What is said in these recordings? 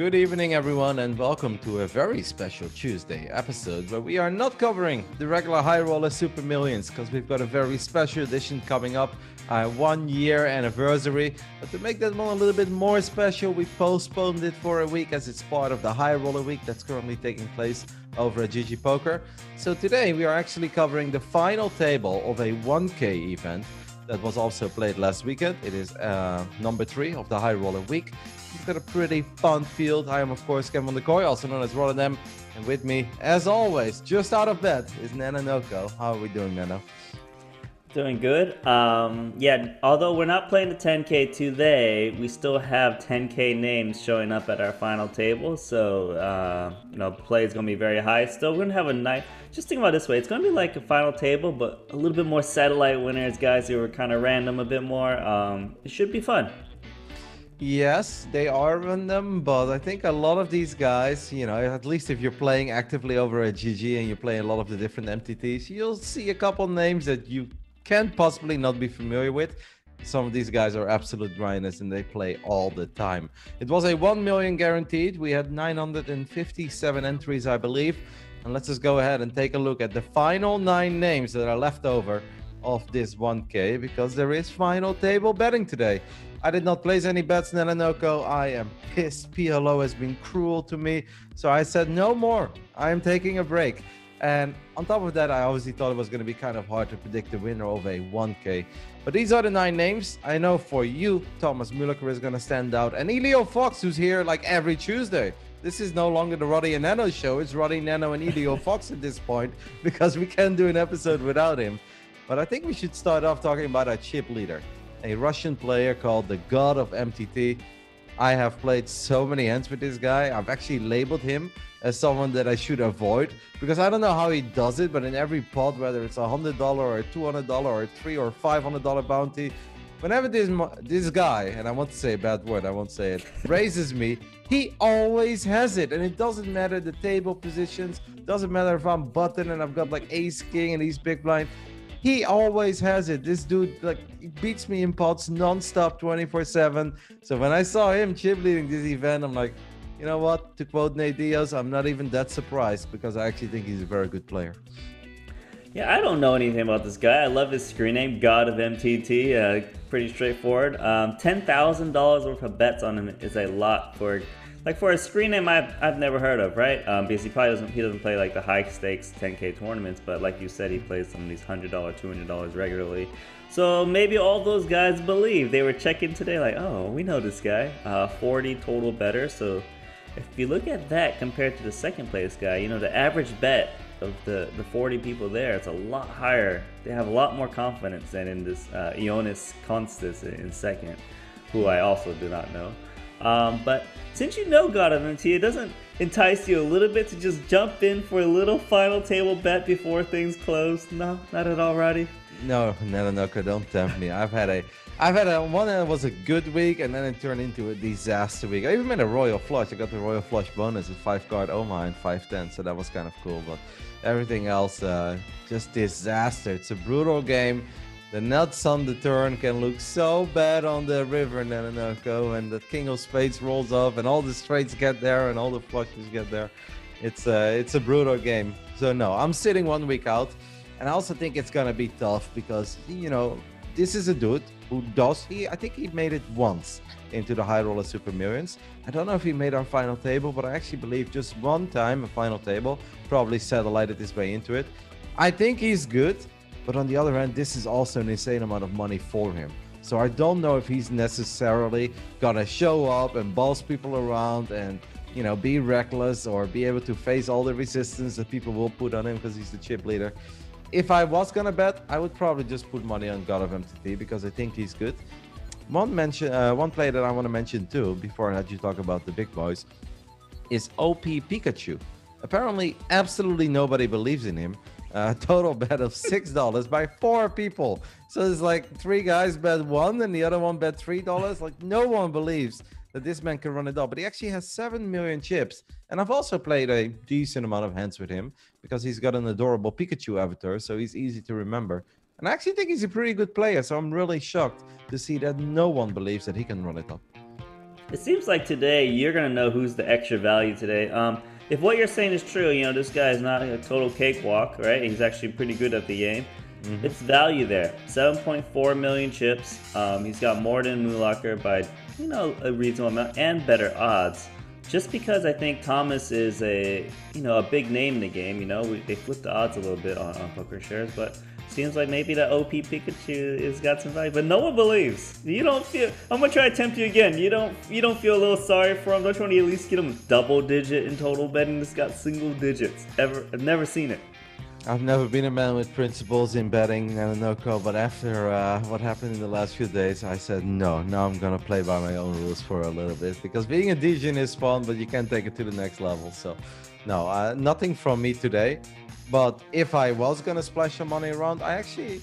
Good evening, everyone, and welcome to a very special Tuesday episode where we are not covering the regular High Roller Super Millions because we've got a very special edition coming up, uh, one year anniversary. But to make that one a little bit more special, we postponed it for a week as it's part of the High Roller Week that's currently taking place over at GG Poker. So today we are actually covering the final table of a 1K event that was also played last weekend. It is uh, number three of the High Roller Week. We've got a pretty fun field. I am, of course, Kevin McCoy, also known as Rotterdam. And with me, as always, just out of bed, is Nanonoko. How are we doing, Nana? Doing good. Um, yeah, although we're not playing the 10K today, we still have 10K names showing up at our final table. So, uh, you know, play is going to be very high. Still, we're going to have a night. Just think about this way it's going to be like a final table, but a little bit more satellite winners, guys who are kind of random a bit more. Um, it should be fun. Yes, they are random, but I think a lot of these guys, you know, at least if you're playing actively over at GG and you're playing a lot of the different MTTs, you'll see a couple names that you can possibly not be familiar with. Some of these guys are absolute grinders and they play all the time. It was a 1 million guaranteed. We had 957 entries, I believe. And let's just go ahead and take a look at the final nine names that are left over of this 1K because there is final table betting today. I did not place any bets, Nanonoko. I am pissed. PLO has been cruel to me. So I said, no more. I am taking a break. And on top of that, I obviously thought it was going to be kind of hard to predict the winner of a 1K. But these are the nine names. I know for you, Thomas Muehloecker is going to stand out. And Elio Fox, who's here like every Tuesday. This is no longer the Roddy and Nano show. It's Roddy, Nano, and Elio Fox at this point because we can't do an episode without him. But I think we should start off talking about our chip leader a Russian player called the God of MTT. I have played so many hands with this guy. I've actually labeled him as someone that I should avoid because I don't know how he does it, but in every pot, whether it's a hundred dollar or two hundred dollar or three or five hundred dollar bounty, whenever this this guy and I want to say a bad word, I won't say it, raises me, he always has it, and it doesn't matter the table positions, doesn't matter if I'm button and I've got like ace king and he's big blind. He always has it. This dude like beats me in pots non-stop 24-7. So when I saw him chip leading this event, I'm like, you know what? To quote Nate Diaz, I'm not even that surprised because I actually think he's a very good player. Yeah, I don't know anything about this guy. I love his screen name, God of MTT. Uh, pretty straightforward. Um, Ten thousand dollars worth of bets on him is a lot for like for a screen name I've, I've never heard of, right? Um, because he probably doesn't he doesn't play like the high stakes 10k tournaments, but like you said, he plays some of these hundred dollar, two hundred dollars regularly. So maybe all those guys believe they were checking today, like, oh, we know this guy, uh, 40 total better. So if you look at that compared to the second place guy, you know the average bet of the the 40 people there, it's a lot higher. They have a lot more confidence than in this uh, Ioannis Konstas in second, who I also do not know. Um, but since you know God of MT, it doesn't entice you a little bit to just jump in for a little final table bet before things close? No, not at all, Roddy. No, no, no, no, don't tempt me. I've had a, I've had a one that was a good week, and then it turned into a disaster week. I even made a royal flush. I got the royal flush bonus with five card Oma and five ten, so that was kind of cool. But everything else, uh, just disaster. It's a brutal game. The nuts on the turn can look so bad on the river Nanonoko and the king of spades rolls off and all the straights get there and all the flushes get there. It's a, it's a brutal game. So no, I'm sitting one week out. And I also think it's gonna be tough because you know, this is a dude who does he I think he made it once into the high roller super millions. I don't know if he made our final table, but I actually believe just one time a final table, probably satellited his way into it. I think he's good. But on the other hand, this is also an insane amount of money for him. So I don't know if he's necessarily gonna show up and boss people around and you know be reckless or be able to face all the resistance that people will put on him because he's the chip leader. If I was gonna bet, I would probably just put money on God of MTT because I think he's good. One mention, uh, one player that I want to mention too before I let you talk about the big boys is OP Pikachu. Apparently, absolutely nobody believes in him, a total bet of six dollars by four people. So it's like three guys bet one and the other one bet three dollars. Like no one believes that this man can run it up. But he actually has seven million chips. And I've also played a decent amount of hands with him because he's got an adorable Pikachu avatar, so he's easy to remember. And I actually think he's a pretty good player, so I'm really shocked to see that no one believes that he can run it up. It seems like today you're gonna know who's the extra value today. Um, if what you're saying is true, you know this guy is not a total cakewalk, right? He's actually pretty good at the game. Mm-hmm. It's value there. 7.4 million chips. Um, he's got more than Muehloecker by you know a reasonable amount and better odds. Just because I think Thomas is a you know a big name in the game. You know we, they flipped the odds a little bit on, on PokerShares, but seems like maybe the OP Pikachu has got some value, but no one believes. You don't feel. I'm gonna try to tempt you again. You don't. You don't feel a little sorry for him. Don't you want to at least get him double digit in total betting? This got single digits. Ever? I've never seen it. I've never been a man with principles in betting and no but after uh, what happened in the last few days, I said no. Now I'm gonna play by my own rules for a little bit because being a DJ is fun, but you can't take it to the next level. So, no, uh, nothing from me today. But if I was gonna splash some money around, I actually,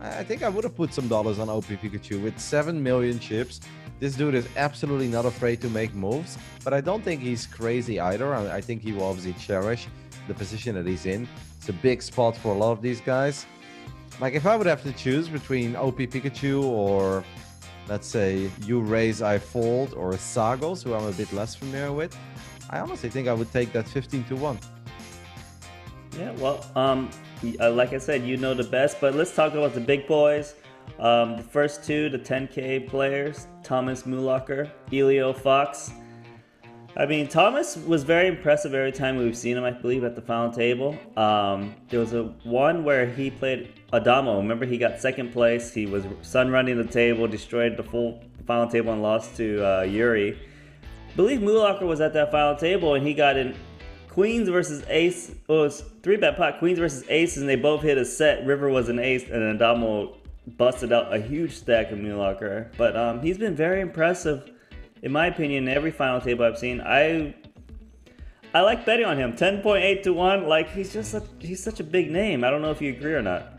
I think I would have put some dollars on OP Pikachu with seven million chips. This dude is absolutely not afraid to make moves, but I don't think he's crazy either. I think he will obviously cherish the position that he's in. It's a big spot for a lot of these guys. Like if I would have to choose between OP Pikachu or let's say you raise I fold or Sagos, who I'm a bit less familiar with, I honestly think I would take that 15 to 1. Yeah, well, um, uh, like I said, you know the best, but let's talk about the big boys. Um, the first two, the 10K players, Thomas Muehloecker, Elio Fox. I mean, Thomas was very impressive every time we've seen him, I believe, at the final table. Um, there was a one where he played Adamo. Remember, he got second place. He was sun running the table, destroyed the full final table, and lost to uh, Yuri. I believe Muehloecker was at that final table, and he got in Queens versus Ace. Well, it was three bet pot. Queens versus Aces, and they both hit a set. River was an ace, and then Adamo busted out a huge stack of Muehloecker. But um, he's been very impressive, in my opinion, in every final table I've seen. I I like betting on him. 10.8 to 1. Like he's just a, he's such a big name. I don't know if you agree or not.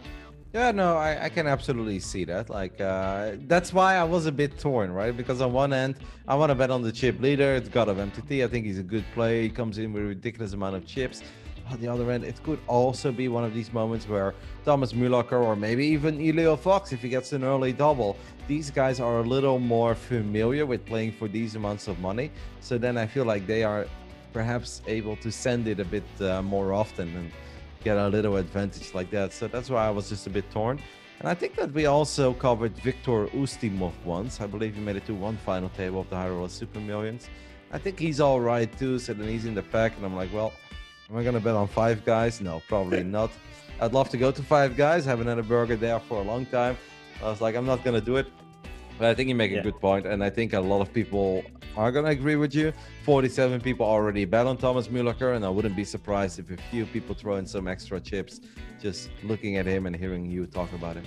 Yeah, no, I, I can absolutely see that. Like, uh, that's why I was a bit torn, right? Because on one end, I want to bet on the chip leader. It's God of MTT. I think he's a good player. He comes in with a ridiculous amount of chips. On the other end, it could also be one of these moments where Thomas Muehloecker or maybe even Elio Fox, if he gets an early double, these guys are a little more familiar with playing for these amounts of money. So then I feel like they are perhaps able to send it a bit uh, more often. And get a little advantage like that. So that's why I was just a bit torn. And I think that we also covered Viktor Ustimov once. I believe he made it to one final table of the High Roller Super Millions. I think he's all right too, so then he's in the pack, and I'm like, well, am I gonna bet on five guys? No, probably not. I'd love to go to five guys. I Haven't had a burger there for a long time. I was like, I'm not gonna do it. But I think you make a yeah. good point, and I think a lot of people are gonna agree with you. 47 people already bet on Thomas Muehloecker, and I wouldn't be surprised if a few people throw in some extra chips just looking at him and hearing you talk about him.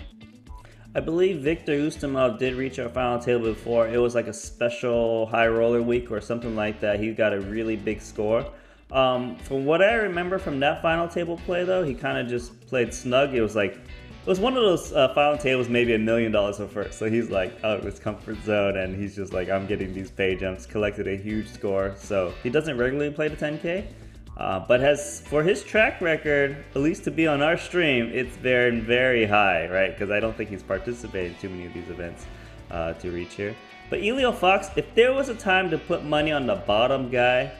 I believe Victor Ustimov did reach our final table before. It was like a special high roller week or something like that. He got a really big score. Um, from what I remember from that final table play, though, he kind of just played snug. It was like it was one of those uh, final tables, maybe a million dollars for first. So he's like out of his comfort zone, and he's just like, I'm getting these pay jumps, collected a huge score. So he doesn't regularly play the 10K, uh, but has for his track record, at least to be on our stream, it's very very high, right? Because I don't think he's participated in too many of these events uh, to reach here. But Elio Fox, if there was a time to put money on the bottom guy,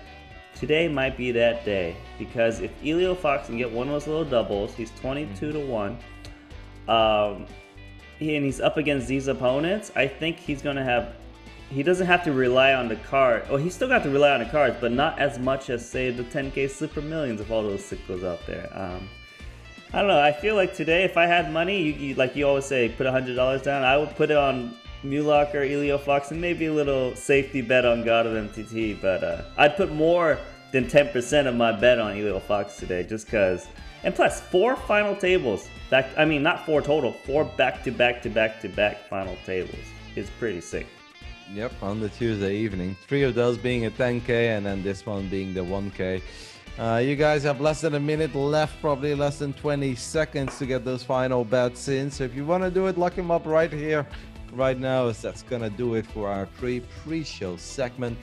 today might be that day. Because if Elio Fox can get one of those little doubles, he's 22 to 1. Um, and he's up against these opponents. I think he's going to have. He doesn't have to rely on the card. Well, he's still got to rely on the cards, but not as much as say the 10k Super Millions of all those sickos out there. Um, I don't know. I feel like today, if I had money, you, you like you always say, put hundred dollars down. I would put it on Muehloecker, Elio Fox, and maybe a little safety bet on God of MTT. But uh, I'd put more than 10% of my bet on Elio Fox today, just because. And plus, four final tables back. I mean, not four total, four back to back to back to back final tables is pretty sick. Yep, on the Tuesday evening. Three of those being a 10k, and then this one being the 1k. Uh, you guys have less than a minute left, probably less than 20 seconds to get those final bets in. So if you want to do it, lock him up right here, right now, as that's gonna do it for our pre pre-show segment.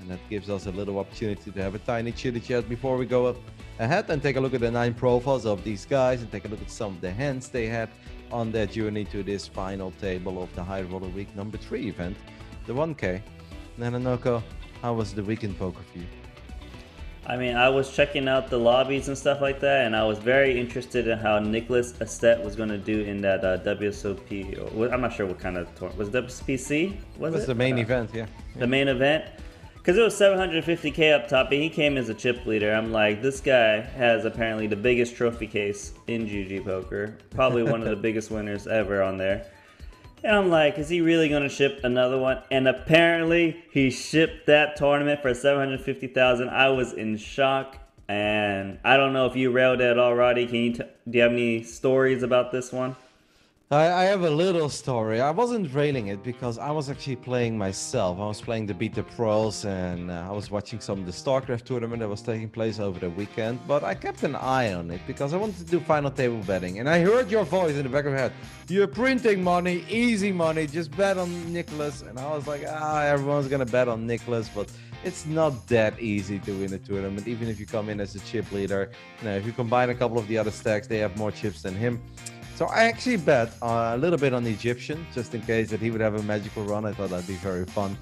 And that gives us a little opportunity to have a tiny chitty chat before we go up ahead and take a look at the nine profiles of these guys and take a look at some of the hands they had on their journey to this final table of the High Roller Week number three event, the 1K. Nanonoko, how was the weekend poker for you? I mean, I was checking out the lobbies and stuff like that, and I was very interested in how Nicholas Astedt was going to do in that uh, WSOP. Or, I'm not sure what kind of tournament. Was it WSPC? Was it? was the main uh, event, yeah. The main event? Because it was 750k up top, and he came as a chip leader. I'm like, this guy has apparently the biggest trophy case in GG Poker. Probably one of the biggest winners ever on there. And I'm like, is he really going to ship another one? And apparently, he shipped that tournament for 750,000. I was in shock. And I don't know if you railed at all, Roddy. Can you t- do you have any stories about this one? I, I, have a little story. I wasn't railing it because I was actually playing myself. I was playing the Beat the Pros and uh, I was watching some of the StarCraft tournament that was taking place over the weekend. But I kept an eye on it because I wanted to do final table betting. And I heard your voice in the back of my head. You're printing money, easy money, just bet on Nicholas. And I was like, ah, everyone's going to bet on Nicholas. But it's not that easy to win a tournament, even if you come in as a chip leader. You know, if you combine a couple of the other stacks, they have more chips than him. So I actually bet uh, a little bit on the Egyptian, just in case that he would have a magical run. I thought that'd be very fun.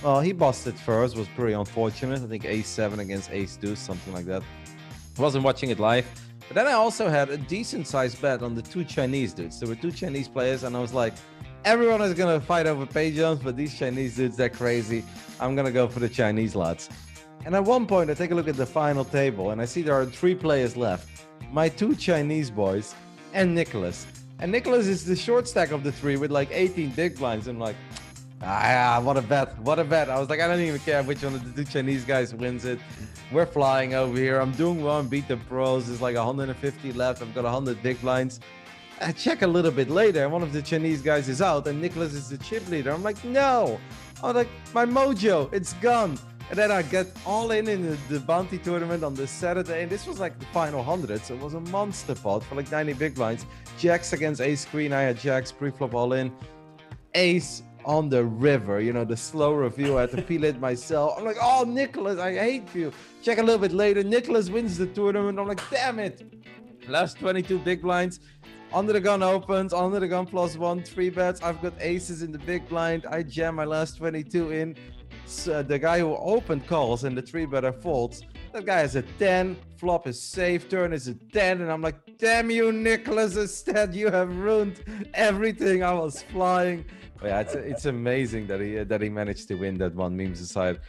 Well, he busted first, was pretty unfortunate. I think ace 7 against ace deuce, something like that. I wasn't watching it live. But then I also had a decent sized bet on the two Chinese dudes. There were two Chinese players, and I was like, everyone is to fight over pay jumps, but these Chinese dudes, they're crazy. I'm to go for the Chinese lads. And at one point, I take a look at the final table, and I see there are three players left. My two Chinese boys and Nicholas. And Nicholas is the short stack of the three with like 18 big blinds. I'm like, ah, what a bet. What a bet. I was like, I don't even care which one of the two Chinese guys wins it. We're flying over here. I'm doing well and beat the pros. There's like 150 left. I've got 100 big blinds. I check a little bit later. One of the Chinese guys is out and Nicholas is the chip leader. I'm like, no. I'm like, my mojo, it's gone. And then I get all in in the, the, bounty tournament on the Saturday. And this was like the final 100. So it was a monster pot for like 90 big blinds. Jacks against ace queen. I had jacks pre-flop all in. Ace on the river. You know, the slow review. I had to peel it myself. I'm like, oh, Nicholas, I hate you. Check a little bit later. Nicholas wins the tournament. I'm like, damn it. Last 22 big blinds. Under the gun opens, under the gun plus one, three bets. I've got aces in the big blind. I jam my last 22 in uh, the guy who opened calls and the three better folds. That guy has a 10, flop is safe, turn is a 10, and I'm like, damn you, Nicholas, instead you have ruined everything. I was flying. But yeah, it's, it's amazing that he that he managed to win that one memes aside.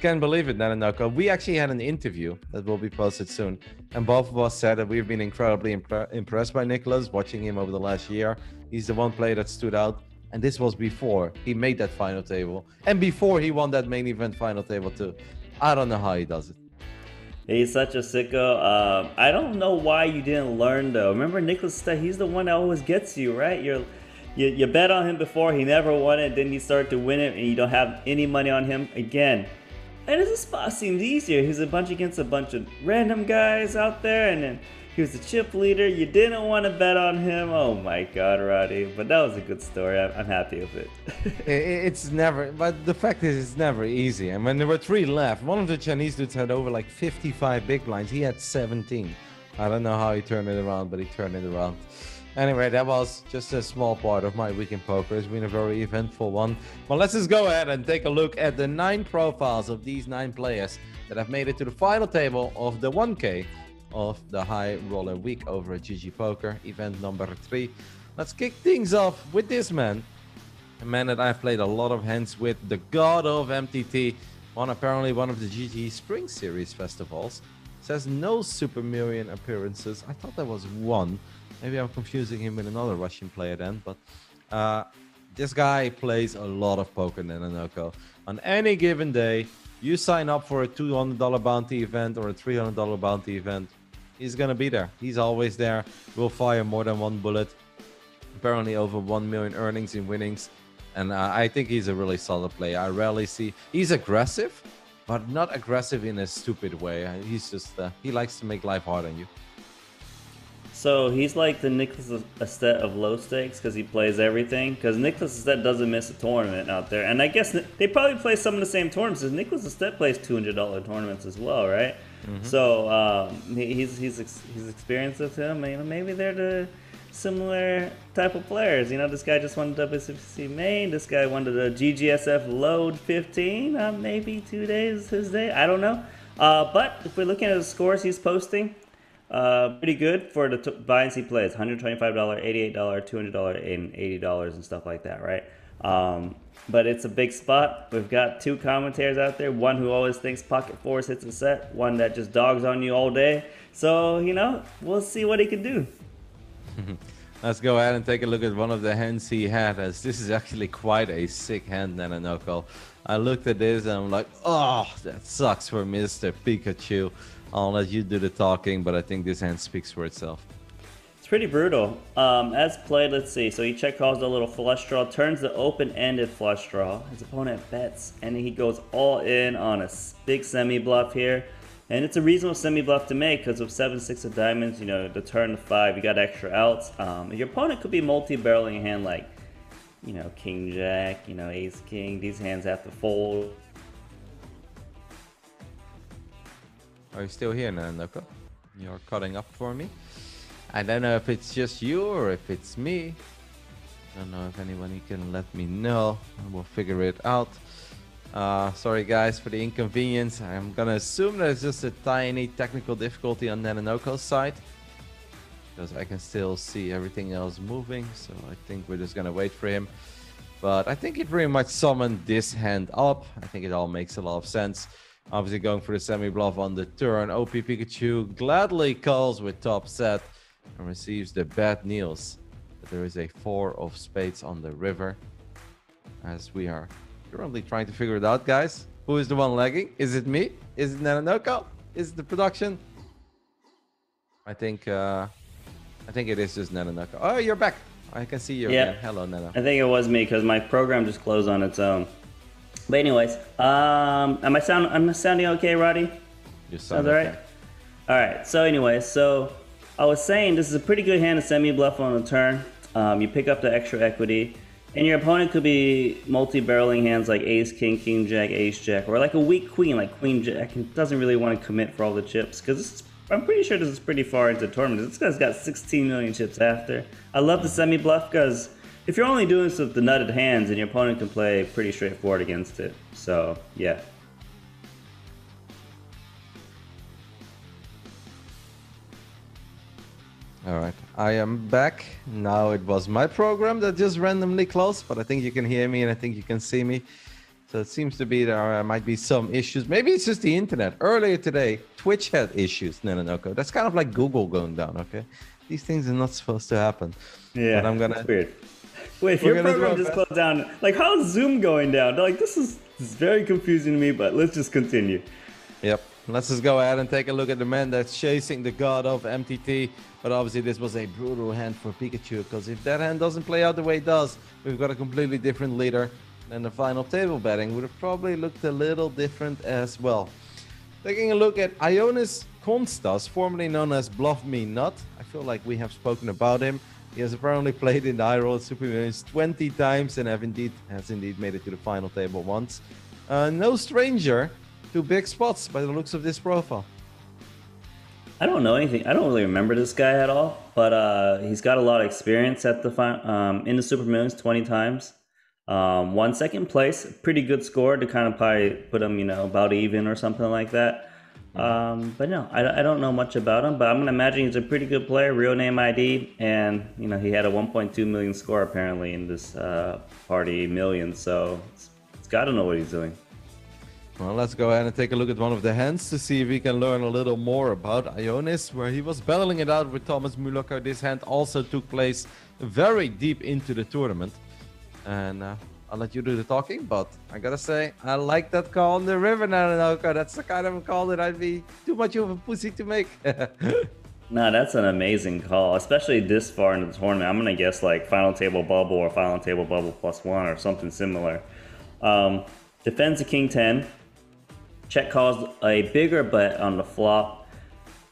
Can't believe it, Nanonoko. We actually had an interview that will be posted soon, and both of us said that we've been incredibly impre- impressed by Nicholas, watching him over the last year. He's the one player that stood out and this was before he made that final table and before he won that main event final table too. I don't know how he does it. He's such a sicko. Um, I don't know why you didn't learn though. Remember Nicholas? He's the one that always gets you, right? You're you, you bet on him before he never won it, then you start to win it, and you don't have any money on him again. And this spot seems easier. He's a bunch against a bunch of random guys out there, and then he was a chip leader. You didn't want to bet on him. Oh my God, Roddy. But that was a good story. I'm, happy with it. it's never, but the fact is, it's never easy. And when there were three left, one of the Chinese dudes had over like 55 big blinds. He had 17. I don't know how he turned it around, but he turned it around. Anyway, that was just a small part of my weekend poker. It's been a very eventful one. Well, let's just go ahead and take a look at the nine profiles of these nine players that have made it to the final table of the 1K of the High Roller Week over at GG Poker, event number three. Let's kick things off with this man, a man that I've played a lot of hands with, the god of MTT, on apparently one of the GG Spring Series festivals. Says no Super Million appearances. I thought there was one. Maybe I'm confusing him with another Russian player then, but uh, this guy plays a lot of poker in Nanonoko. On any given day, you sign up for a $200 bounty event or a $300 bounty event, he's gonna be there. He's always there. Will fire more than one bullet. Apparently over 1 million earnings in winnings. And uh, I think he's a really solid player. I rarely see... He's aggressive, but not aggressive in a stupid way. He's just... Uh, he likes to make life hard on you. So he's like the Nicholas Astedt of low stakes because he plays everything. Because Nicholas Astedt doesn't miss a tournament out there, and I guess they probably play some of the same tournaments. Nicholas Astedt plays two hundred dollar tournaments as well, right? Mm-hmm. So um, he, he's he's he's experienced with him. You know, maybe they're the similar type of players. You know, this guy just won the WCC main. This guy won the GGSF load 15. Uh, maybe two days his day. I don't know. Uh, but if we're looking at the scores he's posting, uh, pretty good for the t- vines he plays. $125, $88, $200, and $80 and stuff like that, right? Um, but it's a big spot. We've got two commentators out there. One who always thinks Pocket Force hits a set. One that just dogs on you all day. So, you know, we'll see what he can do. Let's go ahead and take a look at one of the hands he had, as this is actually quite a sick hand, Nanonoko. I looked at this and I'm like, oh, that sucks for Mr. Pikachu. I'll let you do the talking, but I think this hand speaks for itself. It's pretty brutal. Um, as played, let's see. So he check calls a little flush draw, turns the open-ended flush draw. His opponent bets, and he goes all in on a big semi bluff here. And it's a reasonable semi bluff to make because with 7 6 of diamonds, you know, the turn of 5, you got extra outs. Um, your opponent could be multi barreling a hand like, you know, King Jack, you know, Ace King. These hands have to fold. Are you still here, Nanoko? You're cutting up for me? I don't know if it's just you or if it's me. I don't know if anyone can let me know. We'll figure it out. Uh, sorry guys for the inconvenience. I'm gonna assume it's just a tiny technical difficulty on Nanonoko's side. Because I can still see everything else moving. So I think we're just gonna wait for him. But I think he pretty much summoned this hand up. I think it all makes a lot of sense. Obviously going for the semi-bluff on the turn. OP Pikachu gladly calls with top set and receives the bad news that there is a four of spades on the river. As we are currently trying to figure it out, guys. Who is the one lagging? Is it me? Is it Nanonoko? Is it the production? I think uh I think it is just Nanonoko. Oh, you're back. I can see you yeah. again. Hello, Nano. I think it was me because my program just closed on its own. But anyways, um, am I sound am I sounding okay, Roddy? You sound okay. alright. All right. So anyway, so I was saying this is a pretty good hand to semi bluff on the turn. Um, you pick up the extra equity, and your opponent could be multi-barreling hands like Ace King, King Jack, Ace Jack, or like a weak Queen like Queen Jack, and doesn't really want to commit for all the chips because I'm pretty sure this is pretty far into tournament. This guy's got 16 million chips after. I love the semi bluff because if you're only doing this with the nutted hands, and your opponent can play pretty straightforward against it. So yeah. All right, I am back. Now it was my program that just randomly closed, but I think you can hear me and I think you can see me. So it seems to be there might be some issues. Maybe it's just the internet. Earlier today, Twitch had issues, Nanonoko. That's kind of like Google going down, okay? These things are not supposed to happen. Yeah, but I'm gonna. That's weird. Wait, if your program just closed down, like how's Zoom going down? Like this is, this is very confusing to me, but let's just continue. Yep. Let's just go ahead and take a look at the man that's chasing the god of MTT. But obviously this was a brutal hand for Pikachu because if that hand doesn't play out the way it does, we've got a completely different leader. And the final table betting would have probably looked a little different as well. Taking a look at Ioannis Konstas, formerly known as Bluff Me Not. I feel like we have spoken about him. He has apparently played in the High Roller Super Millions 20 times and have indeed has indeed made it to the final table once. Uh, no stranger to big spots by the looks of this profile. I don't know anything. I don't really remember this guy at all, but uh, he's got a lot of experience at the um, in the Super Millions 20 times. Um, one second place, pretty good score to kind of probably put him, you know, about even or something like that. Um, but no, I, I don't know much about him, but I'm gonna imagine he's a pretty good player, real name ID, and you know he had a 1.2 million score apparently in this uh, party million, so it's, it's got to know what he's doing. Well, let's go ahead and take a look at one of the hands to see if we can learn a little more about Ioannis, where he was battling it out with Thomas Muehloecker. This hand also took place very deep into the tournament, and uh, I'll let you do the talking, but I gotta say, I like that call on the river Nanonoko. That's the kind of call that I'd be too much of a pussy to make. nah, that's an amazing call, especially this far into the tournament. I'm gonna guess like final table bubble or final table bubble plus one or something similar. Um, defends the king 10. Check calls a bigger bet on the flop.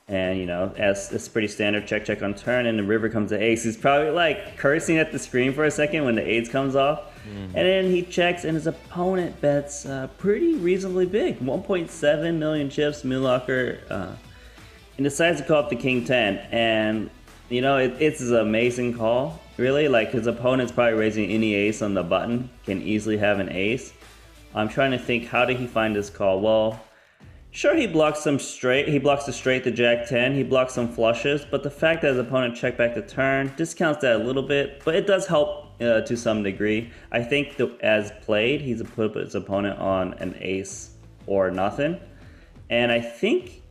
And you know, as it's pretty standard, check check on turn, and the river comes to ace. He's probably like cursing at the screen for a second when the ace comes off, mm-hmm. and then he checks, and his opponent bets uh, pretty reasonably big, 1.7 million chips. Muehloecker uh, and decides to call up the king 10, and You know, it, it's an amazing call. Really, like his opponent's probably raising any ace on the button, can easily have an ace. I'm trying to think, how did he find his call? Well, sure, he blocks some straight. He blocks the straight, the jack 10. He blocks some flushes, but the fact that his opponent checked back the turn discounts that a little bit, but it does help uh, to some degree. I think the, as played, he's put his opponent on an ace or nothing. And I think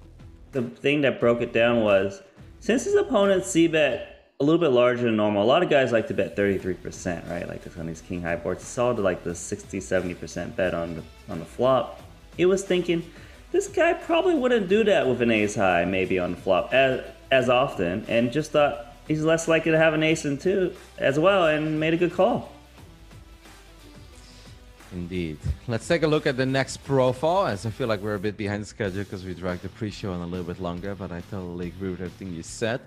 the thing that broke it down was since his opponent c bet a little bit larger than normal, a lot of guys like to bet 33%, right? Like on these king high boards. He saw to like the 60, 70% bet on the on the flop. He was thinking, this guy probably wouldn't do that with an ace high, maybe on the flop as as often, and just thought he's less likely to have an ace in two as well, and made a good call. Indeed. Let's take a look at the next profile, as I feel like we're a bit behind schedule because we dragged the pre-show on a little bit longer, but I totally agree with everything you said.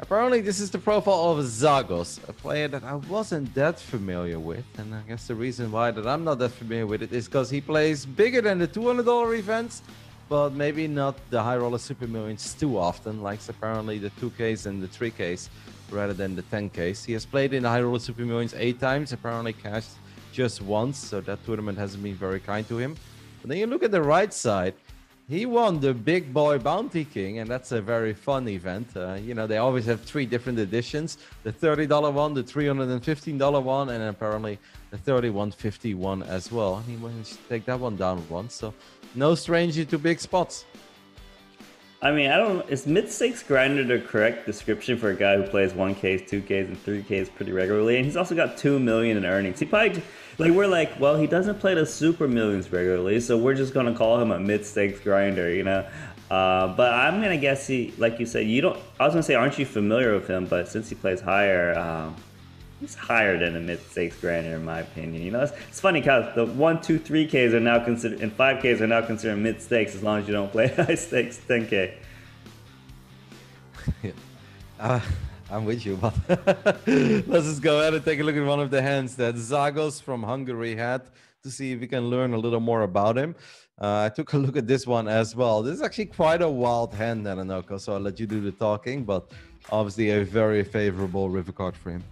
Apparently, this is the profile of Zagos, a player that I wasn't that familiar with, and I guess the reason why that I'm not that familiar with it is because he plays bigger than the $200 events, but maybe not the high roller super millions too often, likes apparently the 2Ks and the 3Ks rather than the 10Ks. He has played in the high roller super millions eight times, apparently cashed just once, so that tournament hasn't been very kind to him. But then you look at the right side, he won the Big Boy Bounty King, and that's a very fun event. Uh, you know, they always have three different editions the $30 one, the $315 one, and apparently the $31.50 one as well. He managed to take that one down once, so no stranger to big spots. I mean, I don't. Is mid stakes grinder the correct description for a guy who plays one Ks, two Ks, and three Ks pretty regularly? And he's also got two million in earnings. He probably like we're like, well, he doesn't play the super millions regularly, so we're just gonna call him a mid stakes grinder, you know. Uh, but I'm gonna guess he, like you said, you don't. I was gonna say, aren't you familiar with him? But since he plays higher, um, he's higher than a mid stakes grinder in my opinion. You know, it's, it's funny because the one, two, three Ks are now considered and five Ks are now considered mid stakes as long as you don't play high stakes 10K. yeah. Uh, I'm with you, but let's just go ahead and take a look at one of the hands that Zagos from Hungary had to see if we can learn a little more about him. Uh, I took a look at this one as well. This is actually quite a wild hand, Nanonoko, so I'll let you do the talking, but obviously a very favorable river card for him.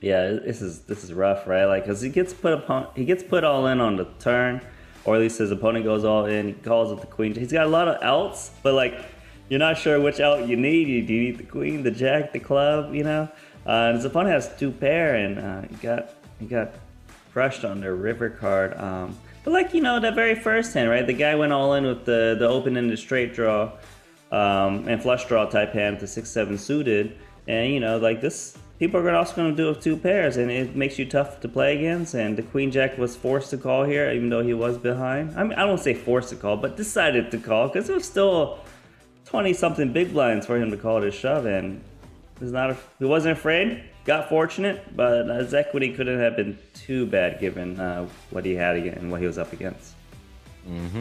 Yeah, this is this is rough, right? Like, cause he gets put upon, he gets put all in on the turn, or at least his opponent goes all in. He calls it the queen. He's got a lot of outs, but like you're not sure which out you need. You, do you need the queen, the jack, the club? You know, uh, and his has two pair, and uh, he got he got crushed on their river card. Um, but like you know, that very first hand, right? The guy went all in with the the open ended straight draw um, and flush draw type hand to six seven suited, and you know, like this. People are also going to do with two pairs, and it makes you tough to play against. And the Queen Jack was forced to call here, even though he was behind. I mean, I don't say forced to call, but decided to call because it was still 20 something big blinds for him to call it a shove and he's not he wasn't afraid got fortunate but his equity couldn't have been too bad given uh, what he had and what he was up against. Mm-hmm.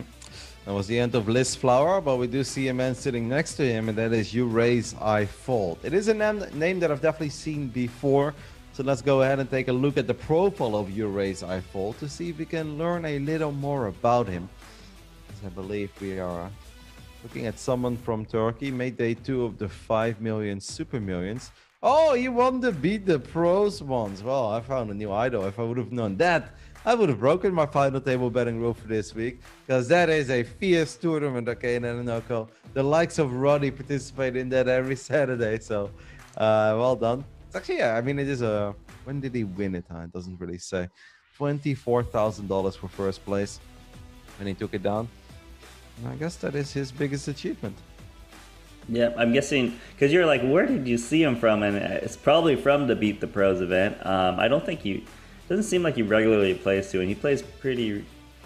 that was the end of Liz Flower but we do see a man sitting next to him and that is you raise I fold. It is a name, name that I've definitely seen before so let's go ahead and take a look at the profile of you raise I fold to see if we can learn a little more about him. As I believe we are Looking at someone from Turkey, made day two of the 5 million super millions. Oh, he won the beat the pros ones. Well, I found a new idol. If I would have known that, I would have broken my final table betting rule for this week because that is a fierce tournament, okay, in Nanonoko. The likes of Roddy participate in that every Saturday, so uh, well done. It's actually, yeah, I mean, it is a. When did he win it? It doesn't really say. $24,000 for first place when he took it down. I guess that is his biggest achievement. Yeah, I'm guessing because you're like, where did you see him from? And it's probably from the Beat the Pros event. Um, I don't think he doesn't seem like he regularly plays too, and he plays pretty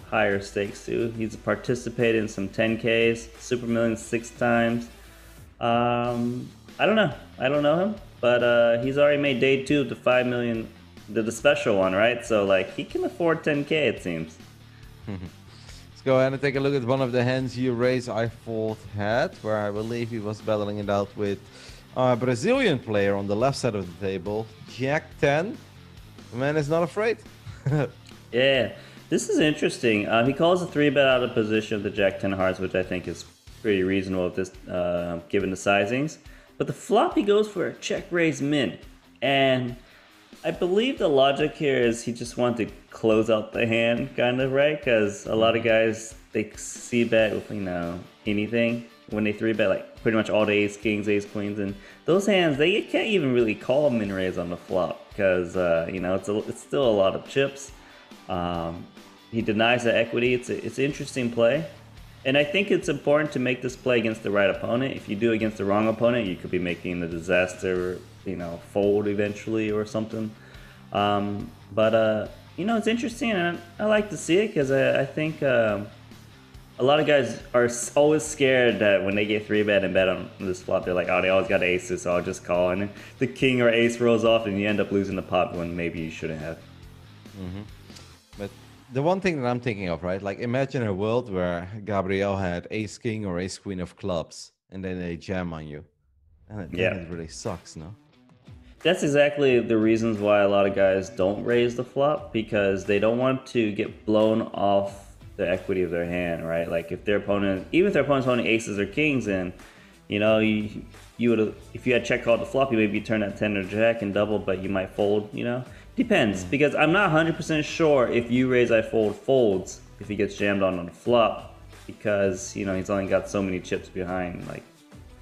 higher stakes too. He's participated in some 10Ks, Super Millions six times. Um, I don't know. I don't know him, but uh, he's already made day two of the five million, the, the special one, right? So like he can afford 10K, it seems. Go ahead and take a look at one of the hands you raised. I thought had, where I believe he was battling it out with a Brazilian player on the left side of the table, Jack 10. The man is not afraid. yeah, this is interesting. Uh, he calls a three bet out of position of the Jack 10 hearts, which I think is pretty reasonable this, uh, given the sizings. but the flop he goes for a check raise min, and I believe the logic here is he just wanted to close out the hand, kind of right, because a lot of guys they see bet with you know anything when they three bet like pretty much all the ace kings, ace queens, and those hands they can't even really call min raise on the flop because uh, you know it's a, it's still a lot of chips. Um, he denies the equity. It's a, it's an interesting play. And I think it's important to make this play against the right opponent. If you do against the wrong opponent, you could be making the disaster, you know, fold eventually or something. Um, but uh, you know, it's interesting, and I like to see it because I, I, think uh, a lot of guys are always scared that when they get three bet and bet on this flop, they're like, oh, they always got aces, so I'll just call, and the king or ace rolls off, and you end up losing the pot when maybe you shouldn't have. Mm-hmm. But the one thing that I'm thinking of, right? Like imagine a world where Gabriel had ace king or ace queen of clubs and then they jam on you. And it, yeah. it really sucks, no? That's exactly the reasons why a lot of guys don't raise the flop because they don't want to get blown off the equity of their hand, right? Like if their opponent, even if their opponent's holding aces or kings, and you know you you would if you had check called the flop, you maybe turn that ten or jack and double, but you might fold. You know, Depends, mm. because I'm not 100% sure if you raise I fold folds if he gets jammed on on the flop, because, you know, he's only got so many chips behind, like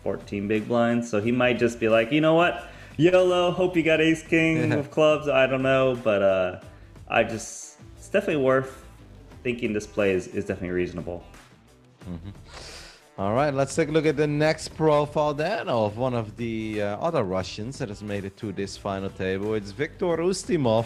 14 big blinds, so he might just be like, you know what, YOLO, hope you got ace king of clubs, I don't know, but uh, I just, it's definitely worth thinking this play is, is definitely reasonable. Mm-hmm. All right, let's take a look at the next profile then of one of the uh, other Russians that has made it to this final table. It's Viktor Ustimov.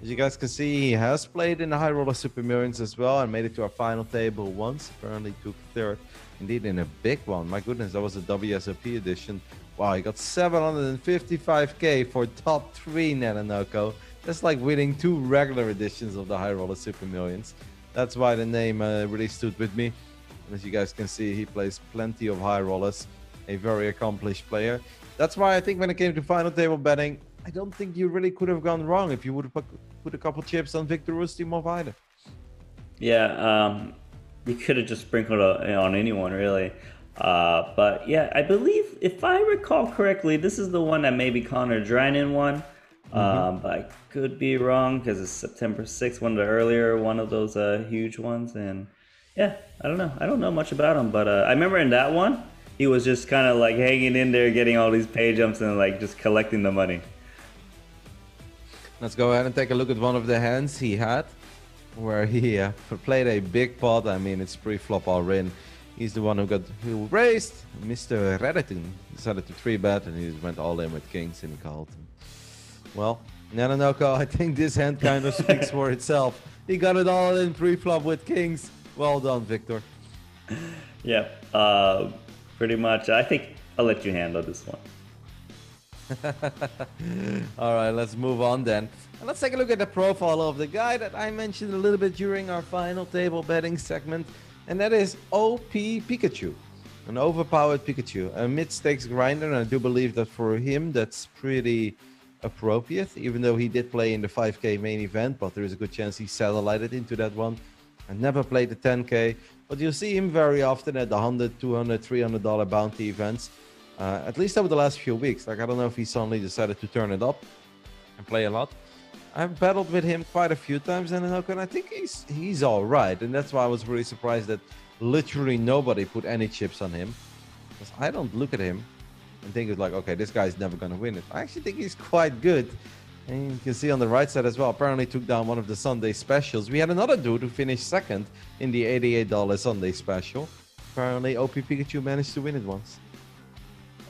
As you guys can see, he has played in the High Roller Super Millions as well and made it to our final table once. Apparently took third, indeed in a big one. My goodness, that was a WSOP edition. Wow, he got 755k for top three Nanonoko. That's like winning two regular editions of the High Roller Super Millions. That's why the name uh, really stood with me. And as you guys can see, he plays plenty of high rollers, a very accomplished player. That's why I think when it came to final table betting, I don't think you really could have gone wrong if you would have put, a couple chips on Viktor Ustimov either. Yeah, um, you could have just sprinkled on anyone really. Uh, but yeah, I believe if I recall correctly, this is the one that maybe Connor Drinan won. Mm-hmm. Um, but I could be wrong because it's September 6th, one of the earlier one of those uh, huge ones, and yeah, I don't know. I don't know much about him, but uh, I remember in that one, he was just kind of like hanging in there, getting all these pay jumps and like just collecting the money. Let's go ahead and take a look at one of the hands he had, where he uh, played a big pot. I mean, it's pre-flop all in. He's the one who got who raised. Mr. Redditon decided to three bet and he went all in with kings in called. Well, Nanonoko, I think this hand kind of speaks for itself. He got it all in pre-flop with kings. Well done, Victor. yeah, uh, pretty much. I think I'll let you handle this one. All right, let's move on then. And let's take a look at the profile of the guy that I mentioned a little bit during our final table betting segment, and that is OP Pikachu. An overpowered Pikachu, a mid stakes grinder, and I do believe that for him that's pretty appropriate, even though he did play in the 5k main event, but there is a good chance he satellited into that one. I never played the 10K, but you see him very often at the 100, 200, 300 dollar bounty events. Uh, at least over the last few weeks. Like I don't know if he suddenly decided to turn it up and play a lot. I've battled with him quite a few times and I think he's he's all right. And that's why I was really surprised that literally nobody put any chips on him. Because I don't look at him and think it's like, okay, this guy's never gonna win it. I actually think he's quite good. And you can see on the right side as well, apparently took down one of the Sunday specials. We had another dude who finished second in the $88 Sunday special. Apparently OP Pikachu managed to win it once.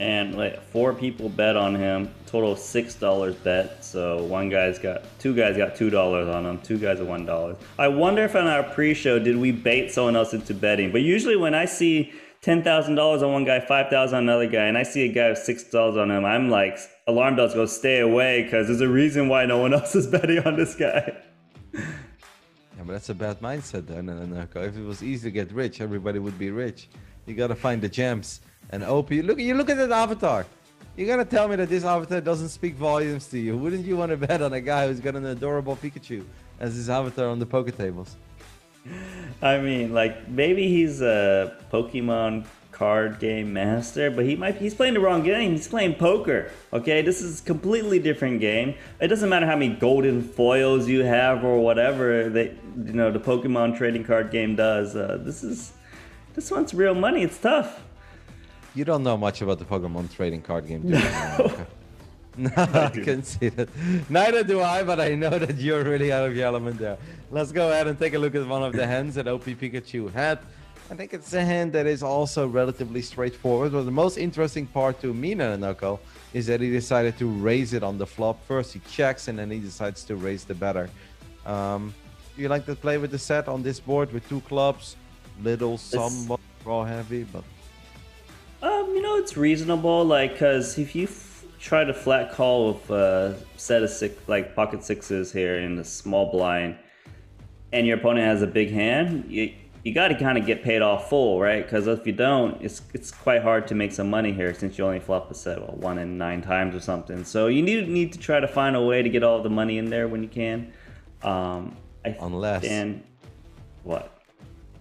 And like four people bet on him, total six dollars bet. So one guy's got two guys got two dollars on him, two guys are one dollar. I wonder if on our pre-show did we bait someone else into betting? But usually when I see ten thousand dollars on one guy, five thousand on another guy, and I see a guy with six dollars on him, I'm like, alarm bells go, stay away, because there's a reason why no one else is betting on this guy. Yeah, but that's a bad mindset, then. Uh, if it was easy to get rich, everybody would be rich. You gotta find the gems and OP. Look, you look at that avatar. You're gonna tell me that this avatar doesn't speak volumes to you. Wouldn't you want to bet on a guy who's got an adorable Pikachu as his avatar on the poker tables? I mean, like maybe he's a Pokemon card game master, but he might he's playing the wrong game. He's playing poker. Okay, this is a completely different game. It doesn't matter how many golden foils you have or whatever that you know the Pokemon trading card game does. Uh, this is this one's real money. It's tough. You don't know much about the Pokemon trading card game, do you? No. No, I can see that. Neither do I, but I know that you're really out of your element there. Let's go ahead and take a look at one of the hands that OP Pikachu had. I think it's a hand that is also relatively straightforward. But the most interesting part to me, Nanonoko, is that he decided to raise it on the flop. First he checks and then he decides to raise the better. Um, do you like to play with the set on this board with two clubs? Little, somewhat draw heavy, but... Um, you know, it's reasonable, like, because if you try to flat call with a set of six, like pocket sixes here in the small blind, and your opponent has a big hand, you you got to kind of get paid off full, right? Because if you don't, it's it's quite hard to make some money here since you only flop a set well, one in nine times or something. So you need need to try to find a way to get all the money in there when you can. Um, I Unless and what?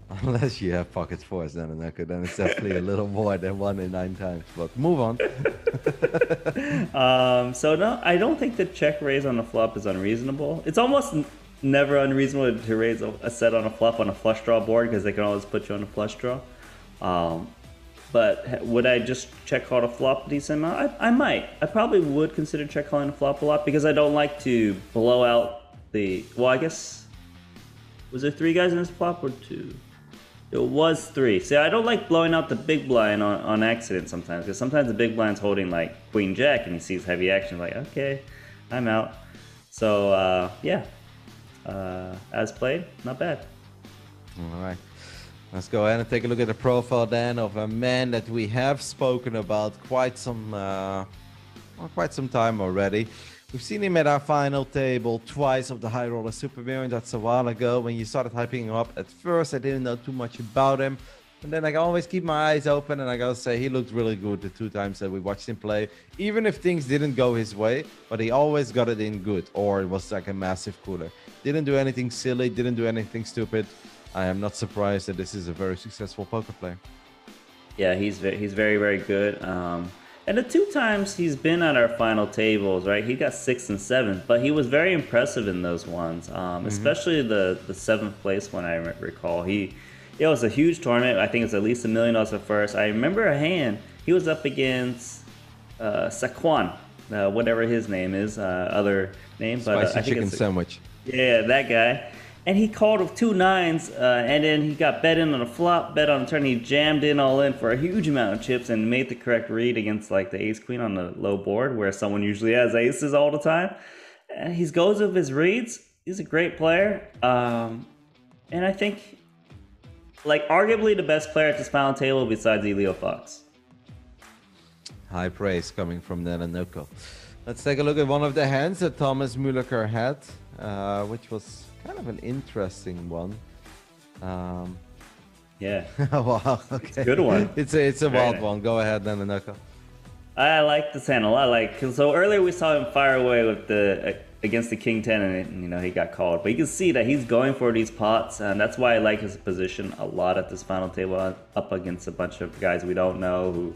Unless you have pocket fours, then then it's definitely a little more than one in nine times. But move on. um, so no, I don't think the check raise on the flop is unreasonable. It's almost never unreasonable to raise a, a set on a flop on a flush draw board because they can always put you on a flush draw. Um, but would I just check call a flop a decent amount? I, I might. I probably would consider check calling a flop a lot because I don't like to blow out the. Well, I guess was there three guys in this flop or two? It was three. See, I don't like blowing out the big blind on, on accident sometimes because sometimes the big blind's holding like queen jack and he sees heavy action like okay, I'm out. So uh, yeah, uh, as played, not bad. All right. Let's go ahead and take a look at the profile then of a man that we have spoken about quite some, uh, well, quite some time already. We've seen him at our final table twice of the High Roller Super Variant. That's a while ago when you started hyping him up. At first, I didn't know too much about him. And then I always keep my eyes open and I gotta say he looked really good the two times that we watched him play. Even if things didn't go his way, but he always got it in good or it was like a massive cooler. Didn't do anything silly, didn't do anything stupid. I am not surprised that this is a very successful poker player. Yeah, he's he's very very good. Um, and the two times he's been at our final tables, right? He got sixth and seventh, but he was very impressive in those ones, um, mm-hmm. especially the the seventh place one I recall. He it was a huge tournament. I think it's at least a million dollars at first. I remember a hand. He was up against uh, Saquon, uh, whatever his name is, uh, other name, but uh, I think chicken it's, sandwich. Yeah, that guy and he called with two nines, uh, and then he got bet in on a flop, bet on a turn. He jammed in all in for a huge amount of chips and made the correct read against like the ace queen on the low board, where someone usually has aces all the time. And he goes with his reads. He's a great player, um, and I think like arguably the best player at this final table besides Elio Fox. High praise coming from Nanonoko. Let's take a look at one of the hands that Thomas Muehloecker had, uh, which was kind of an interesting one. Um, yeah. wow. Okay. good one. It's a it's a Very wild nice. one. Go ahead, Nanonoko. I like this hand a lot. Like so earlier we saw him fire away with the uh, against the king ten, and you know he got called. But you can see that he's going for these pots, and that's why I like his position a lot at this final table, uh, up against a bunch of guys we don't know who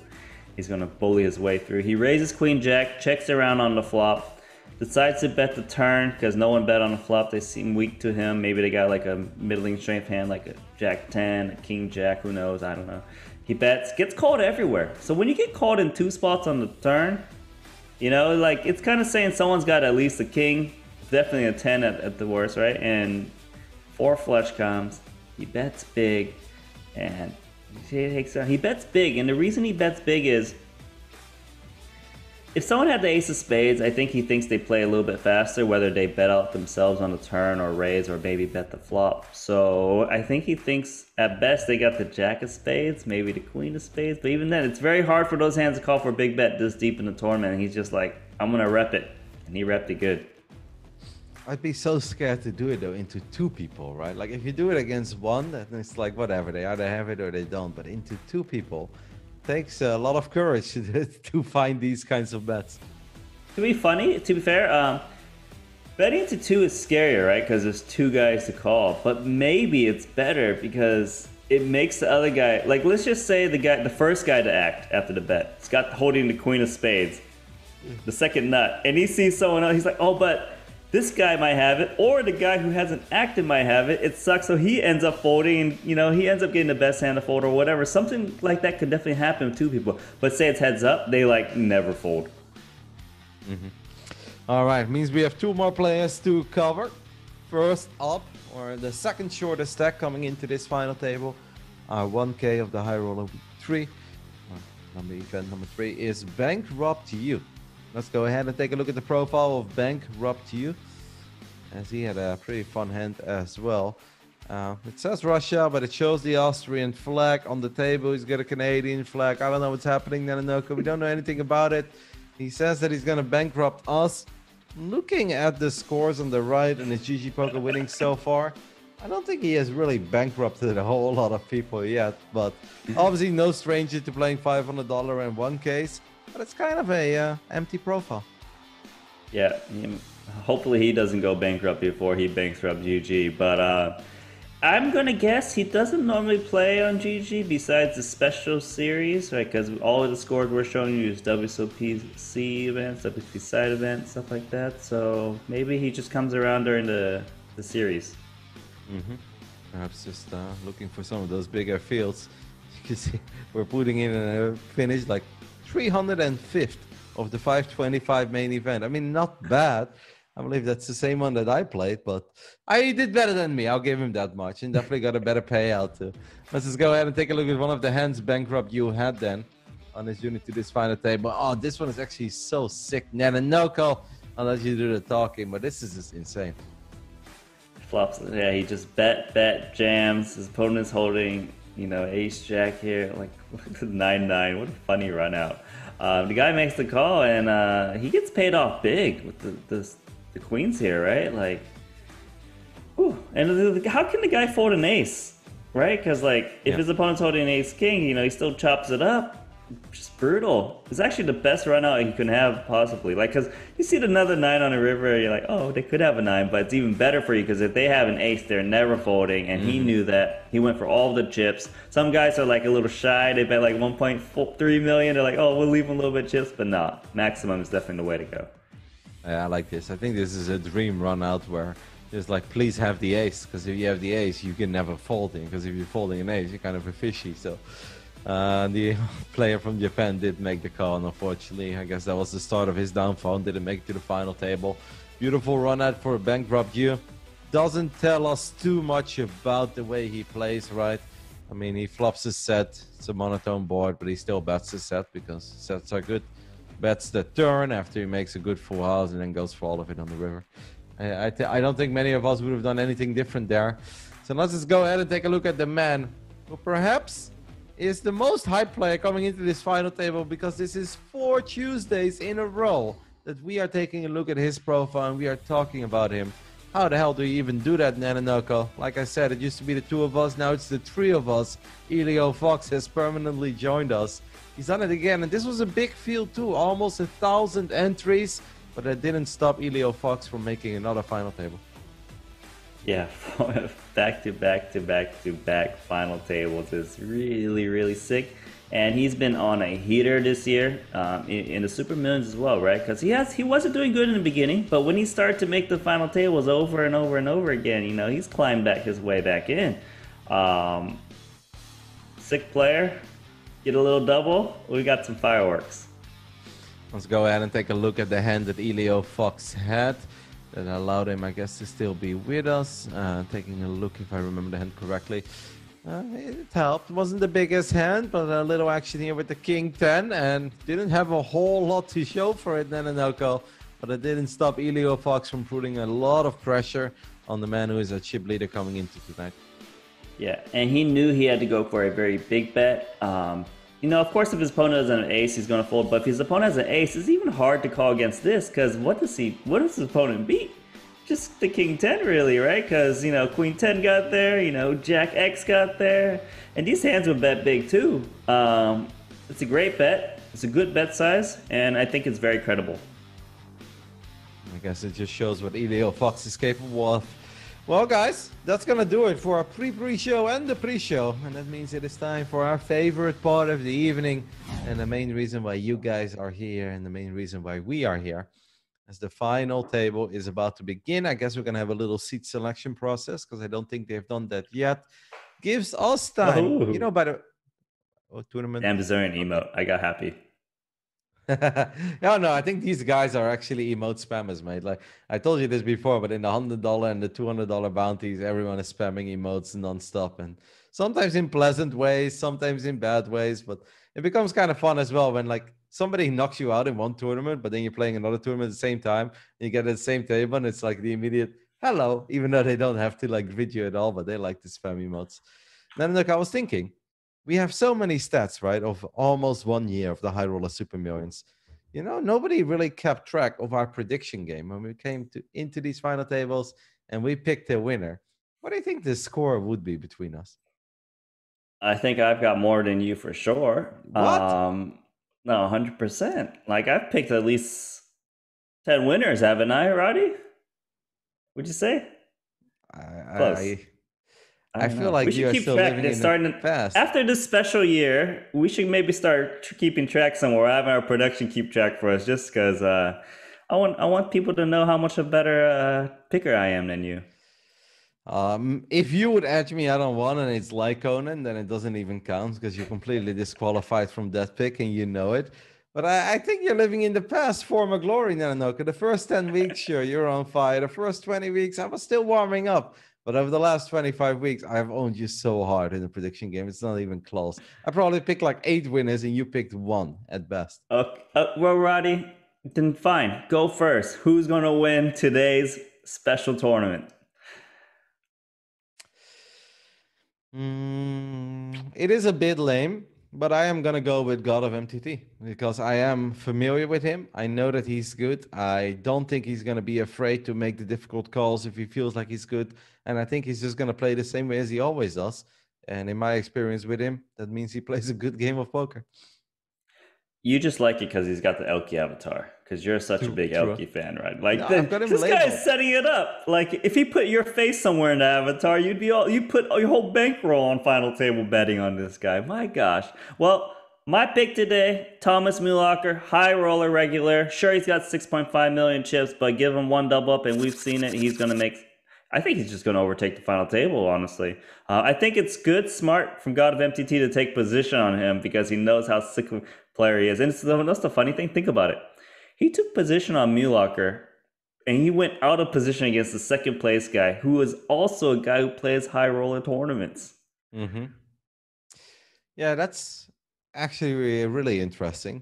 he's going to bully his way through. He raises queen jack, checks around on the flop Decides to bet the turn because no one bet on the flop. They seem weak to him. Maybe they got like a middling strength hand, like a Jack 10, a King Jack, who knows? I don't know. He bets, gets called everywhere. So when you get called in two spots on the turn, you know, like it's kind of saying someone's got at least a king, definitely a 10 at, at the worst, right? And four flush comes. He bets big and he takes He bets big, and the reason he bets big is if someone had the ace of spades, I think he thinks they play a little bit faster, whether they bet out themselves on the turn or raise or maybe bet the flop. So I think he thinks at best they got the jack of spades, maybe the queen of spades. But even then, it's very hard for those hands to call for a big bet this deep in the tournament. He's just like, I'm gonna rep it, and he repped it good. I'd be so scared to do it though into two people, right? Like if you do it against one, then it's like whatever they either have it or they don't. But into two people takes a lot of courage to find these kinds of bets. To be funny, to be fair, um, betting to two is scarier, right? Because there's two guys to call. But maybe it's better because it makes the other guy like let's just say the guy the first guy to act after the bet. He's got holding the queen of spades, the second nut, and he sees someone else. He's like, oh, but this guy might have it, or the guy who hasn't acted might have it. It sucks, so he ends up folding. and You know, he ends up getting the best hand to fold or whatever. Something like that could definitely happen to people. But say it's heads up, they like never fold. Mm-hmm. All right, means we have two more players to cover. First up, or the second shortest stack coming into this final table, our 1K of the high roller three. Number event number three is Bankrupt You. Let's go ahead and take a look at the profile of Bankrupt You, as he had a pretty fun hand as well. Uh, it says Russia, but it shows the Austrian flag on the table. He's got a Canadian flag. I don't know what's happening, Nanonoko. We don't know anything about it. He says that he's going to bankrupt us. Looking at the scores on the right and his GG Poker winning so far, I don't think he has really bankrupted a whole lot of people yet. But obviously, no stranger to playing $500 in one case. But it's kind of a uh, empty profile. Yeah, hopefully he doesn't go bankrupt before he bankrupts GG. But uh, I'm gonna guess he doesn't normally play on GG besides the special series, right? Because all of the scores we're showing you is WSOPC events, WSOP side events, stuff like that. So maybe he just comes around during the the series. Mm-hmm. Perhaps just uh, looking for some of those bigger fields. You can see we're putting in a finish like 305th of the 525 main event. I mean, not bad. I believe that's the same one that I played, but I did better than me. I'll give him that much, and definitely got a better payout too. Let's just go ahead and take a look at one of the hands bankrupt you had then on his unit to this final table. Oh, this one is actually so sick. Nanonoko. I'll you do the talking, but this is just insane. Flops. Yeah, he just bet, bet, jams. His opponent's holding you know, ace jack here, like nine nine. What a funny run out. Uh, the guy makes the call and uh, he gets paid off big with the, the, the queens here, right? Like, whew. and how can the guy fold an ace, right? Because like if yeah. his opponent's holding an ace king, you know, he still chops it up just brutal. It's actually the best run out you can have possibly. Like, cause you see another nine on a river, you're like, oh, they could have a nine, but it's even better for you because if they have an ace, they're never folding, and mm-hmm. he knew that. He went for all the chips. Some guys are like a little shy. They bet like 1.3 million. They're like, oh, we'll leave them a little bit chips, but nah, maximum is definitely the way to go. Yeah, I like this. I think this is a dream run out where it's like, please have the ace, because if you have the ace, you can never fold in. Because if you're folding an ace, you're kind of a fishy. So uh, the player from Japan did make the call, and unfortunately, I guess that was the start of his downfall. Didn't make it to the final table. Beautiful run out for bankrupt you. Doesn't tell us too much about the way he plays, right? I mean, he flops his set. It's a monotone board, but he still bets his set because sets are good. Bets the turn after he makes a good full house and then goes for all of it on the river. I, I, I don't think many of us would have done anything different there. So let's just go ahead and take a look at the man who perhaps is the most hype player coming into this final table because this is four Tuesdays in a row that we are taking a look at his profile and we are talking about him. How the hell do you even do that, Nanonoko? Like I said, it used to be the two of us, now it's the three of us. Elio Fox has permanently joined us. He's done it again, and this was a big field too, almost a thousand entries, but that didn't stop Elio Fox from making another final table. Yeah, back to back to back to back final tables is really, really sick. And he's been on a heater this year um, in, in, the Super Millions as well, right? Because he has he wasn't doing good in the beginning, but when he started to make the final tables over and over and over again, you know, he's climbed back his way back in. Um, sick player, get a little double. We got some fireworks. Let's go ahead and take a look at the hand that Elio Fox had that allowed him, I guess, to still be with us. Uh, taking a look, if I remember the hand correctly. Uh, it helped. Wasn't the biggest hand, but a little action here with the King 10, and didn't have a whole lot to show for it, Nanonoko. But it didn't stop Elio Fox from putting a lot of pressure on the man who is a chip leader coming into tonight. Yeah, and he knew he had to go for a very big bet. Um, you know, of course, if his opponent has an ace, he's going to fold. But if his opponent has an ace, it's even hard to call against this because what does he? What does his opponent beat? Just the king ten, really, right? Because you know, queen ten got there. You know, jack x got there, and these hands would bet big too. Um, it's a great bet. It's a good bet size, and I think it's very credible. I guess it just shows what Elio Fox is capable of. Well, guys, that's gonna do it for our pre-pre-show and the pre-show, and that means it is time for our favorite part of the evening, and the main reason why you guys are here, and the main reason why we are here, as the final table is about to begin. I guess we're gonna have a little seat selection process because I don't think they've done that yet. Gives us time, Oh. you know, by the oh, tournament. Deserving emote. I got happy. no, no, I think these guys are actually emote spammers, mate. Like I told you this before, but in the hundred dollar and the two hundred dollar bounties, everyone is spamming emotes nonstop, and sometimes in pleasant ways, sometimes in bad ways. But it becomes kind of fun as well when like somebody knocks you out in one tournament, but then you're playing another tournament at the same time, and you get at the same table, and it's like the immediate hello, even though they don't have to like vid you at all, but they like to spam emotes. Then look, I was thinking we have so many stats, right, of almost one year of the High Roller Super Millions. You know, nobody really kept track of our prediction game when we came to into these final tables and we picked a winner. What do you think the score would be between us? I think I've got more than you for sure. What? Um, no, hundred percent. Like I've picked at least ten winners, haven't I, Roddy? Would you say? I, Close. I, I I feel know. like we should you are keep still track. It's starting fast. After this special year, we should maybe start tr- keeping track somewhere. Having our production keep track for us, just because uh, I want I want people to know how much a better uh, picker I am than you. Um, if you would edge me out on one and it's Lyconen, then it doesn't even count because you're completely disqualified from that pick and you know it. But I, I think you're living in the past form of glory, Nanonoko. The first 10 weeks, sure, you're on fire. The first 20 weeks, I was still warming up. But over the last 25 weeks, I've owned you so hard in the prediction game. It's not even close. I probably picked like eight winners and you picked one at best. Okay, uh, well, Roddy, then fine. Go first. Who's gonna win today's special tournament? Mm, it is a bit lame, but I am gonna go with God of MTT because I am familiar with him. I know that he's good. I don't think he's gonna be afraid to make the difficult calls if he feels like he's good, and I think he's just gonna play the same way as he always does. And in my experience with him, that means he plays a good game of poker. You just like it because he's got the Elky avatar. Because you're such a big. Elky fan, right? Like No, the- I've got him this labeled. guy's setting it up. Like if he put your face somewhere in the avatar, you'd be all you put your whole bankroll on final table betting on this guy. My gosh. Well, my pick today, Thomas Muehloecker, high roller regular. Sure, he's got 6.5 million chips, but give him one double up, and we've seen it. He's gonna make. I think he's just going to overtake the final table, honestly. Uh, I think it's good, smart from God of MTT to take position on him because he knows how sick of a player he is. And that's the funny thing. Think about it. He took position on Muehloecker and he went out of position against the second place guy, who is also a guy who plays high roller tournaments. Mm-hmm. Yeah, that's actually really interesting.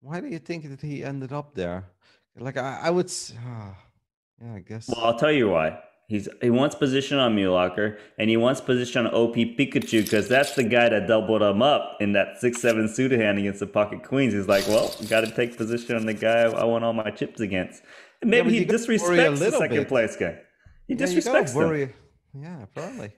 Why do you think that he ended up there? Like I, I would. ah, yeah, I guess. Well, I'll tell you why. He's he wants position on Muehloecker and he wants position on OP Pikachu because that's the guy that doubled him up in that six seven suited hand against the pocket queens. He's like, well, got to take position on the guy I want all my chips against. And maybe but he you gotta worry a disrespects the second bit. place guy. He Yeah, disrespects him. Yeah, probably.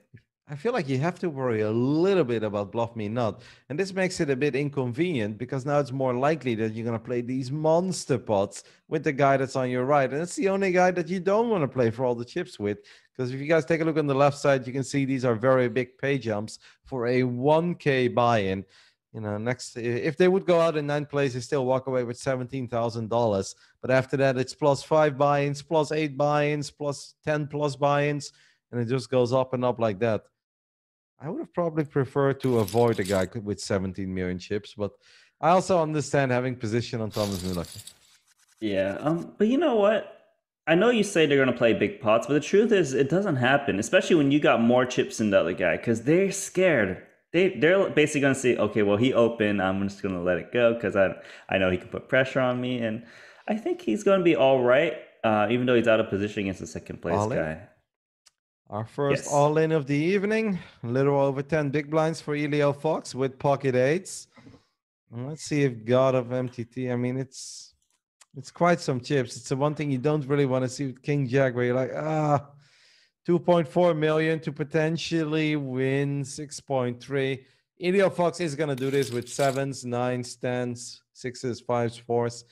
I feel like you have to worry a little bit about bluff me not, and this makes it a bit inconvenient because now it's more likely that you're gonna play these monster pots with the guy that's on your right, and it's the only guy that you don't want to play for all the chips with. Because if you guys take a look on the left side, you can see these are very big pay jumps for a 1k buy-in. You know, next if they would go out in ninth place, they still walk away with seventeen thousand dollars. But after that, it's plus five buy-ins, plus eight buy-ins, plus ten plus buy-ins, and it just goes up and up like that. I would have probably preferred to avoid a guy with 17 million chips, but I also understand having position on Thomas Muehloecker. Yeah, um, but you know what? I know you say they're gonna play big pots, but the truth is, it doesn't happen. Especially when you got more chips than the other guy, because they're scared. They they're basically gonna say, okay, well he opened, I'm just gonna let it go because I I know he can put pressure on me, and I think he's gonna be all right, uh, even though he's out of position against the second place All in? guy. Our first Yes. all in of the evening, a little over 10 big blinds for Elio Fox with pocket eights. Let's see if God of MTT. I mean, it's it's quite some chips. It's the one thing you don't really want to see with King Jack, where you're like, ah, 2.4 million to potentially win 6.3. Elio Fox is gonna do this with sevens, nines, tens, sixes, fives, fours.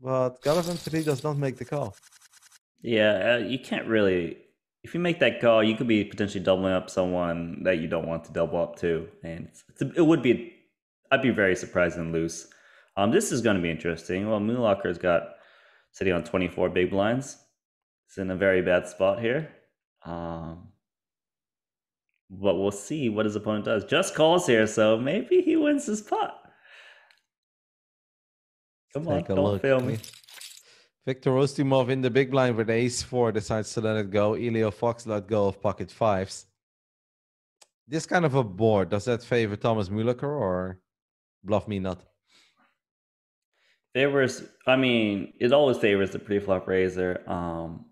But God of MTT does not make the call. Yeah, uh, you can't really if you make that call, you could be potentially doubling up someone that you don't want to double up to, and it's, it's a, it would be. I'd be very surprised and loose. Um, this is going to be interesting. Well, Muehloecker's got sitting on 24 big blinds. It's in a very bad spot here. Um, but we'll see what his opponent does. Just calls here, so maybe he wins his pot. Come Take on, don't look. fail me. Victor Ustimov in the big blind with ace four decides to let it go. Elio Fox let go of pocket fives. This kind of a board, does that favor Thomas Muehloecker or bluff me not? Favors, I mean, it always favors the pre-flop raiser. Um,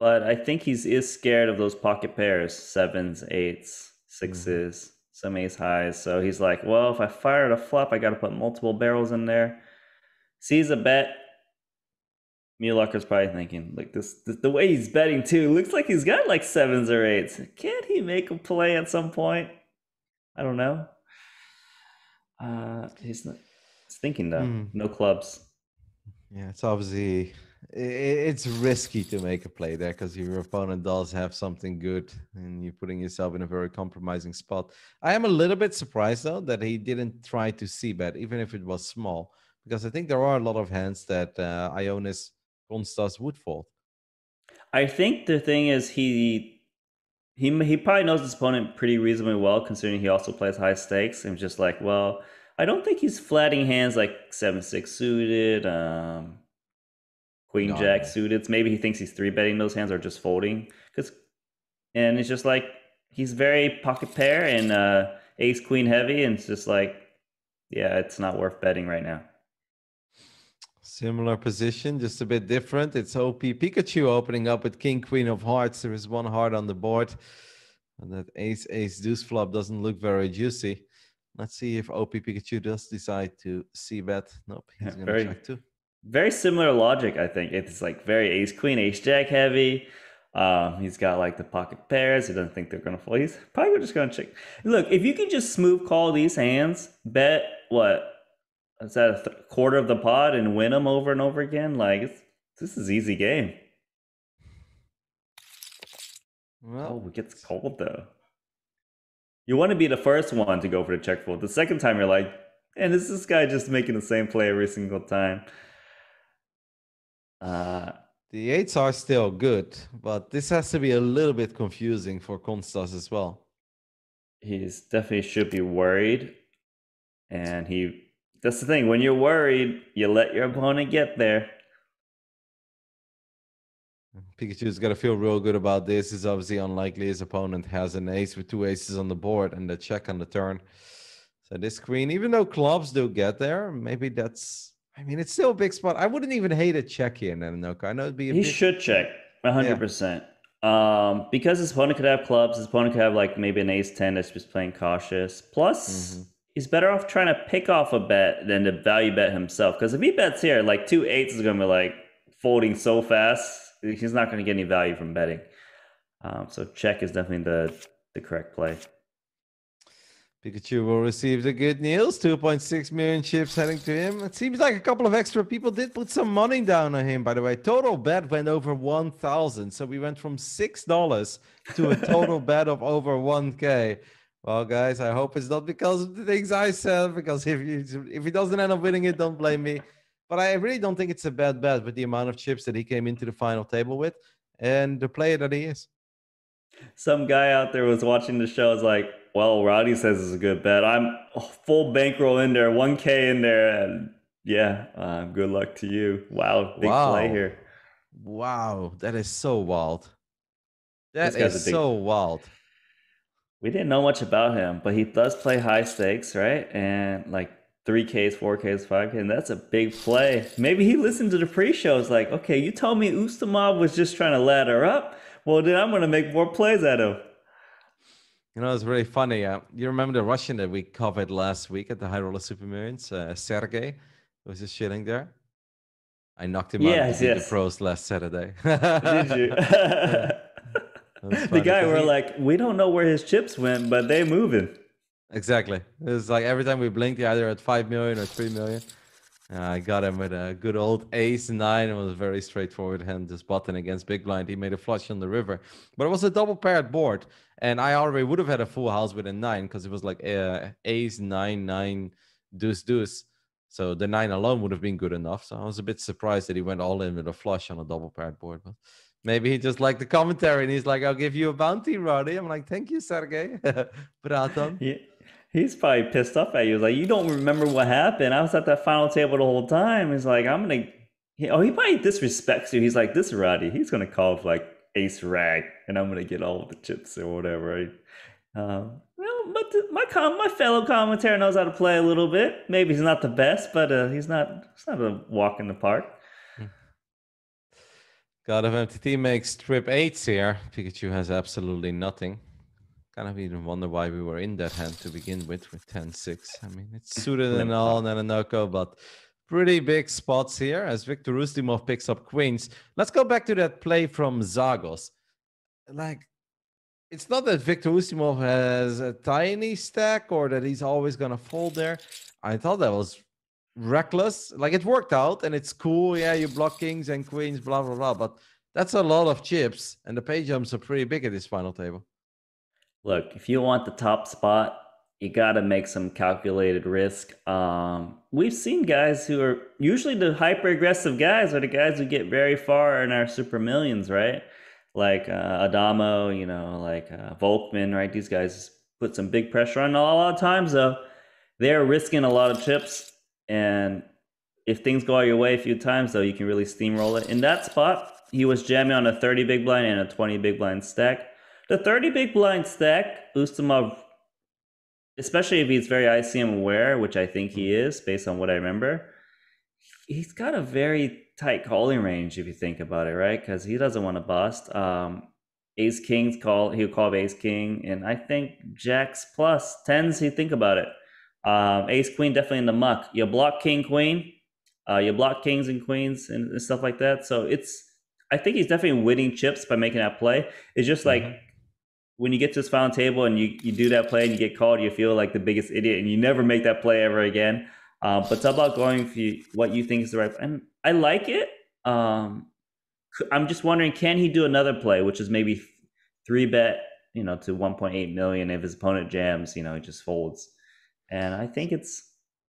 but I think he's is scared of those pocket pairs, sevens, eights, 6s mm-hmm. some ace highs. So he's like, well, if I fire a flop, I got to put multiple barrels in there. Sees a bet. Muehloecker's probably thinking, like this, this, the way he's betting too, looks like he's got like sevens or eights. Can't he make a play at some point? I don't know. Uh, he's not. He's thinking though. Mm. No clubs. Yeah, it's obviously it's risky to make a play there because your opponent does have something good and you're putting yourself in a very compromising spot. I am a little bit surprised though that he didn't try to see bet, even if it was small, because I think there are a lot of hands that uh, Ioannis Konstas would fold. I think the thing is he he he probably knows his opponent pretty reasonably well, considering he also plays high stakes. And just like, well, I don't think he's flatting hands like seven six suited. Um, queen no, jack suited. Maybe he thinks he's three betting those hands or just folding. Cause and it's just like he's very pocket pair and uh, ace queen heavy, and it's just like, yeah, it's not worth betting right now. Similar position, just a bit different. It's OP Pikachu opening up with King Queen of Hearts. There is one heart on the board. And that ace ace deuce flop doesn't look very juicy. Let's see if OP Pikachu does decide to see bet. Nope, he's yeah, gonna check too very similar logic. I think it's like very ace queen, ace jack heavy. Um, he's got like the pocket pairs. He doesn't think they're gonna fold. He's probably just gonna check. Look, if you can just smooth call these hands, bet what is that a th- quarter of the pod and win them over and over again? Like this is easy game. Well, oh, it gets cold though. You want to be the first one to go for the check fold. The second time, you're like, and is this guy just making the same play every single time? Uh, the eights are still good, but this has to be a little bit confusing for Konstas as well. He's definitely should be worried. And he that's the thing, when you're worried, you let your opponent get there. Pikachu's got to feel real good about this. It's obviously unlikely his opponent has an ace with two aces on the board and the check on the turn. So this queen, even though clubs do get there, maybe that's I mean, it's still a big spot. I wouldn't even hate a check here, Nanonoko. I know it'd be. he big... should check hundred yeah. percent. Um, because his opponent could have clubs. His opponent could have like maybe an ace ten that's just playing cautious. Plus, mm-hmm. He's better off trying to pick off a bet than to value bet himself. Because if he bets here, like two eights is going to be like folding so fast, he's not going to get any value from betting. Um, so check is definitely the the correct play. Pikachu will receive the good news. 2.6 million chips heading to him. It seems like a couple of extra people did put some money down on him, by the way. Total bet went over 1,000. So we went from $6 to a total bet of over 1K. Well, guys, I hope it's not because of the things I said, because if you, if he doesn't end up winning it, don't blame me. But I really don't think it's a bad bet with the amount of chips that he came into the final table with and the player that he is. Some guy out there was watching the show is like, well, Roddy says it's a good bet. I'm full bankroll in there, 1K in there. And yeah, uh, good luck to you. Wow, big wow. play here. Wow, that is so wild. That is big... so wild. We didn't know much about him, but he does play high stakes, right? And like 3Ks, 4Ks, 5K, and that's a big play. Maybe he listened to the pre shows like, okay, you told me Ustimov was just trying to ladder up. Well, then I'm going to make more plays at him. You know, it's really funny. Uh, you remember the Russian that we covered last week at the High Roller Super Millions? Uh, Sergey was just chilling there. I knocked him yes, out yes. the pros last Saturday. Did you? the guy we're like, we don't know where his chips went, but they moving. Exactly. It's like every time we blinked, either at five million or three million. And I got him with a good old ace nine. It was a very straightforward hand, this button against big blind. He made a flush on the river, but it was a double paired board. And I already would have had a full house with a nine because it was like uh, ace nine, nine, deuce, deuce. So the nine alone would have been good enough. So I was a bit surprised that he went all in with a flush on a double paired board. But maybe he just liked the commentary and he's like, I'll give you a bounty, Roddy. I'm like, thank you, Sergey. Braton. Yeah. He's probably pissed off at you. He's Like, you don't remember what happened. I was at that final table the whole time. He's like, I'm gonna he, oh, he probably disrespects you. He's like, this Roddy, he's gonna call for like ace rag, and I'm gonna get all the chips or whatever. Right? Um, well, but my com- my fellow commentator knows how to play a little bit. Maybe he's not the best, but uh, he's not it's not a walk in the park. God of MTT makes trip eights here. Pikachu has absolutely nothing kind of even wonder why we were in that hand to begin with, with 10-6. I mean, it's suited and all, Nanonoko, but pretty big spots here as Victor Ustimov picks up queens. Let's go back to that play from Zagos. Like, it's not that Victor Ustimov has a tiny stack or that he's always going to fold there. I thought that was reckless. Like, it worked out and it's cool. Yeah, you block kings and queens, blah, blah, blah. But that's a lot of chips, and the pay jumps are pretty big at this final table look, if you want the top spot, you got to make some calculated risk. Um, we've seen guys who are usually the hyper aggressive guys are the guys who get very far in our super millions, right? Like uh, Adamo, you know, like uh, Volkman, right? These guys put some big pressure on. A lot of times, though, they're risking a lot of chips. And if things go your way a few times, though, you can really steamroll it. In that spot, he was jamming on a 30 big blind and a 20 big blind stack the 30 big blind stack, Ustimov, especially if he's very ICM aware, which I think he is based on what I remember, he's got a very tight calling range if you think about it, right? Because he doesn't want to bust. Um, Ace King's call, he'll call Ace King, and I think Jacks plus tens, he think about it. Um, Ace Queen definitely in the muck. You block King Queen, uh, you block Kings and Queens and, and, stuff like that. So it's, I think he's definitely winning chips by making that play. It's just like mm-hmm when you get to this final table and you, you do that play and you get called, you feel like the biggest idiot and you never make that play ever again. Um, but it's about going for you, what you think is the right. And I like it. Um, I'm just wondering, can he do another play, which is maybe three bet, you know, to 1.8 million if his opponent jams, you know, he just folds. And I think it's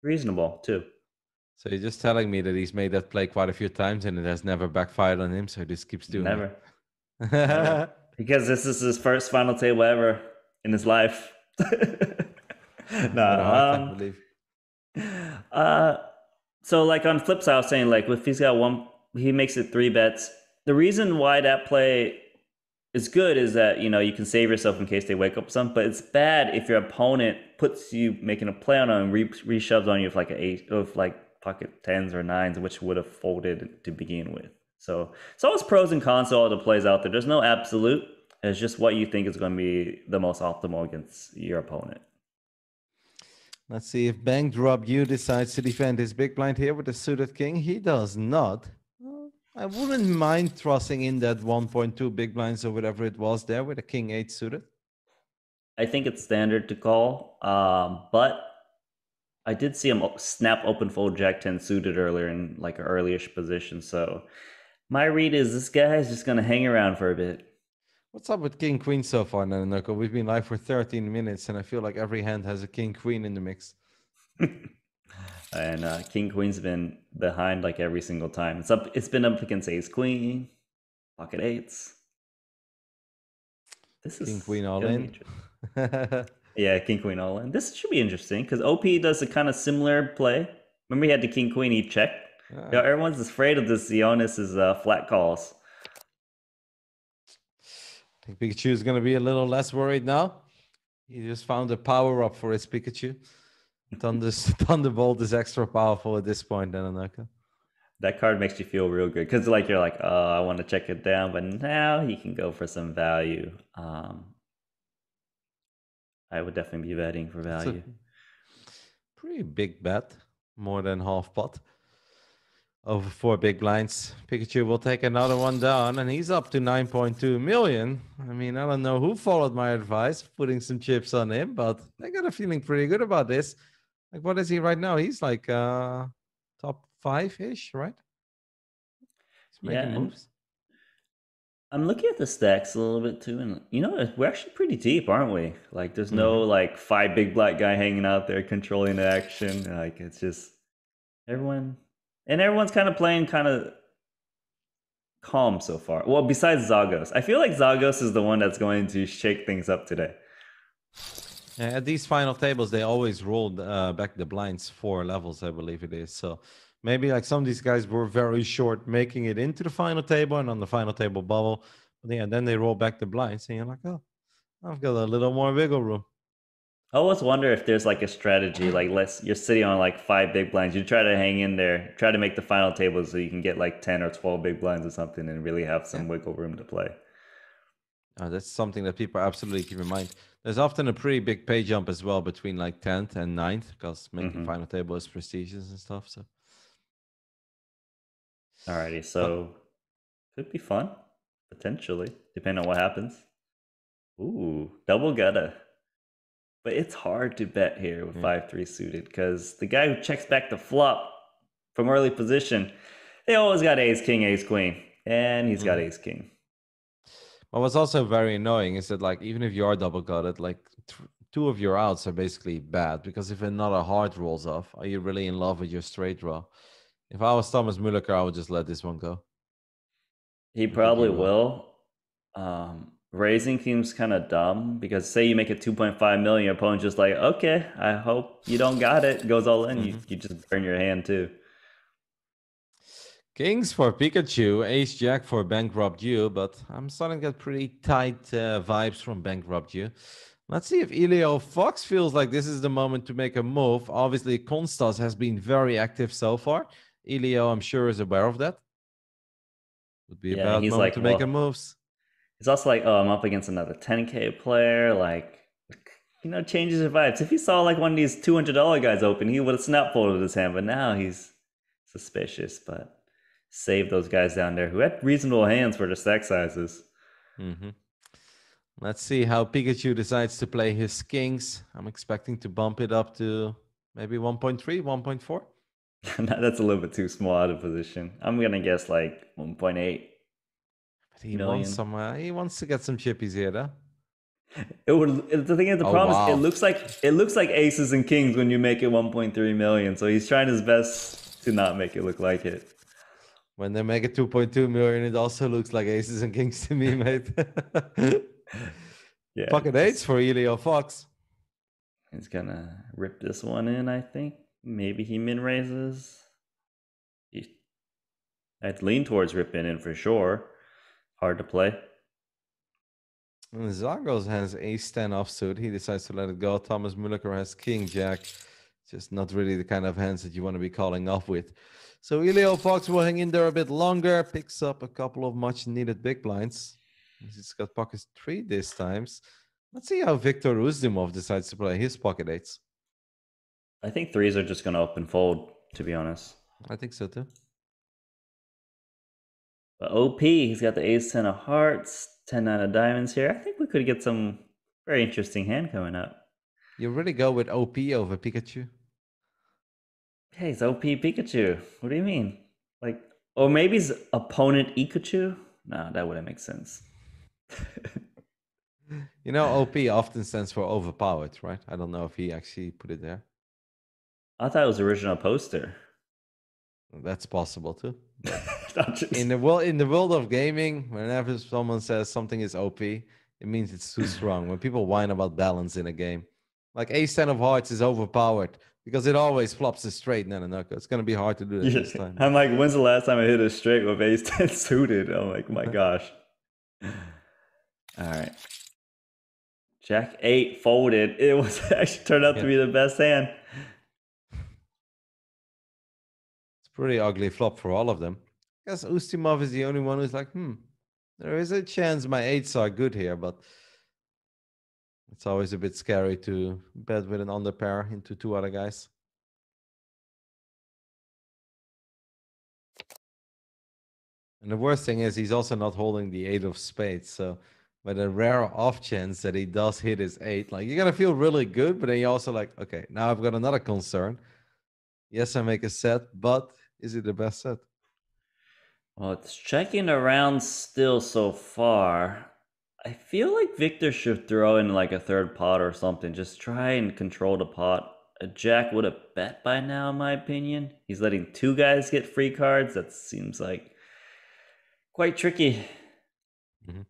reasonable too. So you're just telling me that he's made that play quite a few times and it has never backfired on him. So he just keeps doing never. it. Never. because this is his first final table ever in his life. no, um, uh, so like on flip side, I was saying like if he's got one, he makes it three bets. The reason why that play is good is that you know you can save yourself in case they wake up some, but it's bad if your opponent puts you making a play on and re- reshoves on you with like a eight of like pocket tens or nines, which would have folded to begin with. So it's always pros and cons to all the plays out there. There's no absolute. It's just what you think is going to be the most optimal against your opponent. Let's see if Bankrupt You decides to defend his big blind here with the suited king. He does not. I wouldn't mind thrusting in that 1.2 big blinds or whatever it was there with a king 8 suited. I think it's standard to call, um, but I did see him snap open fold jack 10 suited earlier in like an earlyish position. So my read is this guy is just going to hang around for a bit. What's up with King Queen so far, Nanonoko? We've been live for 13 minutes, and I feel like every hand has a King Queen in the mix. and uh, King Queen's been behind like every single time. It's up. It's been up against Ace Queen, Pocket Eights. This is King Queen all in. yeah, King Queen all in. This should be interesting because OP does a kind of similar play. Remember, he had the King Queen. He checked yeah. yeah, everyone's afraid of this Zionis's uh, flat calls. I think Pikachu is going to be a little less worried now. He just found a power up for his Pikachu. Thunder, Thunderbolt is extra powerful at this point, Nanonoko. That card makes you feel real good because, like, you're like, oh, I want to check it down, but now he can go for some value. Um, I would definitely be betting for value. Pretty big bet, more than half pot over four big blinds. Pikachu will take another one down, and he's up to 9.2 million. I mean, I don't know who followed my advice, putting some chips on him, but I got a feeling pretty good about this. Like, what is he right now? He's like uh top five-ish, right? He's making Yeah, moves. I'm looking at the stacks a little bit too, and you know, we're actually pretty deep, aren't we? Like, there's no Mm-hmm. like five big black guy hanging out there controlling the action. Like, it's just everyone, and everyone's kind of playing kind of calm so far. Well, besides Zagos, I feel like Zagos is the one that's going to shake things up today. At these final tables, they always rolled uh, back the blinds four levels, I believe it is. So maybe like some of these guys were very short making it into the final table and on the final table bubble. But yeah, then they roll back the blinds and you're like, oh, I've got a little more wiggle room. I always wonder if there's like a strategy, like let's you're sitting on like five big blinds, you try to hang in there, try to make the final table so you can get like ten or twelve big blinds or something, and really have some wiggle room to play. Uh, that's something that people absolutely keep in mind. There's often a pretty big pay jump as well between like 10th and 9th because making Mhm. final table is prestigious and stuff. So Alrighty, so could be fun potentially, depending on what happens. Ooh, double gutter. But it's hard to bet here with Yeah. five three suited because the guy who checks back the flop from early position, they always got ace king ace queen, and he's got ace king. But what's also very annoying is that like even if you are double gutted, like two of your outs are basically bad because if another heart rolls off, are you really in love with your straight draw? If I was Thomas Muehloecker, I would just let this one go. He probably he will. will. Um, raising seems kind of dumb because say you make it 2.5 million, your opponent's just like, okay, I hope you don't got it. Goes all in. You, you just burn your hand too. Kings for Pikachu, Ace Jack for Bankrupt You, but I'm starting to get pretty tight uh, vibes from Bankrupt You. Let's see if Elio Fox feels like this is the moment to make a move. Obviously, Konstas has been very active so far. Elio, I'm sure, is aware of that. Would be a Yeah, he's moment like, to make a well- moves. It's also like, oh, I'm up against another 10k player. Like, you know, changes your vibes. If he saw like one of these $200 guys open, he would have snap folded his hand. But now he's suspicious. But save those guys down there who had reasonable hands for the stack sizes. hmm Let's see how Pikachu decides to play his kings. I'm expecting to bump it up to maybe 1.3, 1.4. That's a little bit too small out of position. I'm gonna guess like 1.8. But he Million. wants some. Uh, he wants to get some chippies here, though. It would. The thing is, the Oh, problem is, it looks like it looks like aces and kings when you make it 1.3 million. So he's trying his best to not make it look like it. When they make a 2.2 million, it also looks like aces and kings to me, mate. Yeah, Pocket eights for Elio Fox. He's gonna rip this one in. I think maybe he min raises. He, I'd lean towards ripping in for sure. Hard to play. And Zagos has ace 10 offsuit. He decides to let it go. Thomas Muehloecker has king jack. Just not really the kind of hands that you want to be calling off with. So Elio Fox will hang in there a bit longer, picks up a couple of much needed big blinds. He's got pocket three this times. Let's see how Victor Ustimov decides to play his pocket eights. I think threes are just gonna open fold. To be honest. I think so too. But OP, he's got the ace 10 of hearts, 10 9 of diamonds here. I think we could get some very interesting hand coming up. You really go with OP over Pikachu? Hey, it's OP Pikachu. What do you mean? Like, or maybe his opponent Ikachu? No, that wouldn't make sense. You know, OP often stands for overpowered, right? I don't know if he actually put it there. I thought it was original poster. That's possible too. Just- In the world, in the world of gaming, whenever someone says something is OP, it means it's too strong. When people whine about balance in a game, like Ace Ten of Hearts is overpowered because it always flops a straight. No, no, no. It's gonna be hard to do that this time. I'm like, when's the last time I hit a straight with ace 10 suited? I'm like, my gosh. All right. Jack 8 folded. It was actually turned out to be the best hand. It's pretty ugly flop for all of them. I guess Ustimov is the only one who's like, hmm, there is a chance my eights are good here, but it's always a bit scary to bet with an underpair into two other guys. And the worst thing is he's also not holding the eight of spades. So with a rare off chance that he does hit his eight, like you're gonna feel really good, but then you're also like, okay, now I've got another concern. Yes, I make a set, but is it the best set? Well, it's checking around still so far. I feel like Victor should throw in like a third pot or something. Just try and control the pot. A Jack would have bet by now, in my opinion. He's letting two guys get free cards. That seems like quite tricky. Mm-hmm.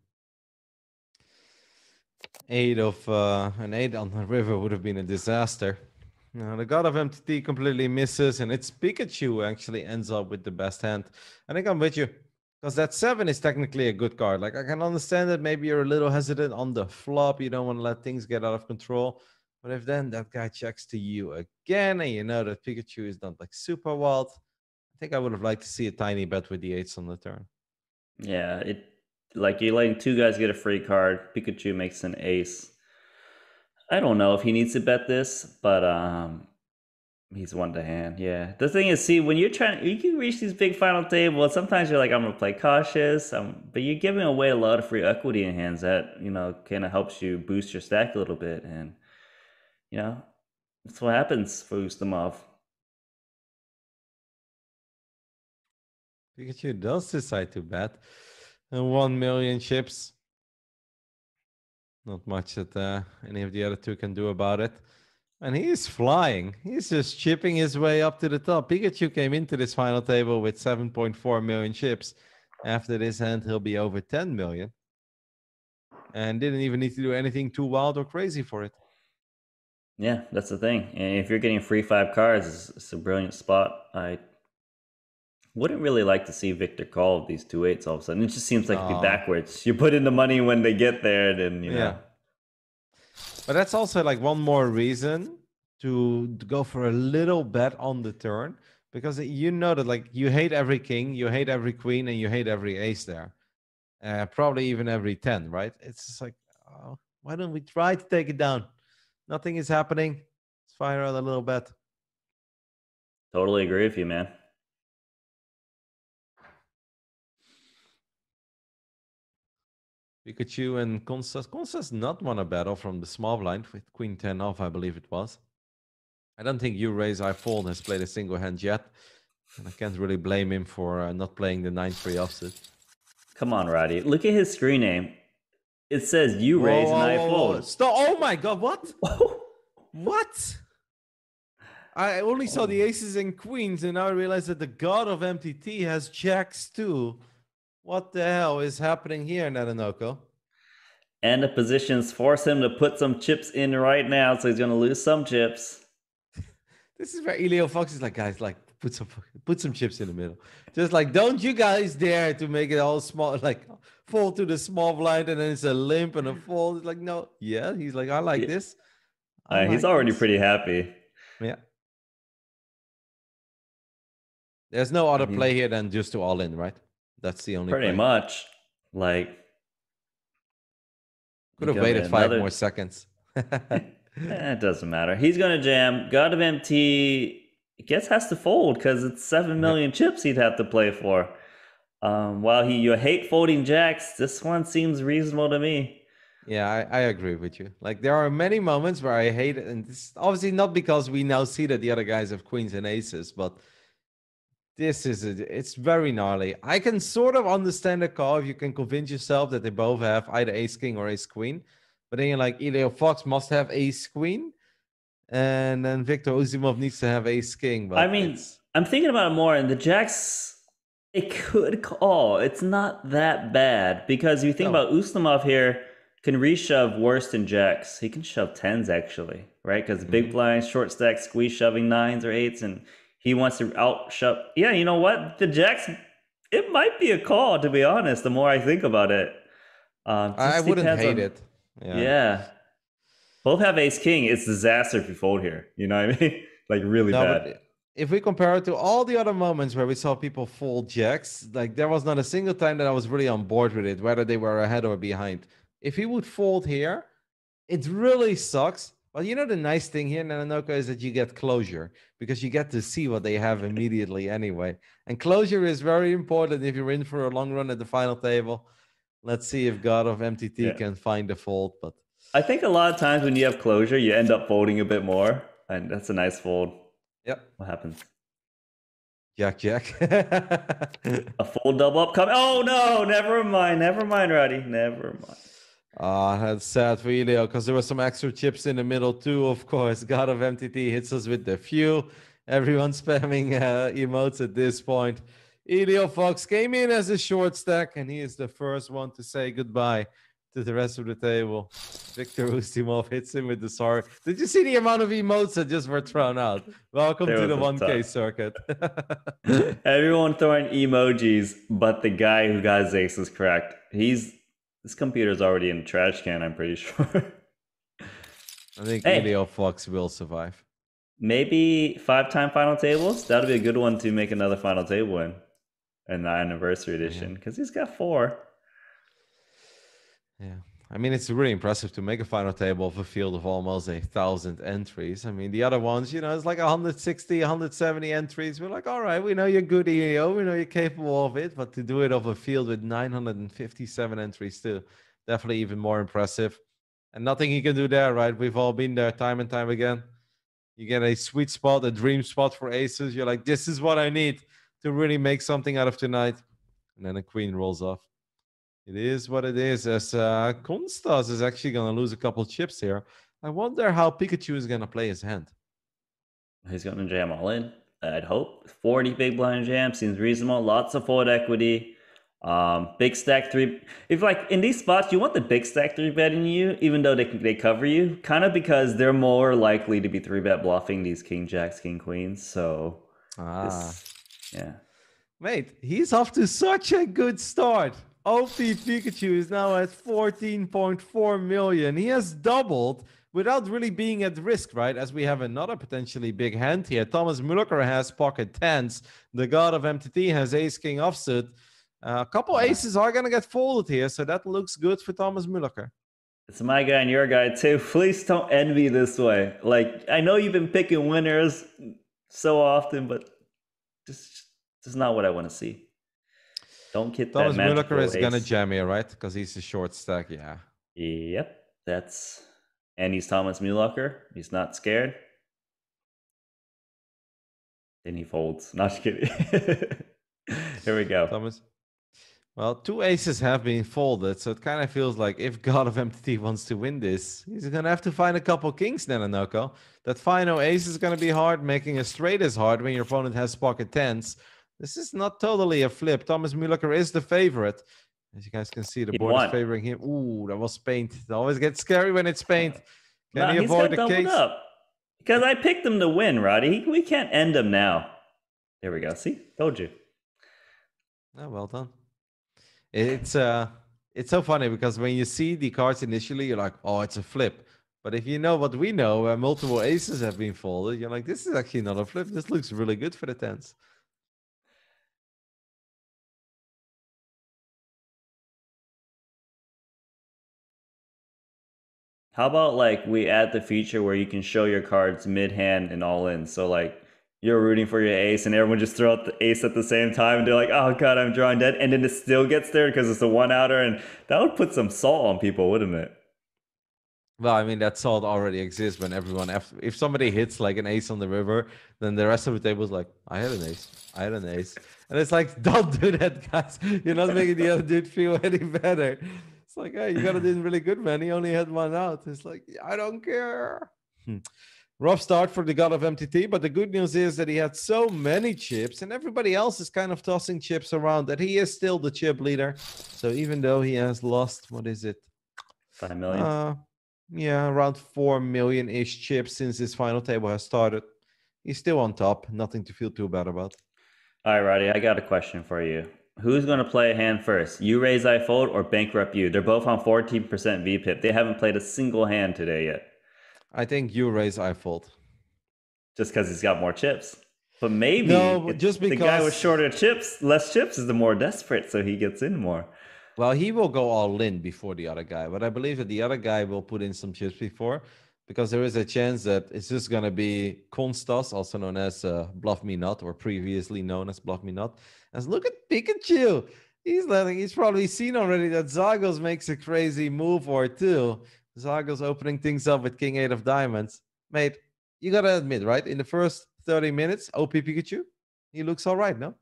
Eight of uh, an eight on the river would have been a disaster. Now the God of MTT completely misses, and it's Pikachu actually ends up with the best hand. I think I'm with you. Because that seven is technically a good card. Like I can understand that maybe you're a little hesitant on the flop. You don't want to let things get out of control. But if then that guy checks to you again, and you know that Pikachu is not like super wild, I think I would have liked to see a tiny bet with the eights on the turn. Yeah, it like you're letting two guys get a free card. Pikachu makes an ace. I don't know if he needs to bet this, but um, He's one to hand, yeah. The thing is, see, when you're trying, you can reach these big final tables. Sometimes you're like, I'm gonna play cautious, um, but you're giving away a lot of free equity in hands that you know kind of helps you boost your stack a little bit, and you know that's what happens for Ustimov. Pikachu does decide to bet, and one million chips. Not much that uh, any of the other two can do about it. And he's flying. He's just chipping his way up to the top. Pikachu came into this final table with 7.4 million chips. After this hand, he'll be over 10 million. And didn't even need to do anything too wild or crazy for it. Yeah, that's the thing. And if you're getting free five cards, it's, it's a brilliant spot. I wouldn't really like to see Victor call these two eights all of a sudden. It just seems like it'd be backwards. You put in the money when they get there, then you know. But that's also like one more reason to, to go for a little bet on the turn because you know that like you hate every king, you hate every queen, and you hate every ace there. Uh, probably even every 10, right? It's just like, oh, why don't we try to take it down? Nothing is happening. Let's fire out a little bet. Totally agree with you, man. Pikachu and Konstas. Konstas not won a battle from the small blind with Queen 10 off, I believe it was. I don't think you raise I fold has played a single hand yet. And I can't really blame him for uh, not playing the 9-3 offsuit. Come on, Roddy. Look at his screen name. It says you raise whoa, and I fold. Stop. Oh my god, what? what? I only saw the aces and queens, and now I realize that the god of MTT has jacks too. What the hell is happening here, Nanonoko? And the positions force him to put some chips in right now, so he's gonna lose some chips. this is where Elio Fox is like, guys, like put some put some chips in the middle. Just like, don't you guys dare to make it all small, like fall to the small blind, and then it's a limp and a fold. It's like, no, yeah. He's like, I like yeah. this. I uh, like he's already this. pretty happy. Yeah. There's no other mm-hmm. play here than just to all in, right? That's the only. Pretty play. much, like. Could have waited five another... more seconds. eh, it doesn't matter. He's gonna jam. God of MT guess has to fold because it's seven million chips he'd have to play for. Um, while he you hate folding jacks, this one seems reasonable to me. Yeah, I, I agree with you. Like there are many moments where I hate it, and it's obviously not because we now see that the other guys have queens and aces, but this is a, it's very gnarly. I can sort of understand the call if you can convince yourself that they both have either ace king or ace queen. But then you're like, Elio Fox must have ace queen. And then Victor Ustimov needs to have ace king. But I mean, I'm thinking about it more, and the jacks, it could call. It's not that bad because you think no. about Ustimov here can reshove worse than jacks. He can shove tens actually, right? Because mm-hmm. big blinds, short stack, squeeze shoving nines or eights, and he wants to out shove. Yeah, you know what? The Jacks, it might be a call, to be honest, the more I think about it. Um, I wouldn't hate on, it. Yeah. yeah. Both have ace king. It's disaster if you fold here. You know what I mean? like really no, bad. If we compare it to all the other moments where we saw people fold jacks, like there was not a single time that I was really on board with it, whether they were ahead or behind. If he would fold here, it really sucks well, you know the nice thing here, Nanonoko, is that you get closure because you get to see what they have immediately anyway. And closure is very important if you're in for a long run at the final table. Let's see if God of MTT yeah. can find a fold. But I think a lot of times when you have closure, you end up folding a bit more, and that's a nice fold. Yep. What happens? Jack Jack. a full double up coming. Oh no, never mind, never mind, Roddy. Never mind. Ah, uh, that's sad for Elio because there were some extra chips in the middle too, of course. God of MTT hits us with the few. Everyone spamming uh, emotes at this point. Elio Fox came in as a short stack, and he is the first one to say goodbye to the rest of the table. Victor Ustimov hits him with the sword. Did you see the amount of emotes that just were thrown out? Welcome there to the 1K circuit. Everyone throwing emojis, but the guy who got his aces correct. He's this computer's already in the trash can, I'm pretty sure. I think hey. Elio Fox will survive. Maybe five time final tables. That'll be a good one to make another final table in. In the anniversary edition. Because he's got four. Yeah. I mean, it's really impressive to make a final table of a field of almost a thousand entries. I mean, the other ones, you know, it's like 160, 170 entries. We're like, all right, we know you're good EO, we know you're capable of it, but to do it of a field with 957 entries too, definitely even more impressive. And nothing you can do there, right? We've all been there time and time again. You get a sweet spot, a dream spot for aces. You're like, this is what I need to really make something out of tonight. And then a queen rolls off. It is what it is. As uh, Konstas is actually going to lose a couple chips here. I wonder how Pikachu is going to play his hand. He's going to jam all in. I'd hope 40 big blind jam seems reasonable. Lots of forward equity. Um, big stack three. If like in these spots, you want the big stack three betting you, even though they they cover you, kind of because they're more likely to be three bet bluffing these king jacks, king queens. So, ah, this, yeah. Mate, he's off to such a good start. OP Pikachu is now at 14.4 million. He has doubled without really being at risk, right? As we have another potentially big hand here. Thomas Muehloecker has pocket tens. The god of MTT has ace king offsuit. Uh, a couple aces are going to get folded here, so that looks good for Thomas Muehloecker. It's my guy and your guy too. Please don't envy this way. Like I know you've been picking winners so often, but this, this is not what I want to see. Don't get Thomas that Muehloecker is gonna jam here, right? Because he's a short stack, yeah. Yep, that's and he's Thomas Muehloecker. He's not scared. Then he folds. Not kidding. Here we go. Thomas. Well, two aces have been folded, so it kind of feels like if God of MTT wants to win this, he's gonna have to find a couple kings, Nanonoko. That final ace is gonna be hard. Making a straight is hard when your opponent has pocket tens. This is not totally a flip. Thomas Muehloecker is the favorite. As you guys can see, the he board won. is favoring him. Ooh, that was paint. It always gets scary when it's paint. Can nah, he avoid the case? Up. Because I picked him to win, Roddy. We can't end him now. There we go. See? Told you. Oh, well done. It's uh it's so funny because when you see the cards initially, you're like, oh, it's a flip. But if you know what we know, where multiple aces have been folded, you're like, this is actually not a flip. This looks really good for the tens. How about like we add the feature where you can show your cards mid hand and all in? So like you're rooting for your ace and everyone just throw out the ace at the same time and they're like, oh god, I'm drawing dead, and then it still gets there because it's a one outer, and that would put some salt on people, wouldn't it? Well, I mean that salt already exists when everyone if somebody hits like an ace on the river, then the rest of the table is like, I had an ace, I had an ace, and it's like, don't do that, guys. You're not making the other dude feel any better. It's like, hey, you got it in really good, man. He only had one out. It's like, I don't care. Hmm. Rough start for the god of MTT, but the good news is that he had so many chips, and everybody else is kind of tossing chips around. That he is still the chip leader. So even though he has lost, what is it? Five million. Uh, yeah, around four million ish chips since his final table has started. He's still on top. Nothing to feel too bad about. All right, Roddy, I got a question for you who's going to play a hand first? You raise, I fold, or bankrupt you? They're both on 14% VPIP. They haven't played a single hand today yet. I think you raise, I fold. Just because he's got more chips. But maybe no, just because the guy with shorter chips, less chips is the more desperate, so he gets in more. Well, he will go all in before the other guy, but I believe that the other guy will put in some chips before because there is a chance that it's just going to be Konstas, also known as uh, Bluff Me Not, or previously known as Bluff Me Not. As look at Pikachu. He's letting, he's probably seen already that Zagos makes a crazy move or two. Zagos opening things up with King 8 of Diamonds. Mate, you got to admit, right? In the first 30 minutes, OP Pikachu? he looks all right, no?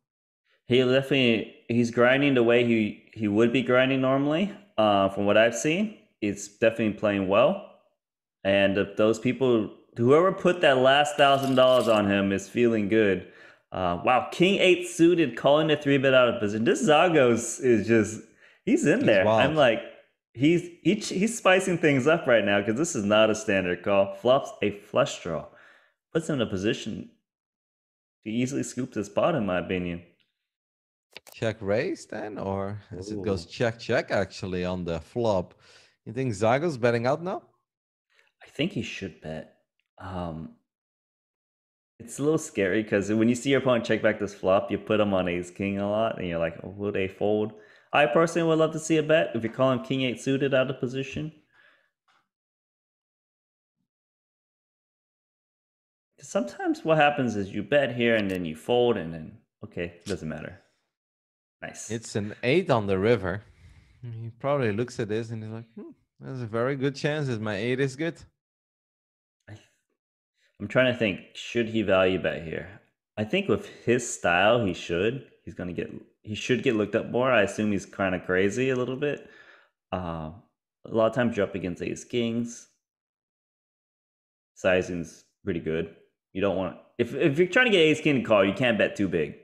He definitely he's grinding the way he he would be grinding normally. Uh, from what I've seen, it's definitely playing well. And if those people, whoever put that last thousand dollars on him, is feeling good. Uh, wow, King Eight suited, calling the three bit out of position. This Zagos is just he's in He's there. wild. I'm like, he's he, he's spicing things up right now because this is not a standard call. Flops a flush draw, puts him in a position to easily scoop this pot, in my opinion. Check raise then, or as it goes check check actually on the flop. You think Zago's betting out now? I think he should bet. Um, it's a little scary because when you see your opponent check back this flop, you put him on ace king a lot, and you're like, oh, will they fold? I personally would love to see a bet if you call him king eight suited out of position. Sometimes what happens is you bet here and then you fold, and then okay, doesn't matter. Nice. It's an eight on the river. He probably looks at this and he's like, hmm, there's a very good chance that my eight is good. I'm trying to think. Should he value bet here? I think with his style, he should. He's gonna get. He should get looked up more. I assume he's kind of crazy a little bit. Uh, a lot of times you're up against ace kings. Sizing's pretty good. You don't want if if you're trying to get ace king to call, you can't bet too big.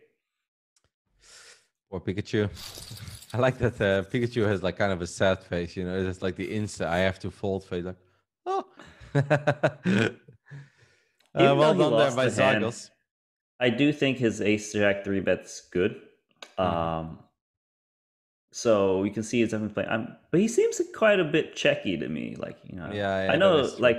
Or Pikachu. I like that uh, Pikachu has like kind of a sad face, you know, it's like the insta I have to fold face, like, oh. uh, though well he done there lost by the hand, Zagos. I do think his ace jack three bet's good. Um, so you can see he's definitely playing. I'm, but he seems quite a bit checky to me. Like you know, Yeah, yeah, I know. Like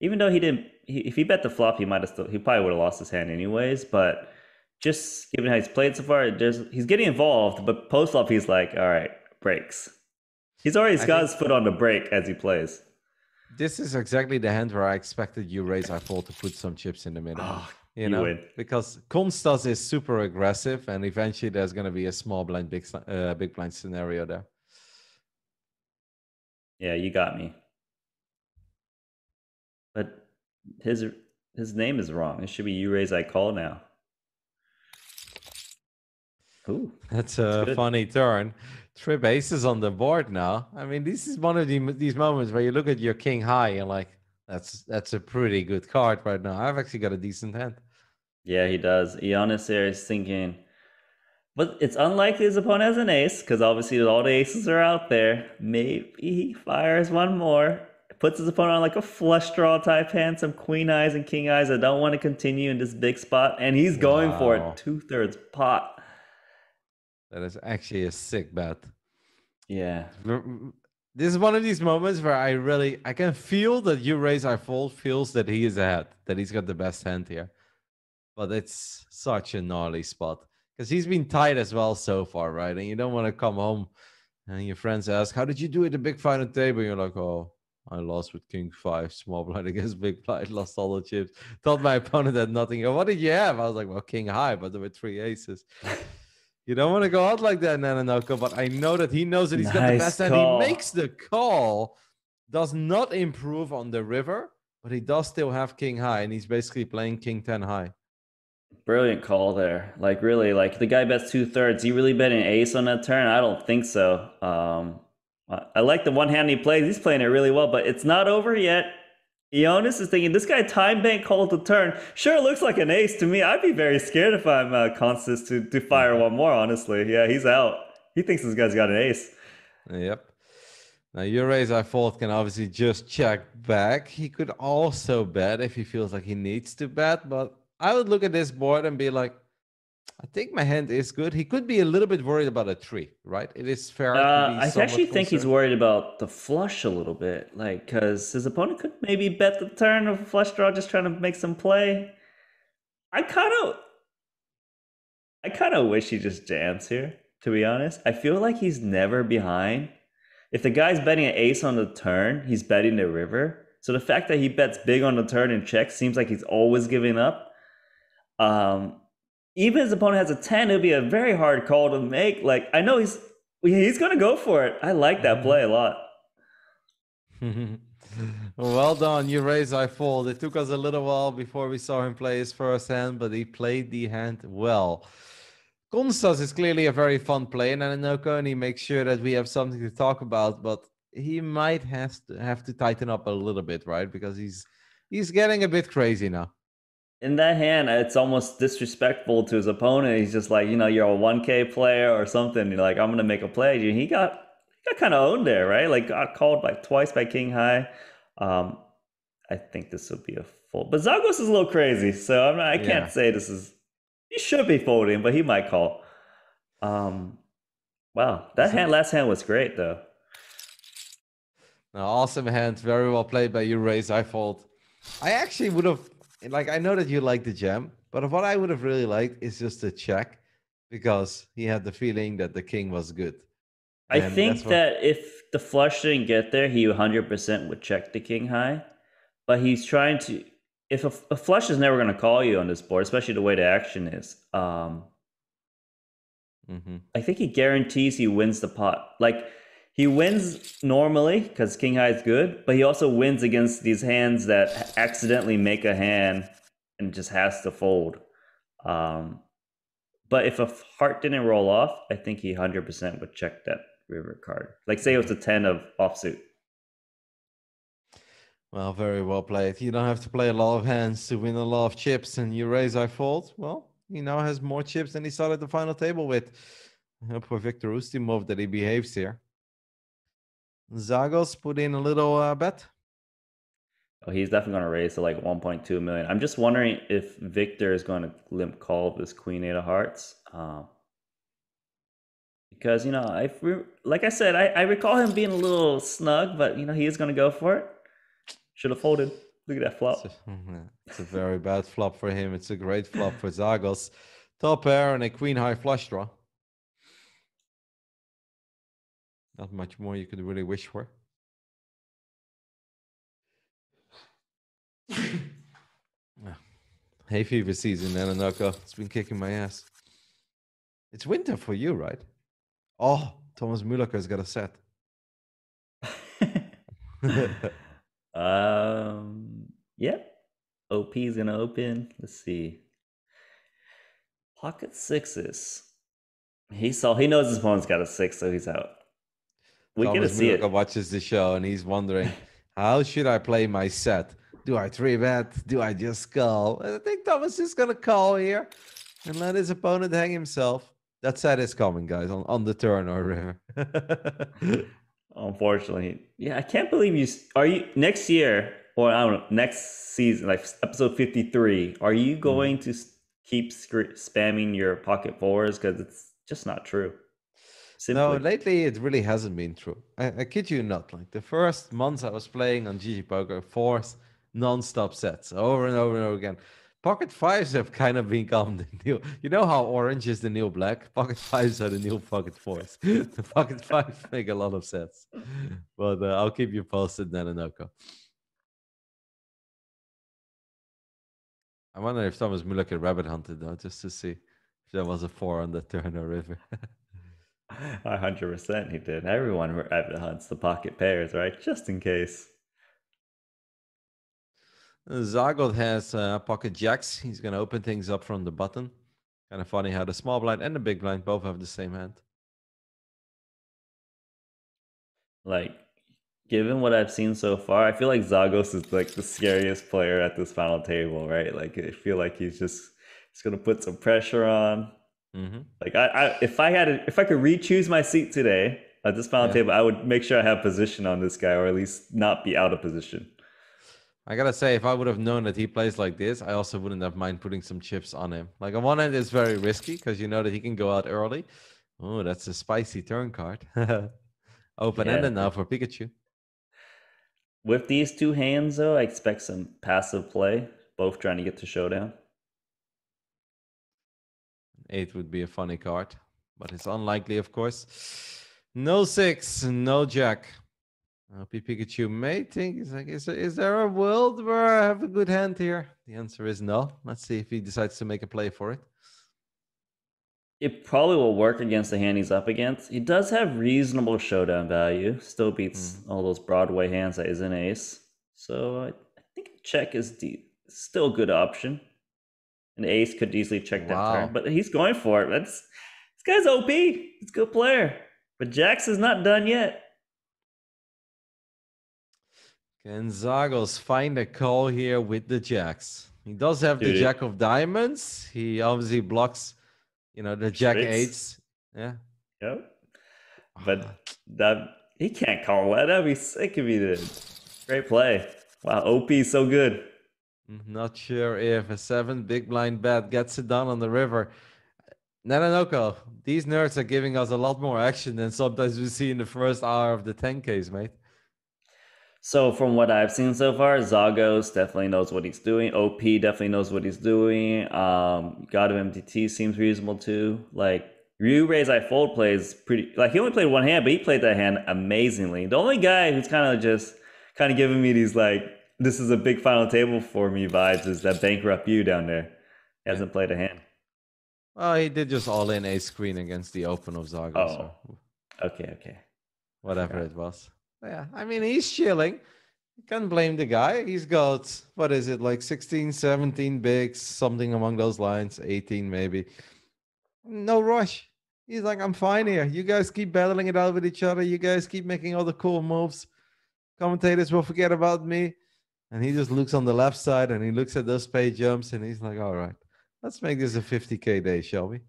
even though he didn't, he, if he bet the flop, he might have still. He probably would have lost his hand anyways. But just given how he's played so far, there's he's getting involved. But post flop, he's like, all right, breaks. He's already got think- his foot on the brake as he plays. This is exactly the hand where I expected you raise I fold to put some chips in the middle. Oh, you you know, win. because Konstas is super aggressive, and eventually there's going to be a small blind, big, uh, big blind scenario there. Yeah, you got me. But his his name is wrong. It should be you raise I call now. Ooh. That's a good. funny turn. Trip aces on the board now. I mean, this is one of the, these moments where you look at your king high and like, that's that's a pretty good card right now. I've actually got a decent hand. Yeah, he does. Ioannis here is thinking, but it's unlikely his opponent has an ace because obviously all the aces are out there. Maybe he fires one more, puts his opponent on like a flush draw type hand, some queen eyes and king eyes that don't want to continue in this big spot, and he's going for Wow. it two thirds pot. That is actually a sick bet. Yeah, This is one of these moments where I really I can feel that you raise I fold feels that he is ahead, that he's got the best hand here. But it's such a gnarly spot because he's been tight as well so far, right? And you don't want to come home and your friends ask, "How did you do at the big final table?" And You're like, "Oh, I lost with king five, small blind against big blind, lost all the chips. Told my opponent that nothing. What did you have? I was like, well, king high, but there were three aces. You don't want to go out like that, Nanonoko, but I know that he knows that he's got the best hand. call. He makes the call, does not improve on the river, but he does still have king high, and he's basically playing king 10 high. brilliant call there. Like really, like the guy bets two thirds. He really bet an ace on that turn? I don't think so. Um, I, I like the one hand he plays. He's playing it really well, but it's not over yet. Ioannis is thinking this guy time bank called the turn. Sure looks like an ace to me. I'd be very scared if I'm uh, Konstas to to fire one more. Honestly, yeah, he's out. He thinks this guy's got an ace. Yep. Now your raise I fold can obviously just check back. He could also bet if he feels like he needs to bet, but I would look at this board and be like, I think my hand is good. He could be a little bit worried about a tree, right? It is fair. Uh, I actually think he's worried about the flush a little bit, like because his opponent could maybe bet the turn of a flush draw, just trying to make some play. I kind of, I kind of wish he just jams here. To be honest, I feel like he's never behind. If the guy's betting an ace on the turn, he's betting the river. So the fact that he bets big on the turn and checks seems like he's always giving up. Um, even his opponent has a 10, it'll be a very hard call to make. Like, I know he's he's gonna go for it. I like that play a lot. Well done, you raise, I fold. It took us a little while before we saw him play his first hand, but he played the hand well. Konstas is clearly a very fun play, and I know he makes sure that we have something to talk about, but he might has to have to tighten up a little bit, right? Because he's he's getting a bit crazy now. In that hand, it's almost disrespectful to his opponent. He's just like, you know, you're a 1K player or something. You're like, I'm gonna make a play. He got he got kind of owned there, right? Like got called by twice by King High. Um, I think this would be a full. But Zagos is a little crazy, so I'm not, I can't yeah. say this is. He should be folding, but he might call. Um, wow, that hand, last hand was great though. No, awesome hand, very well played by you, Raise. I fold. I actually would have like. I know that you like the gem, but what I would have really liked is just a check, because he had the feeling that the king was good. I think what... that if the flush didn't get there, he 100% would check the king high. But he's trying to. If a, a flush is never going to call you on this board, especially the way the action is, um, mm-hmm. I think he guarantees he wins the pot. Like he wins normally because king high is good, but he also wins against these hands that accidentally make a hand and just has to fold. Um, but if a heart didn't roll off, I think he 100% would check that river card. Like say it was a 10 of offsuit. Well, very well played. You don't have to play a lot of hands to win a lot of chips, and you raise I fold. Well, he now has more chips than he started the final table with. I hope for Viktor Ustimov that he behaves here. Zagos put in a little uh, bet. Oh, he's definitely going to raise to like 1.2 million. I'm just wondering if Victor is going to limp call this Queen Eight of Hearts. Uh, because you know, I like I said, I, I recall him being a little snug, but you know, he is going to go for it. Should have folded. Look at that flop. It's a, it's a, very bad flop for him. It's a great flop for Zagos. Top pair and a queen high flush draw. Not much more you could really wish for. Hay fever season, Nanonoko. It's been kicking my ass. It's winter for you, right? Oh, Thomas Muehloecker's got a set. um, yep. OP's gonna open. Let's see. Pocket sixes. He saw. He knows his opponent's got a six, so he's out. We Thomas to see it. Watches the show and he's wondering, how should I play my set? Do I three bet? Do I just call? I think Thomas is gonna call here and let his opponent hang himself. That set is coming, guys, on, on the turn or river. Unfortunately, yeah, I can't believe you are you next year or I don't know next season, like episode fifty three. Are you hmm. going mm. to keep spamming your pocket fours because it's just not true? Simply. No, lately it really hasn't been true. I, I, kid you not. Like the first months I was playing on GG Poker, fours non-stop sets over and over and over again. Pocket fives have kind of become the new. You know how orange is the new black. Pocket fives are the new pocket fours. the pocket fives make a lot of sense. But uh, I'll keep you posted, Nanonoko. I wonder if Thomas Muehloecker could rabbit hunted though, just to see if there was a four on the Turner River. hundred percent, he did. Everyone hunts the pocket pairs, right? Just in case. Zagos has uh, pocket jacks. He's going to open things up from the button. Kind of funny how the small blind and the big blind both have the same hand. Like, given what I've seen so far, I feel like Zagos is like the scariest player at this final table, right? Like, I feel like he's just he's going to put some pressure on. Mm-hmm. Like, I, I if I had a, if I could re-choose my seat today at this final yeah. table, I would make sure I have position on this guy, or at least not be out of position. I gotta say, if I would have known that he plays like this, I also wouldn't have mind putting some chips on him. Like on one end, it's very risky because you know that he can go out early. Oh, that's a spicy turn card. Open ended yeah. now for Pikachu. With these two hands, though, I expect some passive play, both trying to get to showdown. Eight would be a funny card, but it's unlikely, of course. No six, no jack. LP Pikachu may think is like, is, is there a world where I have a good hand here? The answer is no. Let's see if he decides to make a play for it. It probably will work against the hand he's up against. He does have reasonable showdown value. Still beats mm. all those Broadway hands that is an ace. So I, I think check is the still a good option. An ace could easily check that Wow. turn, but he's going for it. That's this guy's OP. He's a good player. But Jax is not done yet. Gonzagos find a call here with the jacks. He does have the jack of diamonds. He obviously blocks, you know, the jack Straights. eights. Yeah. Yep. Ah. But that he can't call that. That'd be sick if he did. Great play. Wow, OP so good. Mm, Not sure if a seven big blind bet gets it done on the river. Nanonoko, these nerds are giving us a lot more action than sometimes we see in the first hour of the 10Ks, mate. So from what I've seen so far, Zagos definitely knows what he's doing. OP definitely knows what he's doing. Um, God of MTT seems reasonable too. Like Ryu Ray's I Fold plays pretty. Like he only played one hand, but he played that hand amazingly. The only guy who's kind of just kind of giving me these like this is a big final table for me vibes is that bankrupt you down there. He hasn't played a hand. Oh, he did just all in ace queen against the open of Zagos. Oh. so Okay, okay. whatever forgot. it was. Yeah, I mean, he's chilling. You can't blame the guy. He's got, what is it, like 16, 17 bigs, something among those lines, 18 maybe. No rush. He's like, I'm fine here. You guys keep battling it out with each other. You guys keep making all the cool moves. Commentators will forget about me. And he just looks on the left side and he looks at those spade jumps and he's like, all right, let's make this a 50k day, shall we?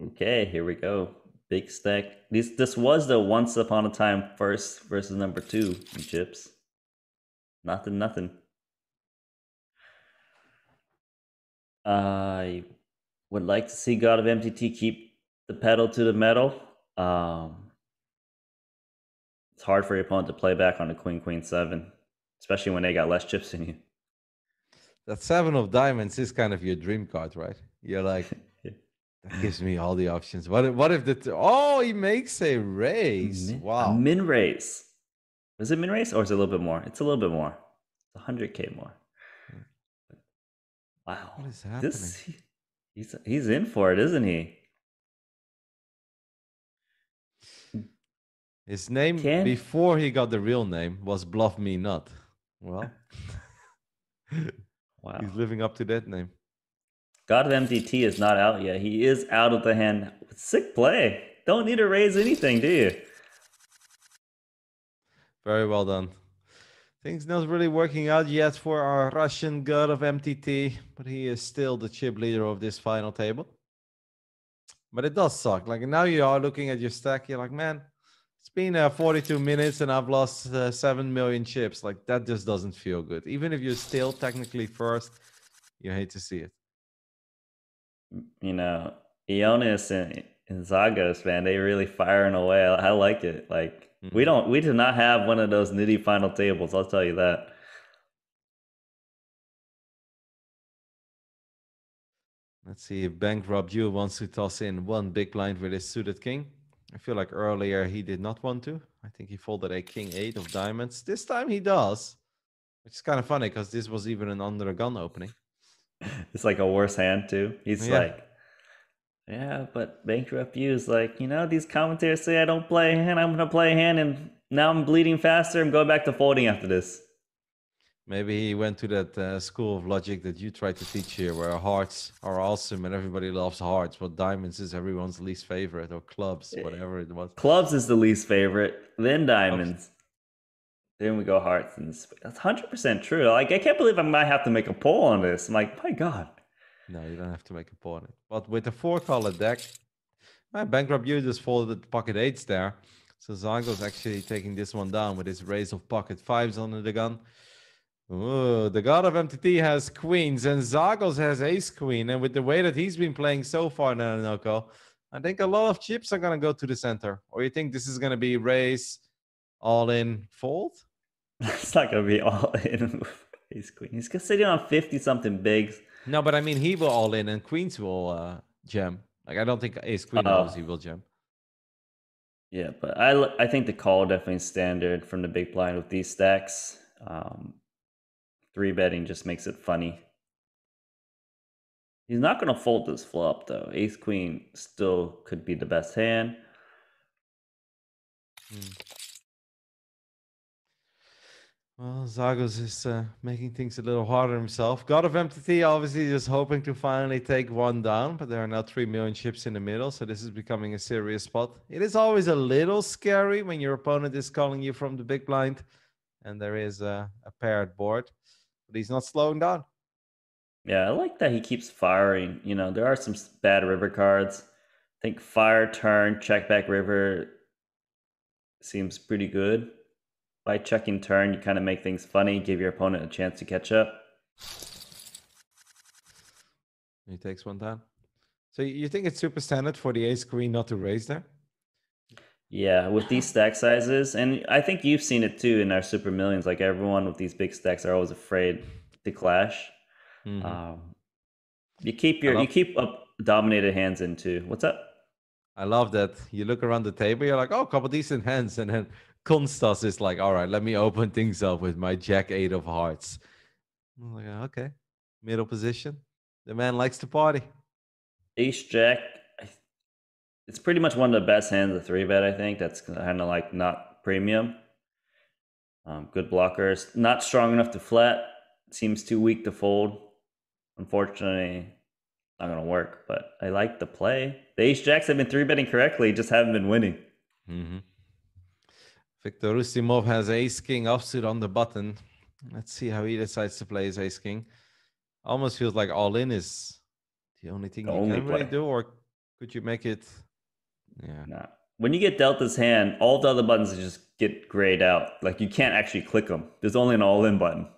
Okay, here we go. Big stack. This this was the once upon a time first versus number two in chips. Nothing, nothing. I would like to see God of MTT keep the pedal to the metal. Um, it's hard for your opponent to play back on a queen queen seven, especially when they got less chips than you. That seven of diamonds is kind of your dream card, right? You're like, Yeah. that gives me all the options. What if, what if the, t- oh, he makes a raise. Min- a Wow. min raise. Is it min raise or is it a little bit more? It's a little bit more. It's 100k more. Hmm. Wow. What is happening? This he- he's he's in for it, isn't he? His name Can- before he got the real name was Bluff Me Not. Well, Wow. he's living up to that name. God of MTT is not out yet. He is out of the hand. Sick play. Don't need to raise anything, do you? Very well done. Things not really working out yet for our Russian god of MTT, but he is still the chip leader of this final table. But it does suck. Like now you are looking at your stack, you're like, man, it's been uh, 42 minutes and I've lost uh, 7 million chips. Like that just doesn't feel good. Even if you're still technically first, you hate to see it. You know, Ioannis and, and Zagos, man, they really firing away. I, I like it. Like we Mhm. don't, we do not have one of those nitty final tables. I'll tell you that. Let's see if Bankrupt you wants to toss in one big blind with his suited king. I feel like earlier he did not want to. I think he folded a king eight of diamonds. This time he does, which is kind of funny because this was even an under a gun opening. It's like a worse hand too. He's Yeah. like, yeah, but bankrupt you is like, you know, these commentators say I don't play a hand, I'm gonna play a hand, and now I'm bleeding faster. I'm going back to folding after this. Maybe he went to that uh, school of logic that you tried to teach here, where hearts are awesome and everybody loves hearts, but diamonds is everyone's least favorite, or clubs, whatever it was. Clubs is the least favorite, then diamonds. Then we go hearts, and that's hundred percent true. Like I can't believe I might have to make a poll on this. I'm like, my god. No, you don't have to make a poll on it. But with the four color deck, my Bankrupt you just folded pocket eights there. So Zagos actually taking this one down with his raise of pocket fives under the gun. Ooh, the god of MTT has queens and Zagos has ace queen. And with the way that he's been playing so far, Nanoko, I think a lot of chips are going to go to the center. Or you think this is going to be raise, all in, fold? it's not gonna be all in with ace queen. He's sitting on fifty something bigs. No, but I mean, he will all in and queens will uh, jam. Like, I don't think ace queen Oh. obviously will jam. Yeah, but I, I think the call definitely standard from the big blind with these stacks. Um, three betting just makes it funny. He's not gonna fold this flop though. Ace queen still could be the best hand. Well, Zagos is uh, making things a little harder himself. God of MTT obviously just hoping to finally take one down, but there are now 3 million chips in the middle, so this is becoming a serious spot. It is always a little scary when your opponent is calling you from the big blind and there is a, a paired board, but he's not slowing down. Yeah, I like that he keeps firing. You know, there are some bad river cards. I think fire, turn, check back river seems pretty good by checking turn, you kind of make things funny, give your opponent a chance to catch up. He takes one down. So you think it's super standard for the ace queen not to raise there? Yeah, with these stack sizes, and I think you've seen it too in our super millions. Like everyone with these big stacks are always afraid to clash. Mm-hmm. Um, you keep your love- you keep up dominated hands into what's up. I love that you look around the table. You're like, oh, a couple decent hands, and then Konstas is like, all right, let me open things up with my Jack Eight of Hearts. I'm like, okay, middle position. The man likes to party. Ace Jack, it's pretty much one of the best hands of three bet. I think that's kind of like not premium. Um, good blockers, not strong enough to flat. Seems too weak to fold. Unfortunately, not gonna work. But I like the play. The Ace Jacks have been three betting correctly, just haven't been winning. Mm-hmm. Victor Ustimov has ace king offsuit on the button. Let's see how he decides to play his ace king. Almost feels like all in is the only thing the you only can play. really do, or could you make it? Yeah. Nah. When you get dealt this hand, all the other buttons just get grayed out. Like you can't actually click them. There's only an all in button.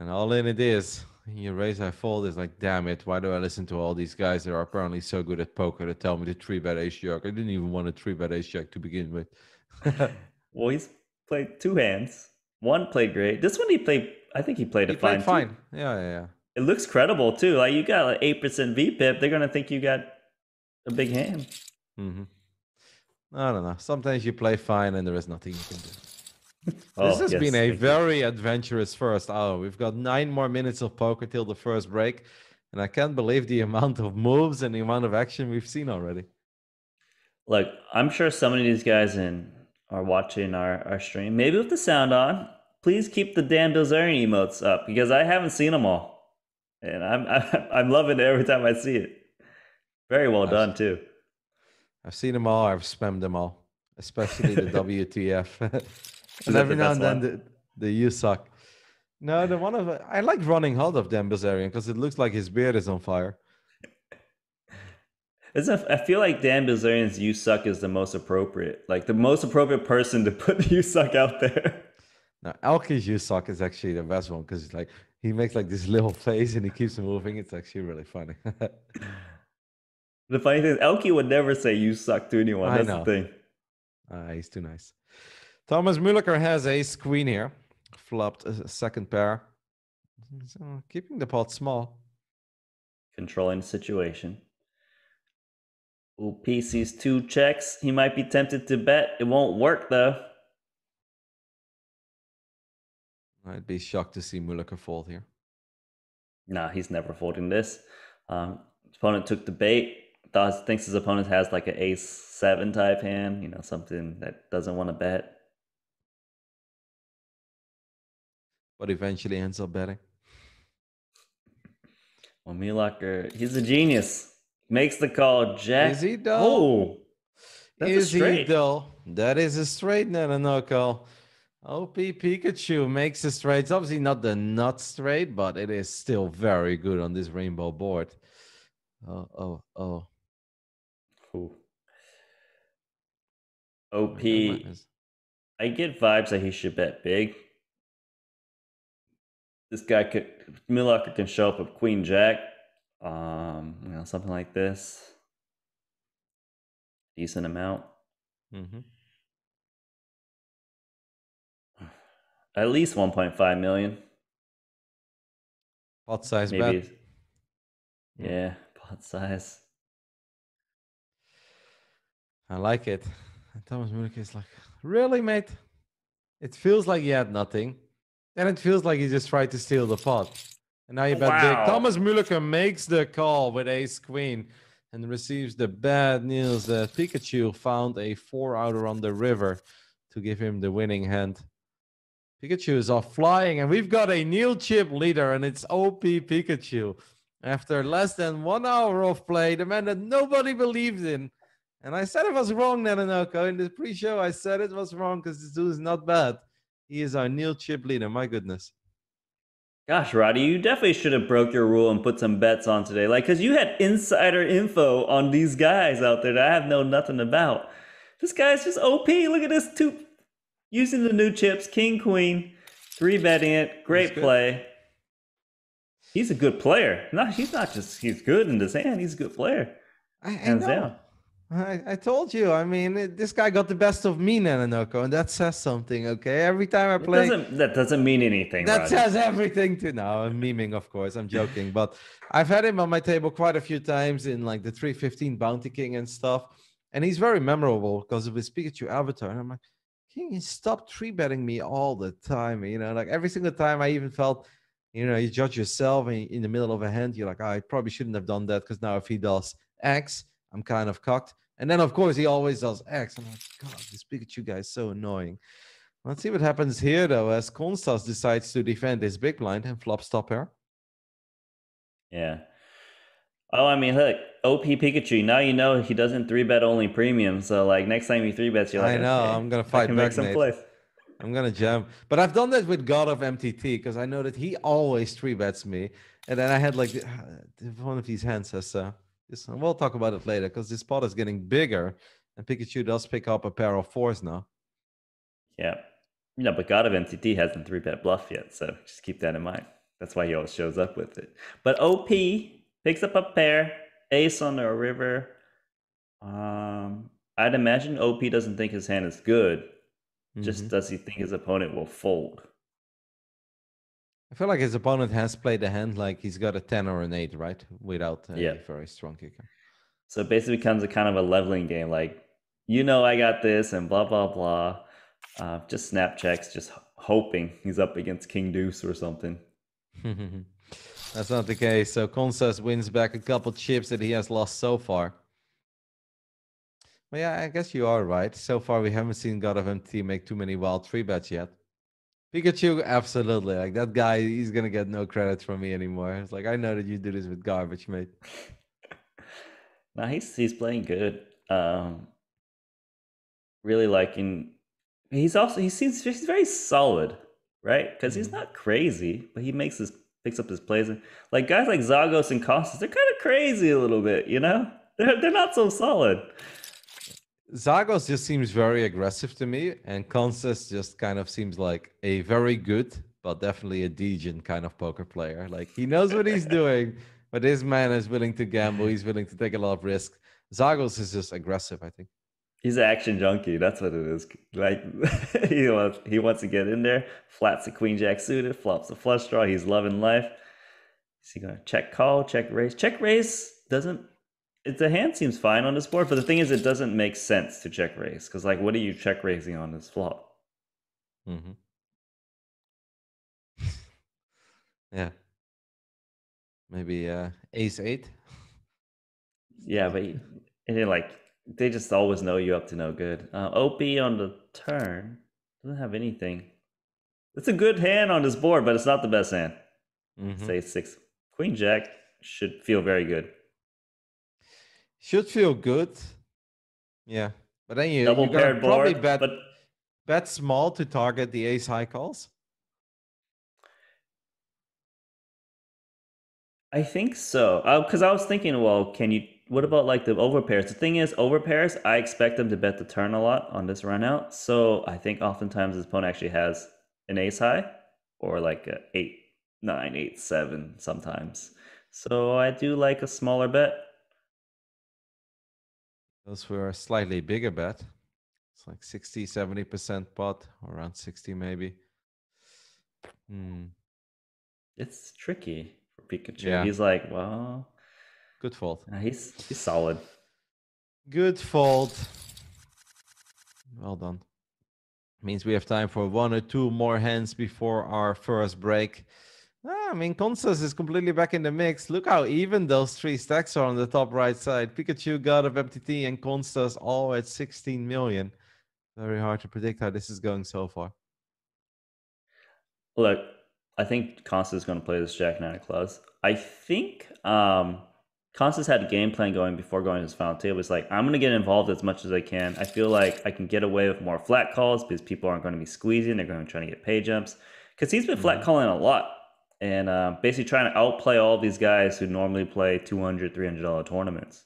And all in it is you raise, I fold. It's like, damn it, why do I listen to all these guys that are apparently so good at poker to tell me to three bet ace jack? I didn't even want a three bet ace jack to begin with. well, he's played two hands. One played great. This one he played. I think he played he it played fine. fine. Yeah, yeah, yeah. It looks credible too. Like you got like eight percent VPIP, they're gonna think you got a big hand. Mm-hmm. I don't know. Sometimes you play fine and there is nothing you can do. Oh, this has yes, been a very you. adventurous first hour. We've got nine more minutes of poker till the first break, and I can't believe the amount of moves and the amount of action we've seen already. Look, I'm sure some of these guys in are watching our, our stream. Maybe with the sound on. Please keep the Dan Bilzerian emotes up because I haven't seen them all, and I'm I'm loving it every time I see it. Very well I've, done too. I've seen them all. I've spammed them all, especially the WTF. and every now and then the, the you suck. No, the one of I like running hold of Dan Bilzerian because it looks like his beard is on fire. Isn't I feel like Dan Bilzerian's "You Suck" is the most appropriate, like the most appropriate person to put "You Suck" out there. Now, ElkY's "You Suck" is actually the best one because it's like he makes like this little face and he keeps moving. It's actually really funny. the funny thing is, ElkY would never say "You suck" to anyone. That's the thing. Uh, he's too nice. Thomas Muehloecker has ace queen here, flopped a second pair. So keeping the pot small. Controlling the situation. Ooh, PC's two checks. He might be tempted to bet. It won't work though. I'd be shocked to see Muehloecker fold here. Nah, he's never folding this. Um, opponent took the bait. Thought, thinks his opponent has like an ace seven type hand, you know, something that doesn't want to bet. but eventually ends up betting. Well, Muehloecker, he's a genius. Makes the call. Jack. Is he though? Oh, that's is he though? That is a straight, not a no call. OP Pikachu makes a straight. It's obviously not the nut straight, but it is still very good on this rainbow board. Oh, oh, oh. Ooh. OP. I get vibes that he should bet big this guy could Muehloecker can show up with Queen Jack, um, you know, something like this, decent amount. Mm-hmm. At least 1.5 million. Pot size Maybe. bet. Yeah, pot size. I like it. And Thomas Muehloecker is like, really, mate? It feels like you had nothing. And it feels like he just tried to steal the pot. And now you bet wow. big. Thomas Muehloecker makes the call with ace queen and receives the bad news that Pikachu found a four outer on the river to give him the winning hand. Pikachu is off flying, and we've got a new chip leader, and it's OP Pikachu. After less than one hour of play, the man that nobody believed in. And I said it was wrong, Nanonoko. In the pre show, I said it was wrong because this dude is not bad. He is our new chip leader. My goodness. Gosh, Roddy, you definitely should have broke your rule and put some bets on today. Like, because you had insider info on these guys out there that I have known nothing about. This guy's just OP. Look at this two using the new chips, King Queen, three betting it, great play. He's a good player. No, he's not just he's good in his hand. He's a good player. I, I Hands know. down. I, I told you. I mean, it, this guy got the best of me, Nanonoko, and that says something. Okay, every time I play, doesn't, that doesn't mean anything. That Roger. says everything to now. I'm memeing, of course. I'm joking, but I've had him on my table quite a few times in like the 315 Bounty King and stuff, and he's very memorable because of his Pikachu avatar. And I'm like, King, stop tree betting me all the time. You know, like every single time I even felt, you know, you judge yourself in the middle of a hand, you're like, oh, I probably shouldn't have done that because now if he does X, I'm kind of cocked. And then of course he always does X. I'm like, God, this Pikachu guy is so annoying. Let's see what happens here though, as Konstas decides to defend his big blind and flop stop her. Yeah. Oh, I mean, look, OP Pikachu. Now you know he doesn't three bet only premium. So like next time you three bets, you're like, I know okay, I'm gonna fight back. Some place. I'm gonna jam, but I've done that with God of MTT because I know that he always three bets me, and then I had like one of these hands has uh, this. We'll talk about it later because this pot is getting bigger, and Pikachu does pick up a pair of fours now. Yeah, no, but God of MTT hasn't three bet bluff yet, so just keep that in mind. That's why he always shows up with it. But OP picks up a pair, ace on the river. Um, I'd imagine OP doesn't think his hand is good. Mm-hmm. Just does he think his opponent will fold? I feel like his opponent has played a hand like he's got a 10 or an 8, right? Without a yeah. very strong kicker. So it basically becomes a kind of a leveling game. Like, you know, I got this and blah, blah, blah. Uh, just snap checks, just hoping he's up against King Deuce or something. That's not the case. So Konstas wins back a couple chips that he has lost so far. But yeah, I guess you are right. So far, we haven't seen God of MT make too many wild three bets yet. Pikachu, absolutely. Like that guy, he's gonna get no credit from me anymore. It's like I know that you do this with garbage, mate. now he's he's playing good. Um, really liking. He's also he seems he's very solid, right? Because mm-hmm. he's not crazy, but he makes his picks up his plays. Like guys like Zagos and Konstas, they're kind of crazy a little bit, you know? They're, they're not so solid. Zagos just seems very aggressive to me, and Konstas just kind of seems like a very good, but definitely a degen kind of poker player. Like he knows what he's doing, but this man is willing to gamble. He's willing to take a lot of risk. Zagos is just aggressive, I think. He's an action junkie. That's what it is. Like he wants he wants to get in there, flats a queen jack suited, flops a flush draw. He's loving life. Is he gonna check call, check raise? Check raise doesn't. It's a hand seems fine on this board, but the thing is, it doesn't make sense to check raise because like, what are you check raising on this flop? Mm-hmm. yeah. Maybe uh, ace eight. Yeah, but and like they just always know you up to no good. Uh, OP on the turn doesn't have anything. It's a good hand on this board, but it's not the best hand. Mm-hmm. Say six. Queen Jack should feel very good. Should feel good. Yeah, but then you double paired probably board, bet but bet small to target the ace high calls. I think so. Because uh, I was thinking, well, can you what about like the overpairs? The thing is, overpairs, I expect them to bet the turn a lot on this run out. So I think oftentimes his opponent actually has an ace high or like a eight, nine, eight, seven sometimes. So I do like a smaller bet. Those were a slightly bigger bet. It's like 60, 70% pot, around 60 maybe. Hmm. It's tricky for Pikachu. Yeah. He's like, well, Good fault. Uh, he's he's solid. Good fault. Well done. Means we have time for one or two more hands before our first break. Ah, I mean, Konstas is completely back in the mix. Look how even those three stacks are on the top right side. Pikachu, God of MTT, and Konstas all at 16 million. Very hard to predict how this is going so far. Look, I think Constance is going to play this Jack Nine of Clubs. I think um, Constance had a game plan going before going to his final table. It's like, I'm going to get involved as much as I can. I feel like I can get away with more flat calls because people aren't going to be squeezing. They're going to try to get pay jumps. Because he's been flat mm-hmm. calling a lot and uh, basically trying to outplay all these guys who normally play $200, $300 tournaments.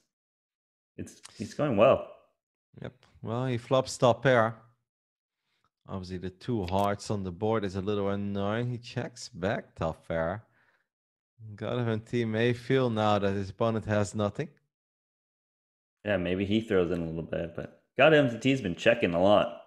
It's He's going well. Yep. Well, he flops top pair. Obviously, the two hearts on the board is a little annoying. He checks back top pair. God of MT may feel now that his opponent has nothing. Yeah, maybe he throws in a little bit, but God MTT's been checking a lot.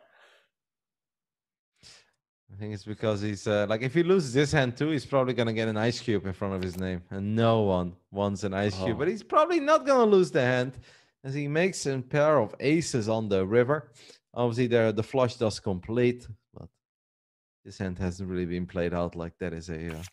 I think it's because he's uh, like if he loses this hand too, he's probably gonna get an ice cube in front of his name, and no one wants an ice oh. cube. But he's probably not gonna lose the hand as he makes a pair of aces on the river. Obviously, there the flush does complete, but this hand hasn't really been played out like that is a uh,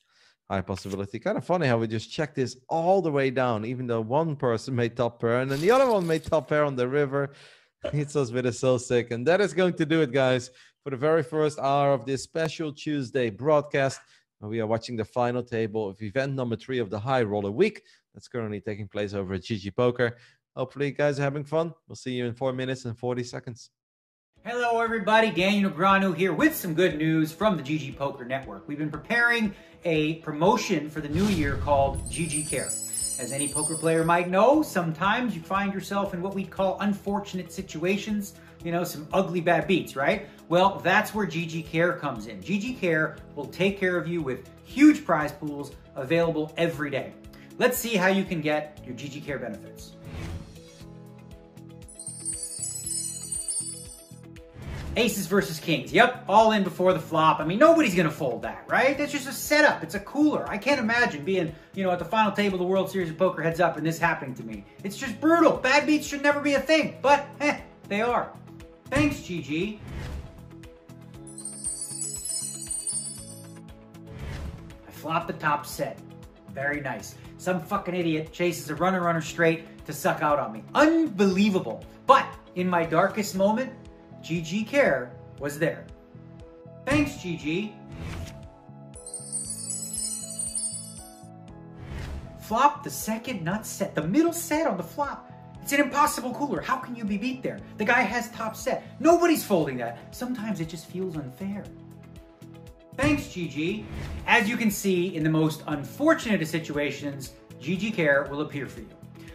high possibility. Kind of funny how we just checked this all the way down, even though one person made top pair and then the other one made top pair on the river. Hits us with a so sick, and that is going to do it, guys, for the very first hour of this special Tuesday broadcast. We are watching the final table of event number three of the High Roller Week that's currently taking place over at GG Poker. Hopefully, you guys are having fun. We'll see you in four minutes and 40 seconds. Hello, everybody. Daniel Negreanu here with some good news from the GG Poker Network. We've been preparing a promotion for the new year called GG Care. As any poker player might know, sometimes you find yourself in what we call unfortunate situations, you know, some ugly bad beats, right? Well, that's where GG Care comes in. GG Care will take care of you with huge prize pools available every day. Let's see how you can get your GG Care benefits. Aces versus kings. Yep, all in before the flop. I mean, nobody's going to fold that, right? That's just a setup. It's a cooler. I can't imagine being, you know, at the final table of the World Series of Poker heads up and this happening to me. It's just brutal. Bad beats should never be a thing, but eh, they are. Thanks, GG. I flop the top set. Very nice. Some fucking idiot chases a runner runner straight to suck out on me. Unbelievable. But in my darkest moment, GG Care was there. Thanks, GG. Flop the second nut set, the middle set on the flop. It's an impossible cooler. How can you be beat there? The guy has top set. Nobody's folding that. Sometimes it just feels unfair. Thanks, GG. As you can see, in the most unfortunate of situations, GG Care will appear for you.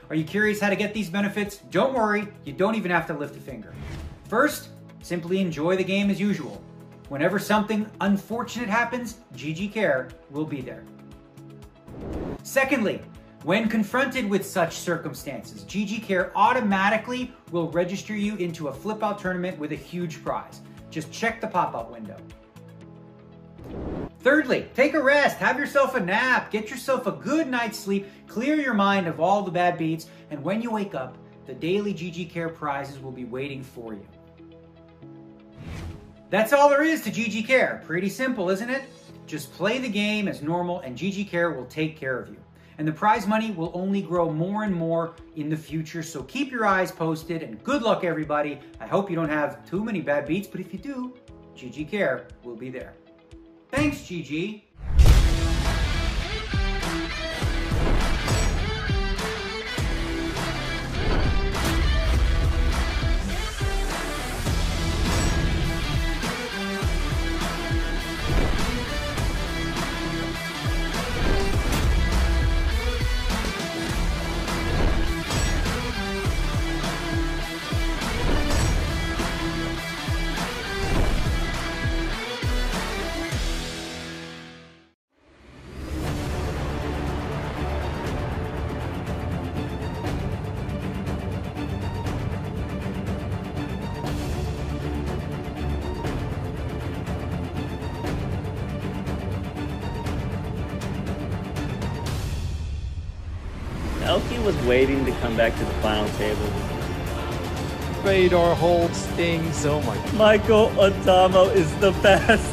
Are you curious how to get these benefits? Don't worry, you don't even have to lift a finger. First, Simply enjoy the game as usual. Whenever something unfortunate happens, GG Care will be there. Secondly, when confronted with such circumstances, GG Care automatically will register you into a flip out tournament with a huge prize. Just check the pop up window. Thirdly, take a rest, have yourself a nap, get yourself a good night's sleep, clear your mind of all the bad beats, and when you wake up, the daily GG Care prizes will be waiting for you. That's all there is to GG Care. Pretty simple, isn't it? Just play the game as normal and GG Care will take care of you. And the prize money will only grow more and more in the future, so keep your eyes posted and good luck everybody. I hope you don't have too many bad beats, but if you do, GG Care will be there. Thanks, GG. Come back to the final table. Fedor Holz stings. Oh my god. Michael Addamo is the best.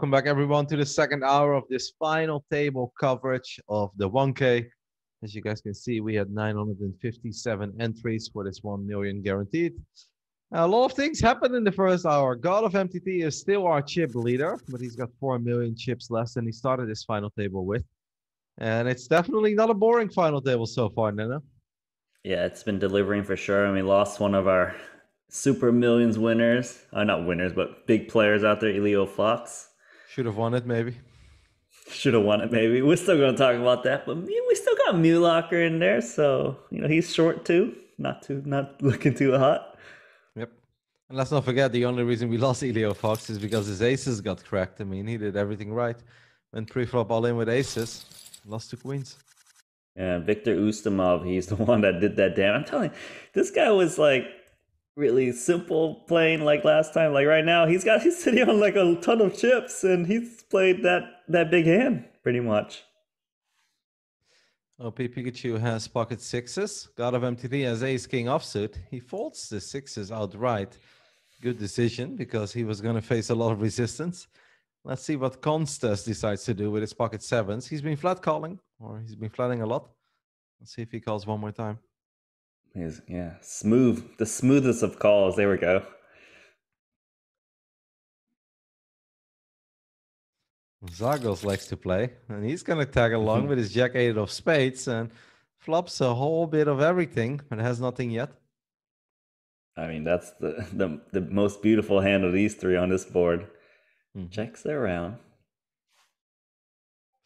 Welcome back, everyone, to the second hour of this final table coverage of the 1K. As you guys can see, we had 957 entries for this 1 million guaranteed. a lot of things happened in the first hour. God of MTT is still our chip leader, but he's got 4 million chips less than he started this final table with. And it's definitely not a boring final table so far, Nana. Yeah, it's been delivering for sure. And we lost one of our super millions winners. Uh, not winners, but big players out there, Elio Fox. Should have won it, maybe. Should have won it, maybe. We're still going to talk about that, but we still got Muehloecker in there, so you know he's short too, not too, not looking too hot. Yep. And let's not forget the only reason we lost Elio Fox is because his aces got cracked. I mean, he did everything right. Went pre-flop all in with aces, lost to queens. Yeah, Victor Ustimov, he's the one that did that damn. I'm telling you, this guy was like really simple playing like last time. Like right now, he's got he's sitting on like a ton of chips and he's played that that big hand pretty much. Oh, OP Pikachu has pocket sixes. God of MTT has ace king offsuit. He folds the sixes outright. Good decision because he was going to face a lot of resistance. Let's see what Konstas decides to do with his pocket sevens. He's been flat calling, or he's been flatting a lot. Let's see if he calls one more time. Yeah, smooth. The smoothest of calls. There we go. Zagos likes to play, and he's going to tag along with his Jack 8 of spades and flops a whole bit of everything, but has nothing yet. I mean, that's the, the, the most beautiful hand of these three on this board. Mm. Checks around.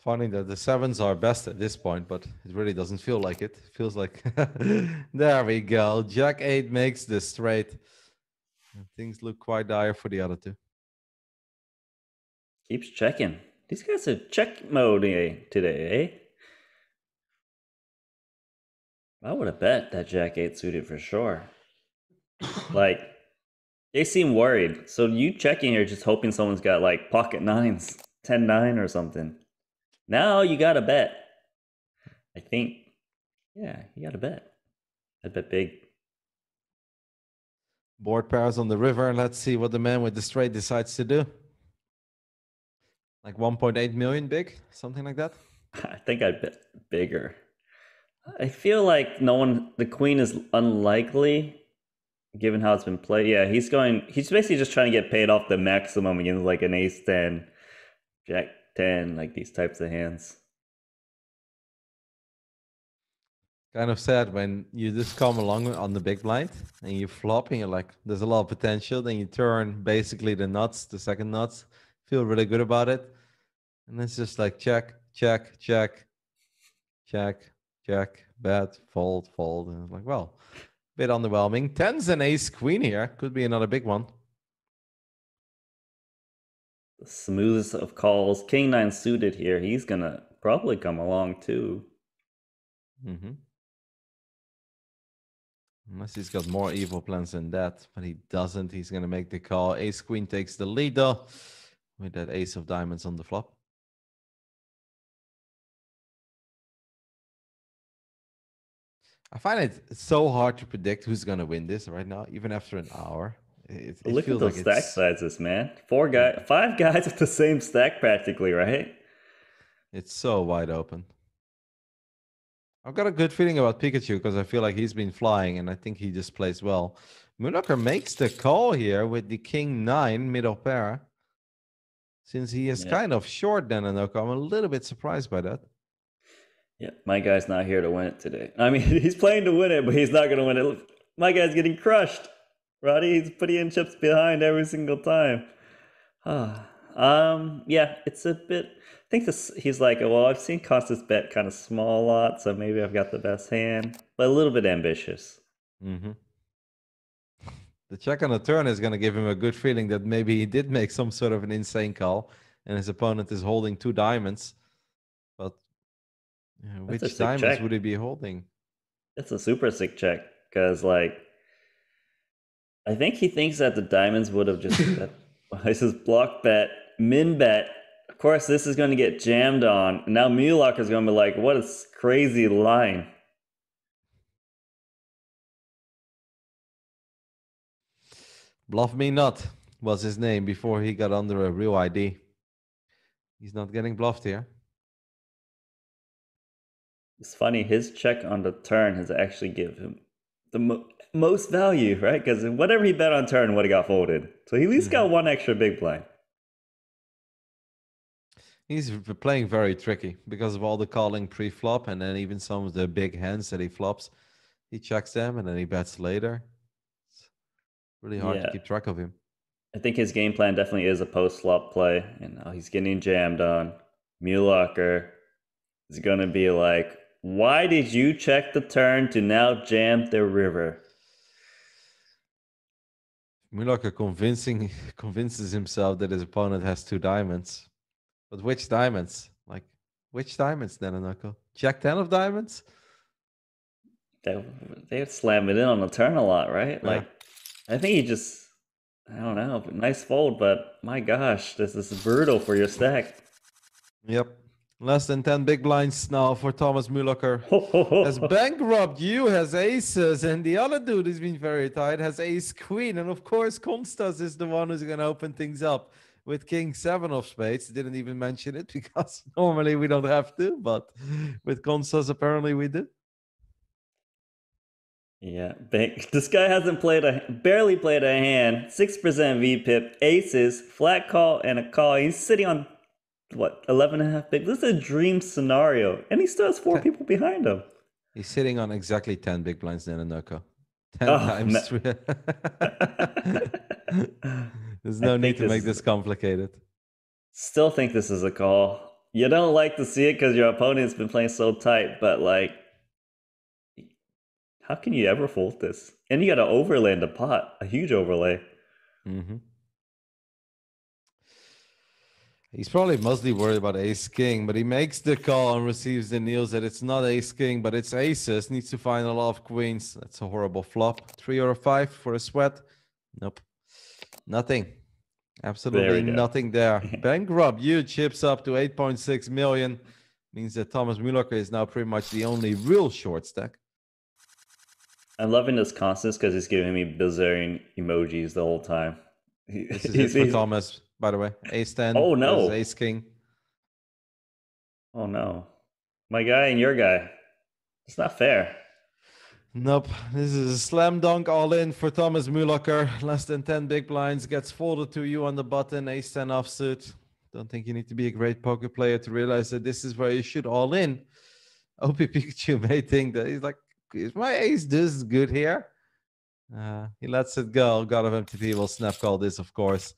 Funny that the sevens are best at this point, but it really doesn't feel like it. feels like there we go. Jack eight makes the straight. Things look quite dire for the other two. Keeps checking. These guys are check mode today, eh? I would have bet that Jack 8 suited for sure. like, they seem worried. So you checking here just hoping someone's got like pocket nines, 10 9 or something. Now you got to bet. I think, yeah, you got to bet. I bet big. Board pairs on the river. And let's see what the man with the straight decides to do. Like 1.8 million big, something like that. I think I'd bet bigger. I feel like no one, the queen is unlikely given how it's been played. Yeah, he's going, he's basically just trying to get paid off the maximum against like an ace 10, jack 10, like these types of hands. Kind of sad when you just come along on the big blind and you flop and you're like, there's a lot of potential. Then you turn basically the nuts, the second nuts, feel really good about it. And it's just like check, check, check, check, check, bet, fold, fold. And like, well, a bit underwhelming. Tens and ace queen here could be another big one smoothest of calls. King nine suited here. He's gonna probably come along too. Mm-hmm. Unless he's got more evil plans than that, but he doesn't. He's gonna make the call. Ace queen takes the lead though, with that ace of diamonds on the flop. I find it so hard to predict who's gonna win this right now, even after an hour. It, it Look at those like stack it's... sizes, man. Four guys, five guys with the same stack practically, right? It's so wide open. I've got a good feeling about Pikachu because I feel like he's been flying and I think he just plays well. Muehloecker makes the call here with the King 9 middle pair. Since he is yeah. kind of short Nanonoko, I'm a little bit surprised by that. Yeah, my guy's not here to win it today. I mean, he's playing to win it, but he's not going to win it. My guy's getting crushed. Roddy, he's putting in chips behind every single time. Ah, um, yeah, it's a bit. I think this. He's like, well, I've seen Konstas bet kind of small a lot, so maybe I've got the best hand, but a little bit ambitious. Mm-hmm. The check on the turn is going to give him a good feeling that maybe he did make some sort of an insane call, and his opponent is holding two diamonds. But which diamonds check. would he be holding? It's a super sick check because, like, I think he thinks that the diamonds would have just. this is block bet, min bet. Of course, this is going to get jammed on. Now Muehloecker is going to be like, "What a crazy line." Bluff me not was his name before he got under a real ID. He's not getting bluffed here. It's funny, his check on the turn has actually given him the mo- most value, right? Because whatever he bet on turn would have got folded. So he at least got Mhm. one extra big blind. He's playing very tricky because of all the calling pre-flop and then even some of the big hands that he flops. He checks them and then he bets later. It's really hard Yeah. to keep track of him. I think his game plan definitely is a post flop play, and now he's getting jammed on. Muehloecker is going to be like, "Why did you check the turn to now jam the river?" Muehloecker convincing convinces himself that his opponent has two diamonds. But which diamonds? Like which diamonds Nanonoko? Jack ten of diamonds? They they slam it in on the turn a lot, right? Yeah. Like, I think he just, I don't know, nice fold, but my gosh, this is brutal for your stack. Yep. Less than ten big blinds now for Thomas Muehloecker. has bankrupt you, has aces, and the other dude has been very tight, has ace queen. And of course, Konstas is the one who's going to open things up with king seven of spades. Didn't even mention it because normally we don't have to, but with Konstas, apparently we do. Yeah, bank. This guy hasn't played a barely played a hand. Six percent VPIP, aces, flat call, and a call. He's sitting on what 11 and a half big. This is a dream scenario, and he still has four people behind him. He's sitting on exactly 10 big blinds Nanonoko. 10 Oh, times no. three. There's I no need to make is- this complicated. Still think this is a call. You don't like to see it because your opponent's been playing so tight, but like, how can you ever fold this? And you got to overlay in the pot, a huge overlay. hmm He's probably mostly worried about ace king, but he makes the call and receives the news that it's not ace king, but it's aces. Needs to find a lot of queens. That's a horrible flop. Three or a five for a sweat. Nope. Nothing. Absolutely go. nothing there. Bankrupt you chips up to 8.6 million. Means that Thomas Muehloecker is now pretty much the only real short stack. I'm loving this Konstas because he's giving me bizarre emojis the whole time. He- This is he's- for he's- Thomas, by the way. Ace 10. Oh, no. Ace king. Oh no, my guy and your guy. It's not fair. Nope. This is a slam dunk all in for Thomas Muehloecker. Less than 10 big blinds. Gets folded to you on the button. Ace 10 offsuit. Don't think you need to be a great poker player to realize that this is where you should all in. OP Pikachu may think that he's like, is my ace this good here? Uh, he lets it go. God of MTT will snap call this, of course.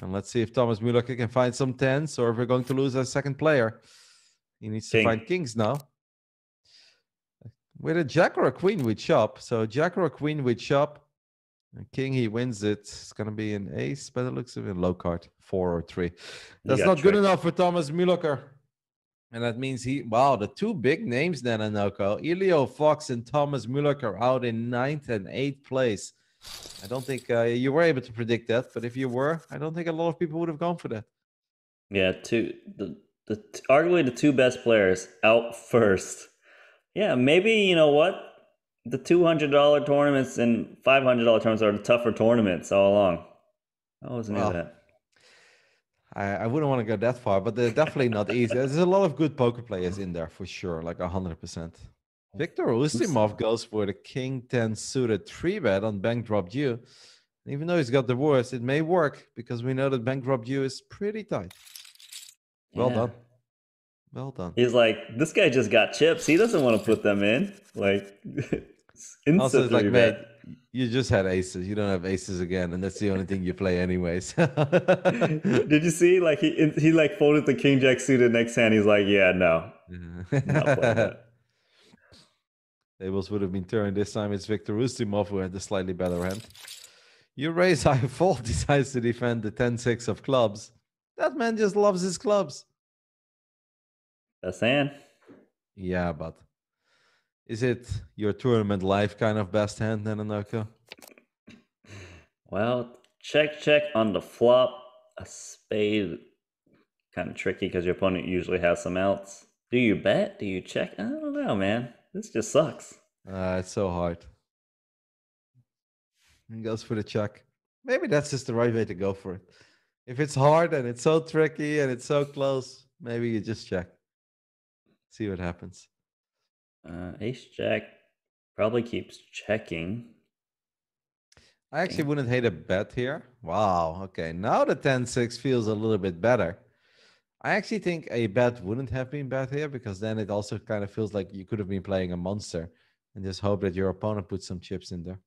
And let's see if Thomas Muehloecker can find some tens or if we're going to lose a second player. He needs to find kings now. With a jack or a queen, we chop. So jack or a queen, we chop. And king, he wins it. It's gonna be an ace, but it looks a bit low card, four or three. That's not good enough for Thomas Muehloecker. And that means he, wow, the two big names Nanonoko. Elio Fox and Thomas Muehloecker out in ninth and eighth place. I don't think uh, you were able to predict that, but if you were, I don't think a lot of people would have gone for that. Yeah, two the the arguably the two best players out first. Yeah, maybe you know what the two hundred dollar tournaments and five hundred dollar tournaments are the tougher tournaments all along. I always knew Well, that. I, I wouldn't want to go that far, but they're definitely not easy. There's a lot of good poker players in there for sure, like hundred percent. Victor Ustimov goes for the king ten suited three bet on bankrupt you. Even though he's got the worst, it may work because we know that bankrupt you is pretty tight. Well Yeah. done. Well done. He's like, this guy just got chips. He doesn't want to put them in. Like, Also, it's like, man, you just had aces. You don't have aces again, and that's the only thing you play, anyways. Did you see? Like he he like folded the king jack suited next hand. He's like, yeah, no. That. Tables would have been turned. This time it's Victor Ustimov who had the slightly better hand. You raise high fold, decides to defend the 10 6 of clubs. That man just loves his clubs. Best hand. Yeah, but is it your tournament life kind of best hand, Nanonoko? Well, check check on the flop. A spade, kind of tricky because your opponent usually has some outs. Do you bet? Do you check? I don't know, man. This just sucks. Uh, it's so hard. He goes for the check. Maybe that's just the right way to go for it. If it's hard and it's so tricky and it's so close, maybe you just check. See what happens. Uh, ace jack probably keeps checking. I actually wouldn't hate a bet here. Wow. Okay. Now the 10 6 feels a little bit better. I actually think a bet wouldn't have been bad here because then it also kind of feels like you could have been playing a monster and just hope that your opponent puts some chips in there.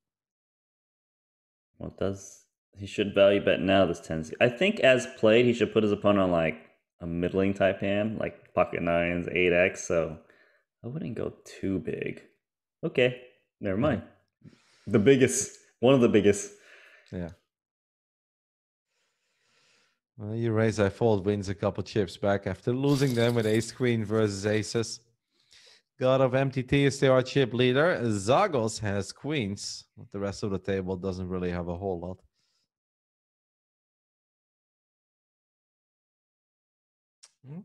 Well, does he should value bet now this 10 I think as played, he should put his opponent on like a middling type hand, like pocket nines, 8x. So I wouldn't go too big. Okay. Never mm-hmm. mind. The biggest, one of the biggest. Yeah. Well, you raise, I fold wins a couple chips back after losing them with ace queen versus aces. God of MTT is still our chip leader. Zagos has queens. But The rest of the table doesn't really have a whole lot. Hmm,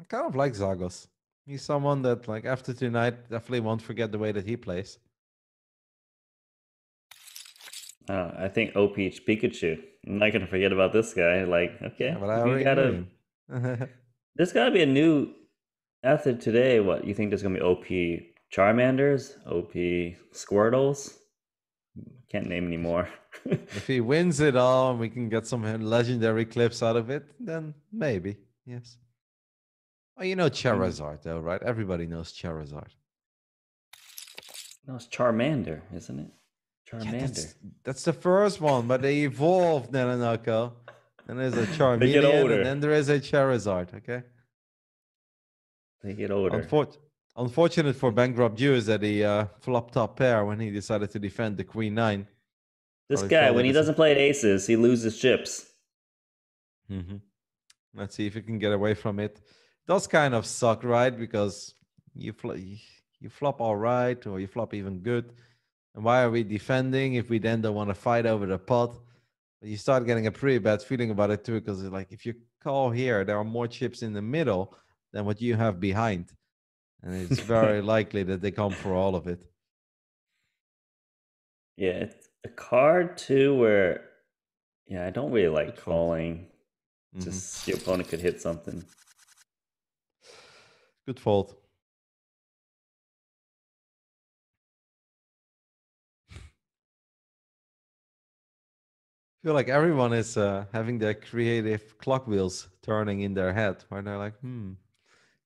I kind of like Zagos. He's someone that, like, after tonight, definitely won't forget the way that he plays. Uh, I think OP Pikachu. I'm not gonna forget about this guy. Like, okay, Yeah, but I already gotta. There's gotta be a new method today. What you think? There's gonna be OP Charmanders, OP Squirtles. Can't name anymore. if he wins it all and we can get some legendary clips out of it, then maybe, yes. Oh, you know Charizard, though, right? Everybody knows Charizard. no, it's Charmander, isn't it? Yeah, that's, that's the first one, but they evolved, Nanonoko. And there's a Charmeleon, older. and then there is a Charizard, okay? They get older. Unfor- unfortunate for Bankrupt You is that he uh, flopped top pair when he decided to defend the Queen 9. this probably guy, when he doesn't play at aces, he loses chips. Mm-hmm. Let's see if he can get away from it. Does kind of suck, right? Because you fl- you flop all right, or you flop even good. And why are we defending if we then don't want to fight over the pot? But you start getting a pretty bad feeling about it too, because it's like if you call here, there are more chips in the middle than what you have behind, and it's very likely that they come for all of it. Yeah, it's a card too where, yeah, I don't really like calling. Mhm. Just your opponent could hit something. Good fault. Feel like everyone is uh, having their creative clock wheels turning in their head, where they're like, hmm,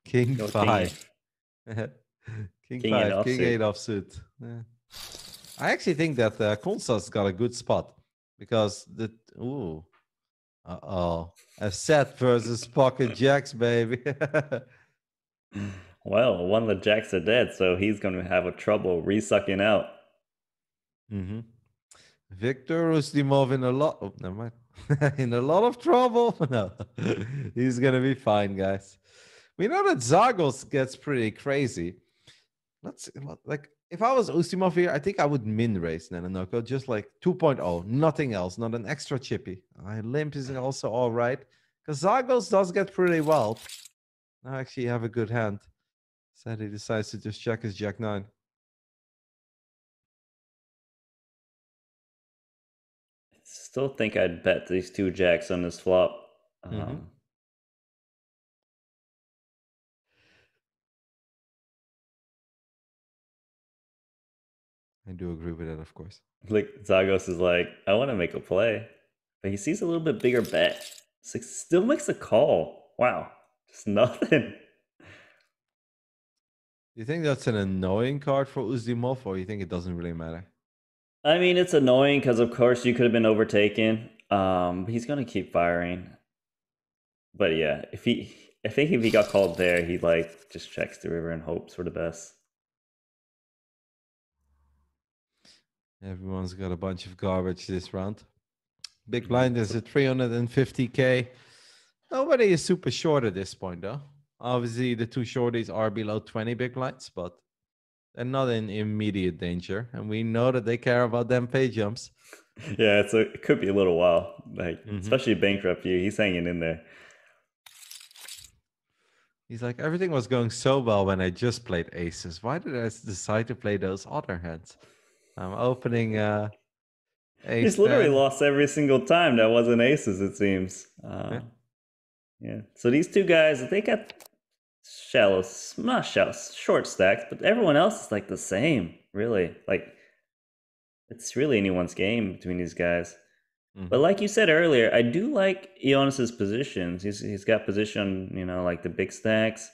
king king five, king, King eight five, king offsuit. eight offsuit. Yeah. I actually think that uh, Konstas got a good spot because the ooh, uh oh, a set versus pocket jacks, baby. Well, one of the jacks are dead, so he's going to have a trouble resucking out. Mm-hmm. Victor Ustimov in a lot. Oh, never mind. in a lot of trouble. No, he's gonna be fine, guys. We know that Zagos gets pretty crazy. Let's like if I was Ustimov here, I think I would min race Nanonoko, just like 2.0, nothing else, not an extra chippy. I limp is also all right because Zagos does get pretty well. I actually have a good hand. Said he decides to just check his Jack nine. Still think I'd bet these two jacks on this flop. Um, Mhm. I do agree with that, of course. Like Zagos is like, I want to make a play, but he sees a little bit bigger bet. Six still makes a call. Wow, just nothing. Do you think that's an annoying card for Ustimov, or you think it doesn't really matter? I mean, it's annoying because of course you could have been overtaken. Um, he's gonna keep firing. But yeah, if he, I think if he got called there, he like just checks the river and hopes for the best. Everyone's got a bunch of garbage this round. Big blind is at 350k. Nobody is super short at this point, though. Obviously, the two shorties are below 20 big blinds, but they're not in immediate danger. And we know that they care about them pay jumps. Yeah, it's a, it could be a little while, like Mhm. especially bankrupt you. He's hanging in there. He's like, everything was going so well when I just played aces. Why did I decide to play those other hands? I'm opening uh Ace He's literally 10. lost every single time that wasn't aces, it seems. Uh, Yeah. yeah. So these two guys, they got shallow, not shallow, short stacks, but everyone else is like the same, really. Like, it's really anyone's game between these guys. Mhm. But like you said earlier, I do like Ioannis's positions. He's he's got position, you know, like the big stacks,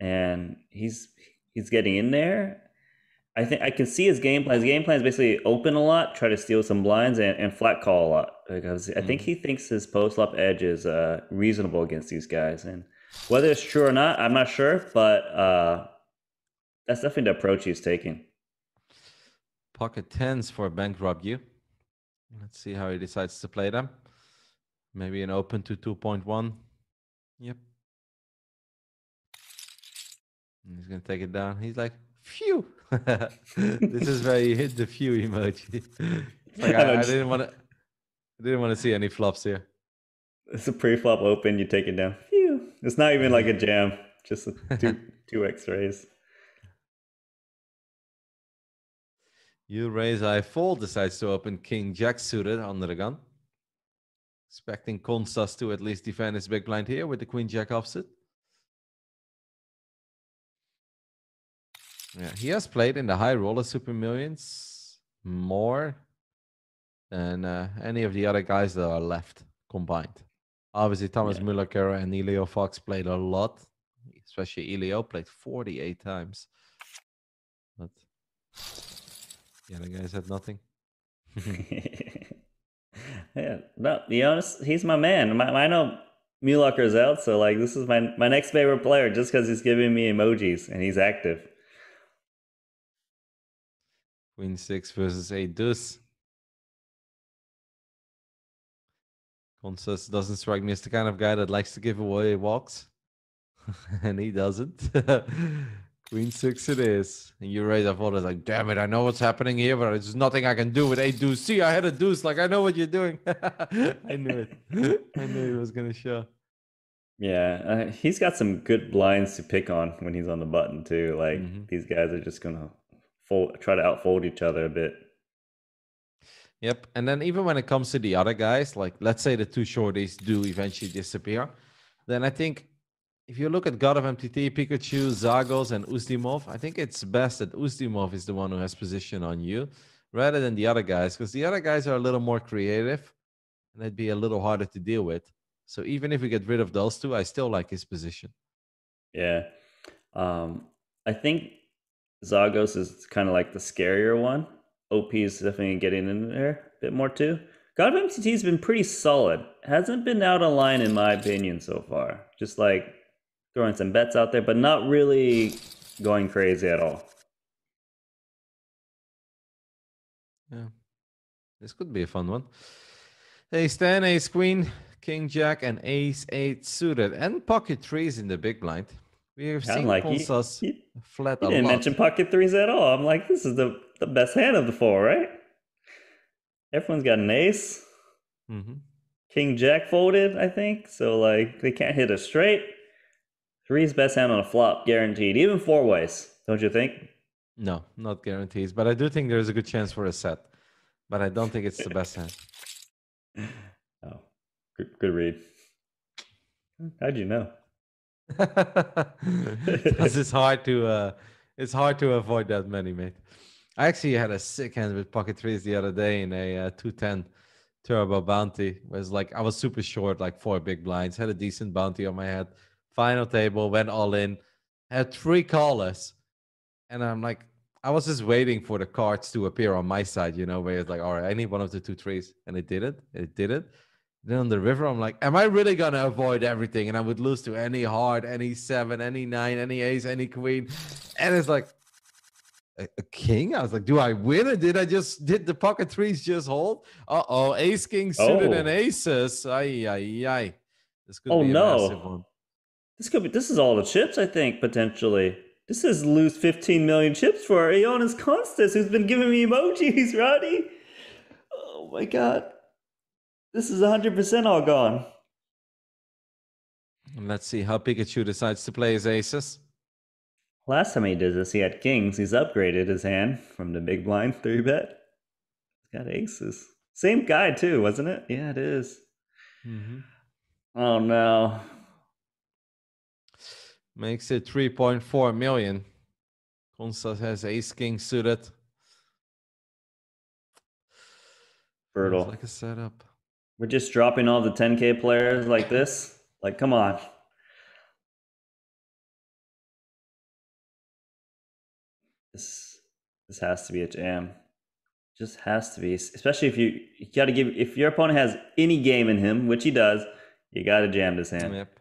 and he's he's getting in there. I think I can see his game plan. His game plan is basically open a lot, try to steal some blinds, and, and flat call a lot. Because I think he thinks his post flop edge is uh, reasonable against these guys, and whether it's true or not, I'm not sure. But uh, that's definitely the approach he's taking. Pocket tens for bankrupt you. Let's see how he decides to play them. Maybe an open to 2.1. Yep. And he's gonna take it down. He's like, phew. this is where he hit the phew emoji. Like, I, I didn't want to. I didn't want to see any flops here. It's a pre-flop open. You take it down. It's not even like a jam. Just a two two X-rays. You raise, I fold. Decides to open King Jack suited under the gun. Expecting Konstas to at least defend his big blind here with the Queen Jack offset. Yeah, he has played in the high roller super millions more than uh, any of the other guys that are left combined. Obviously, Thomas Yeah. Muller and Elio Fox played a lot, especially Elio played 48 times. But yeah, the other guys had nothing. yeah, no, be honest, he's my man. My, I know Muehloecker's out, so like this is my my next favorite player just because he's giving me emojis and he's active. Queen six versus eight deuce. Konstas doesn't strike me as the kind of guy that likes to give away walks. and he doesn't. Queen six it is. And you raise a fold it's like, damn it, I know what's happening here, but there's nothing I can do with eight deuce. See, I had a deuce, like I know what you're doing. I knew it. I knew he was gonna show. Yeah, uh, he's got some good blinds to pick on when he's on the button too. Like Mhm. these guys are just gonna fold, try to outfold each other a bit. Yep. And then even when it comes to the other guys, like let's say the two shorties do eventually disappear, then I think if you look at God of MTT, Pikachu, Zagos, and Ustimov, I think it's best that Ustimov is the one who has position on you rather than the other guys, because the other guys are a little more creative and they'd be a little harder to deal with. So even if we get rid of those two, I still like his position. Yeah, um, I think Zagos is kind of like the scarier one. OP is definitely getting in there a bit more too. God of MTT has been pretty solid. Hasn't been out of line in my opinion so far. Just like throwing some bets out there, but not really going crazy at all. Yeah. This could be a fun one. Ace 10, Ace Queen, King Jack, and Ace 8 suited, and pocket threes in the big blind. We have I'm seen like, he, Pulsas flat a didn't lot. mention pocket threes at all. I'm like, this is the, the best hand of the four, right? Everyone's got an ace. Mhm. King Jack folded, I think. So like they can't hit a straight. Three's best hand on a flop, guaranteed. Even four ways, don't you think? No, not guarantees, but I do think there's a good chance for a set. But I don't think it's the best hand. Oh, good, good read. How'd you know? Because it's hard to uh it's hard to avoid that many, mate. I actually had a sick hand with pocket threes the other day in a uh, 210 turbo bounty. Was like I was super short, like four big blinds, had a decent bounty on my head. Final table, went all in, had three callers. And I'm like, I was just waiting for the cards to appear on my side, you know, where it's like, all right, I need one of the two threes. And it did it. It did it. Then on the river, I'm like, am I really gonna avoid everything? And I would lose to any heart, any seven, any nine, any ace, any queen. And it's like a, a king. I was like, do I win or did I just did the pocket threes just hold? Uh oh, ace king suited and Oh. aces. Ay ay ay. This could Oh, be a no. massive one. This could be. This is all the chips, I think, potentially. This is lose 15 million chips for Ioannis Konstas, who's been giving me emojis, Roddy. Oh my god. This is 100% all gone. And let's see how Pikachu decides to play his aces. Last time he did this, he had kings. He's upgraded his hand from the big blind three bet. He's got aces. Same guy too, wasn't it? Yeah, it is. Mm-hmm. Oh no. Makes it 3.4 million. Konstas has ace king suited. Brutal. Like a setup. We're just dropping all the 10k players like this. Like, come on. This has to be a jam. Just has to be, especially if you you got to give if your opponent has any game in him, which he does, you got to jam this hand. Yep.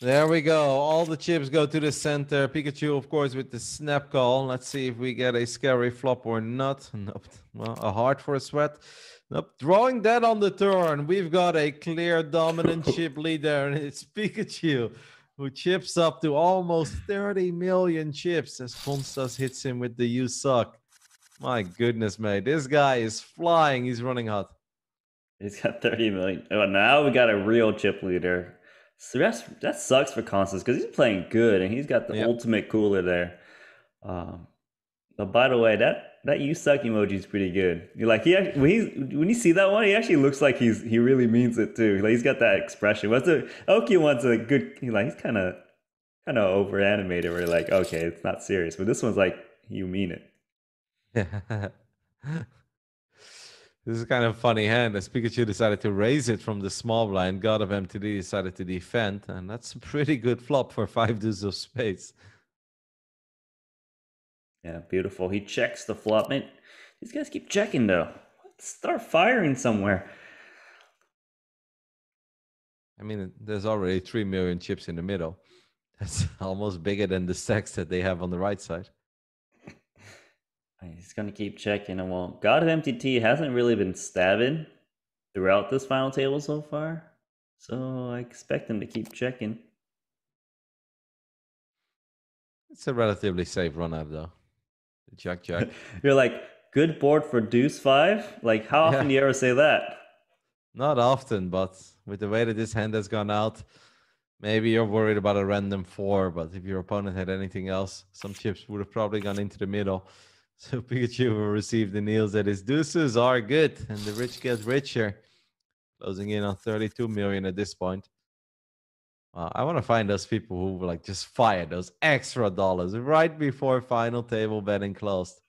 There we go. All the chips go to the center. Pikachu, of course, with the snap call. Let's see if we get a scary flop or not. Nope. Well, a heart for a sweat. Nope. Drawing that on the turn. We've got a clear dominant chip leader, and it's Pikachu who chips up to almost 30 million chips as Konstas hits him with the you suck. My goodness, mate. This guy is flying. He's running hot. He's got 30 million. Oh, now we got a real chip leader. So that's that sucks for Konstas because he's playing good and he's got the Yep. ultimate cooler there. Um, but by the way, that that you suck emoji is pretty good. You're like he when he's when you see that one, he actually looks like he's he really means it too. Like he's got that expression. What's the Oki wants a good. He like he's kind of kind of over animated. Where like, okay, it's not serious, but this one's like you mean it. this is kind of funny hand as Pikachu decided to raise it from the small blind. God of MTT decided to defend, and that's a pretty good flop for five deuces of spades. Yeah, beautiful. He checks the flop. Man, these guys keep checking though. Start firing somewhere. I mean, there's already three million chips in the middle. That's almost bigger than the stacks that they have on the right side. He's gonna keep checking, and well, God of MTT hasn't really been stabbing throughout this final table so far, so I expect him to keep checking. It's a relatively safe run out, though. Jack Jack. You're like, good board for Deuce Five. Like, how often Yeah. do you ever say that? Not often, but with the way that this hand has gone out, maybe you're worried about a random four. But if your opponent had anything else, some chips would have probably gone into the middle. So Pikachu will receive the nails that his deuces are good, and the rich get richer, closing in on 32 million at this point. Uh, I want to find those people who like just fire those extra dollars right before final table betting closed.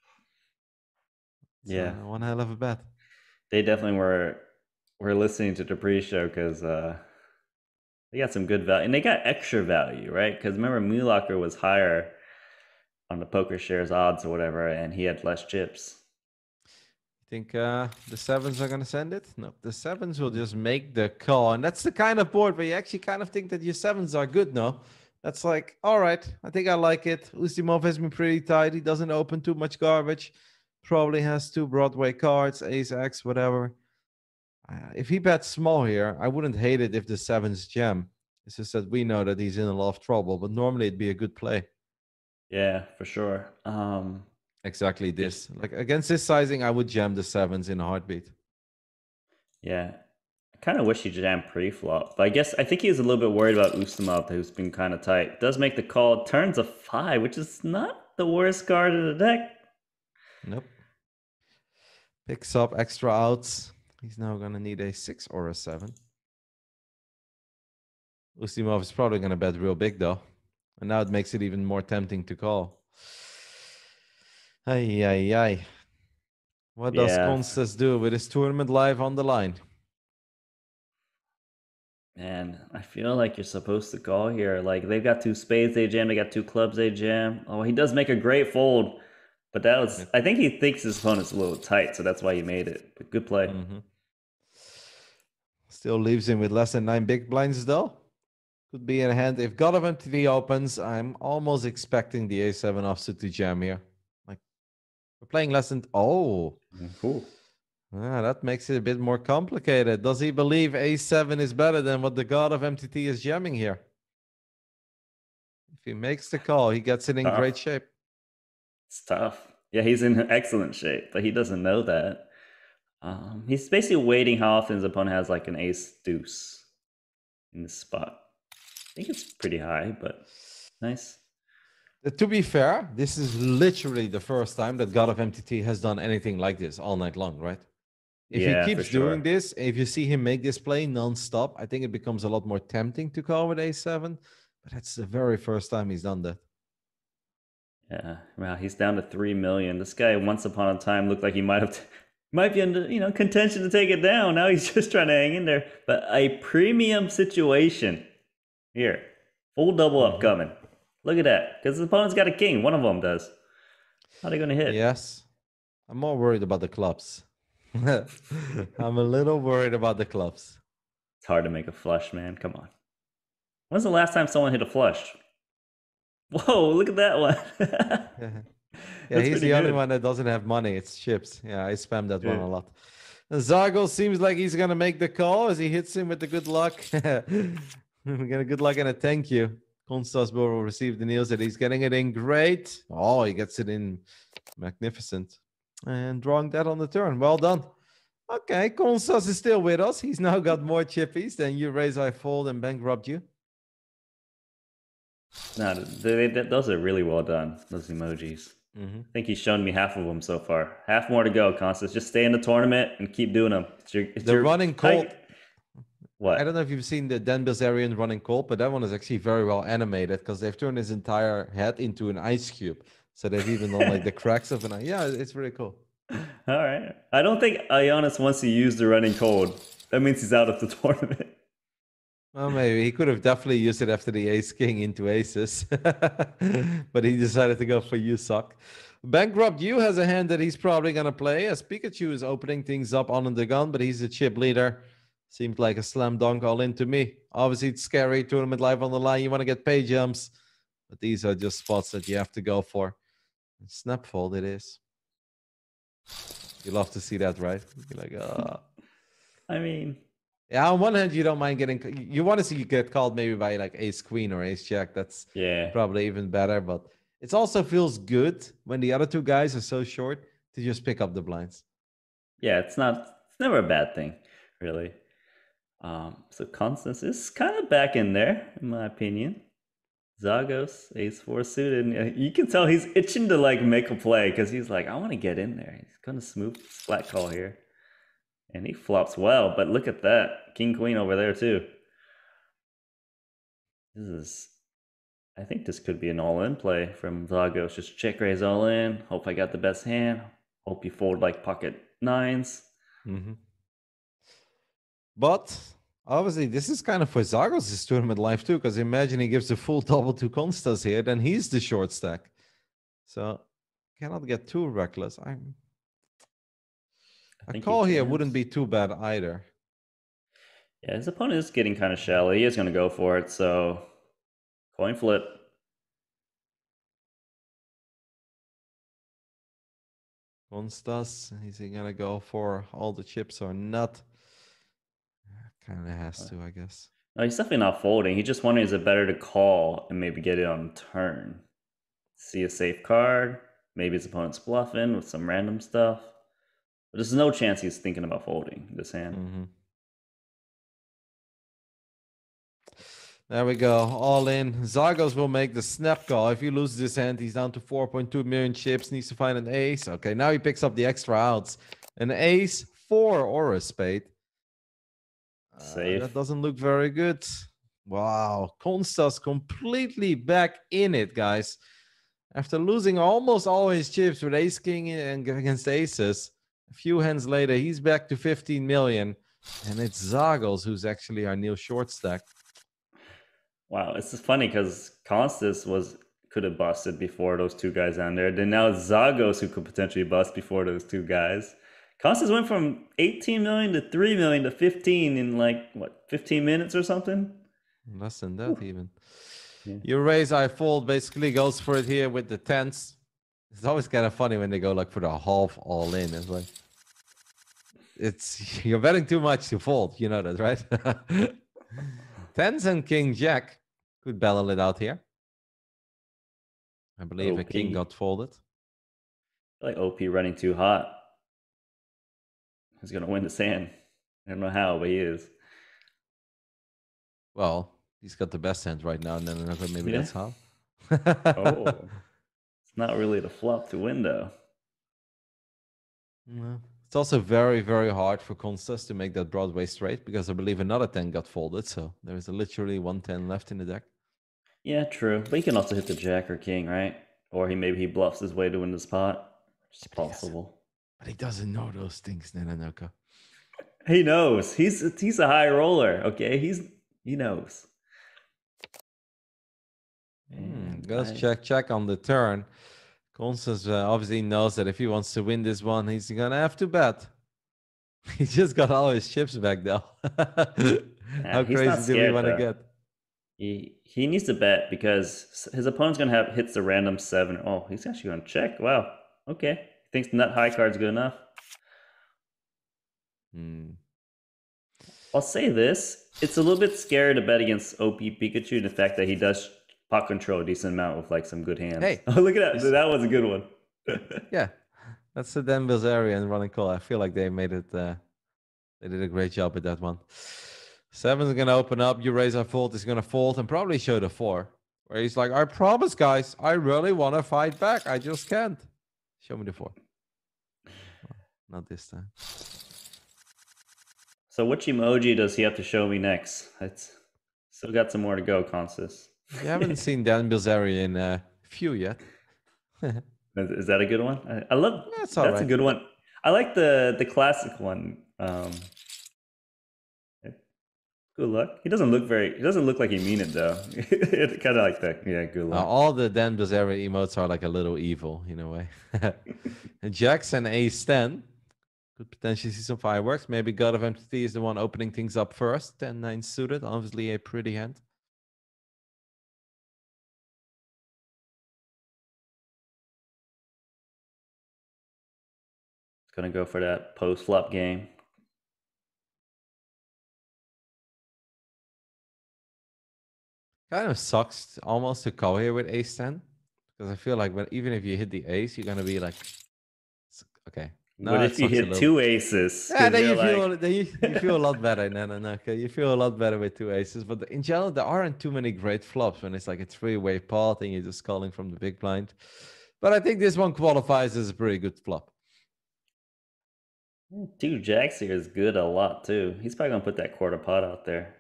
It's, Yeah. one hell of a bet. They definitely were were listening to the pre-show because uh, they got some good value, and they got extra value, right? Because remember, Muehloecker was higher on the poker shares odds or whatever, and he had less chips. I think uh, the sevens are gonna send it? No, the sevens will just make the call, and that's the kind of board where you actually kind of think that your sevens are good. No, that's like, all right, I think I like it. Ustimov has been pretty tight. He doesn't open too much garbage. Probably has two Broadway cards, Ace X, whatever. Uh, if he bets small here, I wouldn't hate it if the sevens jam. It's just that we know that he's in a lot of trouble, but normally it'd be a good play. Yeah, for sure. Um, Exactly this. Like against this sizing, I would jam the sevens in a heartbeat. yeah, I kind of wish he jammed pre-flop, but I guess I think he was a little bit worried about Ustimov, who's been kind of tight. Does make the call, turns a five, which is not the worst card in the deck. Nope. Picks up extra outs. He's now gonna need a six or a seven. Ustimov is probably gonna bet real big though. And now it makes it even more tempting to call. Ay ay ay. What does Yeah. Konstas do with his tournament live on the line? Man, I feel like you're supposed to call here. Like they've got two spades they jam, they got two clubs they jam. Oh, he does make a great fold, but that was I think he thinks his opponent's a little tight, so that's why he made it. But good play. Mhm. Still leaves him with less than nine big blinds though. Could be in hand. If God of MTT opens, I'm almost expecting the A7 offsuit to jam here. We're playing lesson. oh. Cool. Ah, that makes it a bit more complicated. Does he believe A7 is better than what the God of MTT is jamming here? If he makes the call, he gets it in Tough. great shape. It's tough. Yeah, he's in excellent shape, but he doesn't know that. Um, he's basically waiting how often his opponent has like an ace deuce in this spot. I think it's pretty high, but nice. To be fair, this is literally the first time that God of MTT has done anything like this all night long, right? If Yeah, he keeps doing this, if you see him make this play non-stop, I think it becomes a lot more tempting to call with a7. But that's the very first time he's done that. Yeah, wow, he's down to three million. This guy, once upon a time, looked like he might have, t- might be under, you know, contention to take it down. Now he's just trying to hang in there. But a premium situation here, full double Mm-hmm. up coming. Look at that, because his opponent's got a king. One of them does. How are they going to hit? Yes. I'm more worried about the clubs. I'm a little worried about the clubs. It's hard to make a flush, man. Come on. When's the last time someone hit a flush? Whoa, look at that one. Yeah, That's he's the only one that doesn't have money. It's chips. Yeah, I spam that one a lot. Zargo seems like he's gonna make the call as he hits him with the good luck. we get a good luck and a thank you. Konstas will receive the news that he's getting it in great. Oh, he gets it in magnificent. And drawing that on the turn. Well done. Okay, Konstas is still with us. He's now got more chippies than you raise, I fold, and bankrupt you. no, those are really well done, those emojis. Mm-hmm. I think he's shown me half of them so far. Half more to go, Konstas. Just stay in the tournament and keep doing them. It's your, it's The your- running colt. What? I don't know if you've seen the Dan Bilzerian running cold, but that one is actually very well animated because they've turned his entire head into an ice cube. So they've even done like the cracks of an eye. Yeah, it's really cool. All right. I don't think Ioannis wants to use the running cold. That means he's out of the tournament. Well, maybe he could have definitely used it after the ace king into aces, but he decided to go for you suck. Bankrupt you has a hand that he's probably gonna play as Pikachu is opening things up on the gun, but he's a chip leader. Seemed like a slam dunk all in to me. Obviously, it's scary. Tournament live on the line. You want to get pay jumps, but these are just spots that you have to go for. And snap fold it is. You love to see that, right? You're like, ah. I mean, Yeah, on one hand, you don't mind getting. You want to see you get called maybe by like ace queen or ace jack. That's yeah. probably even better. But it also feels good when the other two guys are so short to just pick up the blinds. Yeah, it's not, it's never a bad thing, really. Um, so Konstas is kind of back in there, in my opinion. Zagos, ace four suited. uh, You can tell he's itching to like make a play because he's like, I want to get in there. He's gonna smooth flat call here, and he flops well. But look at that, king queen over there too. This is, I think this could be an all-in play from Zagos. Just check raise all in. Hope I got the best hand. Hope you fold like pocket nines. Mhm. But obviously, this is kind of for Zagos' tournament life too, because imagine he gives a full double to Konstas here, then he's the short stack. So cannot get too reckless. I'm a think he call here wouldn't be too bad either. Yeah, his opponent is getting kind of shallow. He is going to go for it, so coin flip. Konstas, is he gonna go for all the chips or not? Kind of has to, I guess. No, he's definitely not folding. He just wondering is it better to call and maybe get it on turn? See a safe card. Maybe his opponent's bluffing with some random stuff. But there's no chance he's thinking about folding this hand. Mhm. There we go. All in. Zagos will make the snap call. If he loses this hand, he's down to 4.2 million chips. Needs to find an ace. Okay, now he picks up the extra outs. An ace, four, or a spade. Uh, Safe. that doesn't look very good. Wow. Konstas completely back in it, guys. After losing almost all his chips with ace king and against aces, a few hands later, he's back to 15 million. And it's Zagos who's actually our new short stack. Wow, it's funny because Konstas was could have busted before those two guys on there. Then now it's Zagos who could potentially bust before those two guys. Konstas went from 18 million to 3 million to 15 in like what 15 minutes or something. Less than that, even. Yeah. You raise, I fold basically goes for it here with the tens. It's always kind of funny when they go like for the half all in. It's like, it's you're betting too much to fold. You know that, right? tens and king jack could battle it out here. I believe a king got folded. I like OP running too hot. He's gonna win the hand. I don't know how, but he is. Well, he's got the best hand right now, and then maybe Yeah. that's how. Oh, it's not really the flop to win though. No, It's also very, very hard for Konstas to make that Broadway straight because I believe another 10 got folded. So there is literally one 10 left in the deck. Yeah, true. But he can also hit the jack or king, right? Or he maybe he bluffs his way to win the spot. It's possible. But he doesn't know those things, Nanonoko. He knows. He's he's a high roller. Okay, he's he knows. Mm, goes check check on the turn. Konstas uh, obviously knows that if he wants to win this one, he's gonna have to bet. He just got all his chips back though. How crazy do we want to get? He he needs to bet because his opponent's gonna have hits the random seven. Oh, he's actually gonna check. Wow. Okay. Thinks the nut high card's good enough. Hmm. I'll say this: it's a little bit scary to bet against OP Pikachu. The fact that he does pot control a decent amount with like some good hands. Hey, oh look at that! That was a good one. yeah, that's the Dan Bilzerian running call. I feel like they made it. Uh, they did a great job with that one. Seven's gonna open up. You raise a fold. Is gonna fold and probably show the four. Where he's like, I promise, guys, I really want to fight back. I just can't. Show me the four. not this time. So which emoji does he have to show me next? It's still got some more to go, Konstas. You haven't seen Dan Bilzerian in a few yet. Is that a good one? I, love. That's, that's right. a good one. I like the the classic one. Um, good luck. He doesn't look very. He doesn't look like he mean it though. it kind of like that. Yeah, good luck. Uh, all the Dan Bilzerian emotes are like a little evil in a way. and Jackson Ace ten could potentially see some fireworks. Maybe God of MTT is the one opening things up first. 10 9 suited, obviously a pretty hand. Gonna go for that post flop game. Kind of sucks almost to call here with ace 10 because I feel like when even if you hit the ace, you're gonna be like, okay. No, what if you hit two aces? Yeah, then you, like... feel, then you, you feel a lot better. No, no, no. Okay, you feel a lot better with two aces. But in general, there aren't too many great flops when it's like a three-way pot and you're just calling from the big blind. But I think this one qualifies as a pretty good flop. Hmm, two jacks here is good a lot too. He's probably gonna put that quarter pot out there.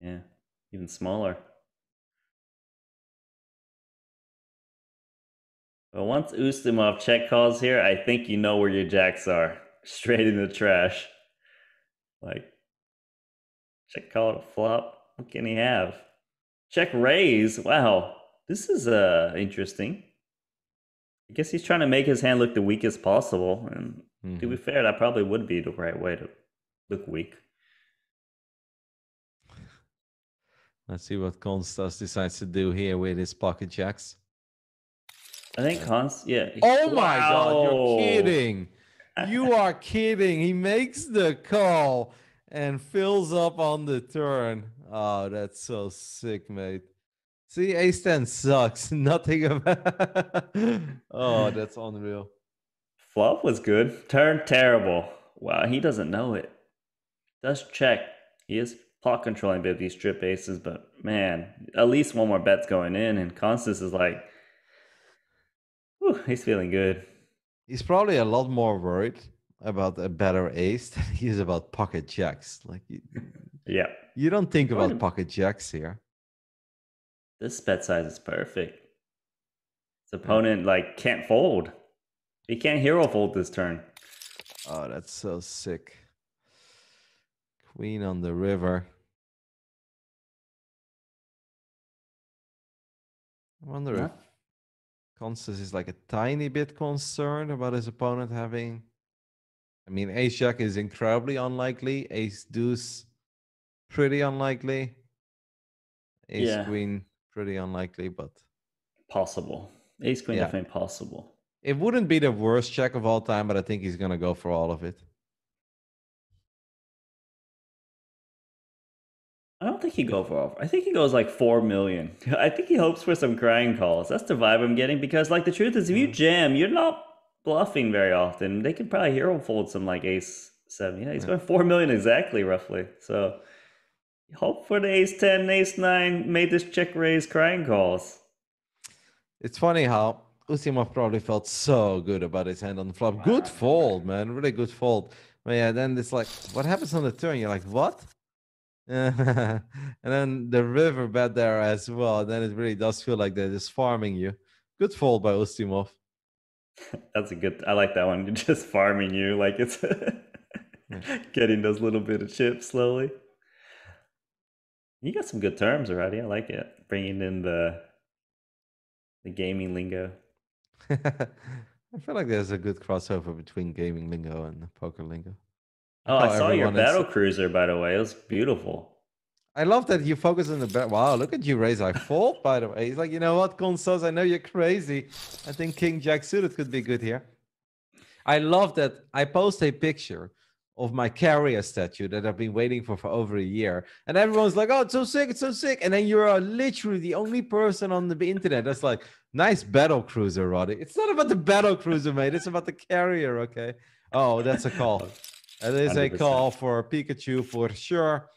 Yeah, even smaller. But once Ustimov check calls here, I think you know where your jacks are. Straight in the trash. Like, check call it flop. What can he have? Check raise. Wow, this is uh interesting. I guess he's trying to make his hand look the weakest possible, and Mm-hmm. To be mm-hmm. fair, that probably would be the right way to look weak. Let's see what Konstas decides to do here with his pocket jacks. I think Const, yeah. Oh my wow. god, you're kidding. You are kidding. He makes the call and fills up on the turn. Oh, that's so sick, mate. See, ace 10 sucks. Nothing about Oh, that's unreal. Flop was good. Turn terrible. Wow, he doesn't know it. Does check. He is pot controlling bit of these strip aces, but man, at least one more bet's going in, and Konstas is like, whew, he's feeling good. He's probably a lot more worried about a better ace than he is about pocket jacks. Like, you, yeah, you don't think about pocket jacks here. This bet size is perfect. His opponent like can't fold. He can't hero fold this turn. Oh, that's so sick. Queen on the river. I wonder yeah. if Konstas is like a tiny bit concerned about his opponent having. I mean, Ace Jack is incredibly unlikely. Ace Deuce, pretty unlikely. Ace yeah. Queen, pretty unlikely, but possible. Ace Queen, yeah. definitely possible. It wouldn't be the worst check of all time, but I think he's going to go for all of it. I don't think he go for all. I think he goes like four million. I think he hopes for some crying calls. That's the vibe I'm getting because, like, the truth is, if you mm. jam, you're not bluffing very often. They could probably hero fold some like ace seven. Yeah, he's going four million exactly, roughly. So hope for the ace ten, ace nine made this check raise crying calls. It's funny how Ustimov probably felt so good about his hand on the flop. Good fold, man. Really good fold. But yeah, then it's like, what happens on the turn? You're like, what? and then the river bet there as well. Then it really does feel like they're just farming you. Good fold by Ustimov. That's a good. I like that one. You're Just farming you, like it's getting those little bit of chips slowly. You got some good terms already. I like it. Bringing in the the gaming lingo. I feel like there's a good crossover between gaming lingo and poker lingo. Oh, I oh, saw your everyone is- battle cruiser by the way. It was beautiful. I love that you focus on the bet. Wow, look at you raise. I fault, by the way. He's like, you know what, Konstas, I know you're crazy. I think King Jack suited could be good here. I love that I post a picture of my carrier statue that I've been waiting for for over a year. And everyone's like, oh, it's so sick, it's so sick. And then you're literally the only person on the internet that's like, nice battle cruiser, Roddy. It's not about the battle cruiser, mate. It's about the carrier, okay? Oh, that's a call. That is a 100%. call for Pikachu for sure.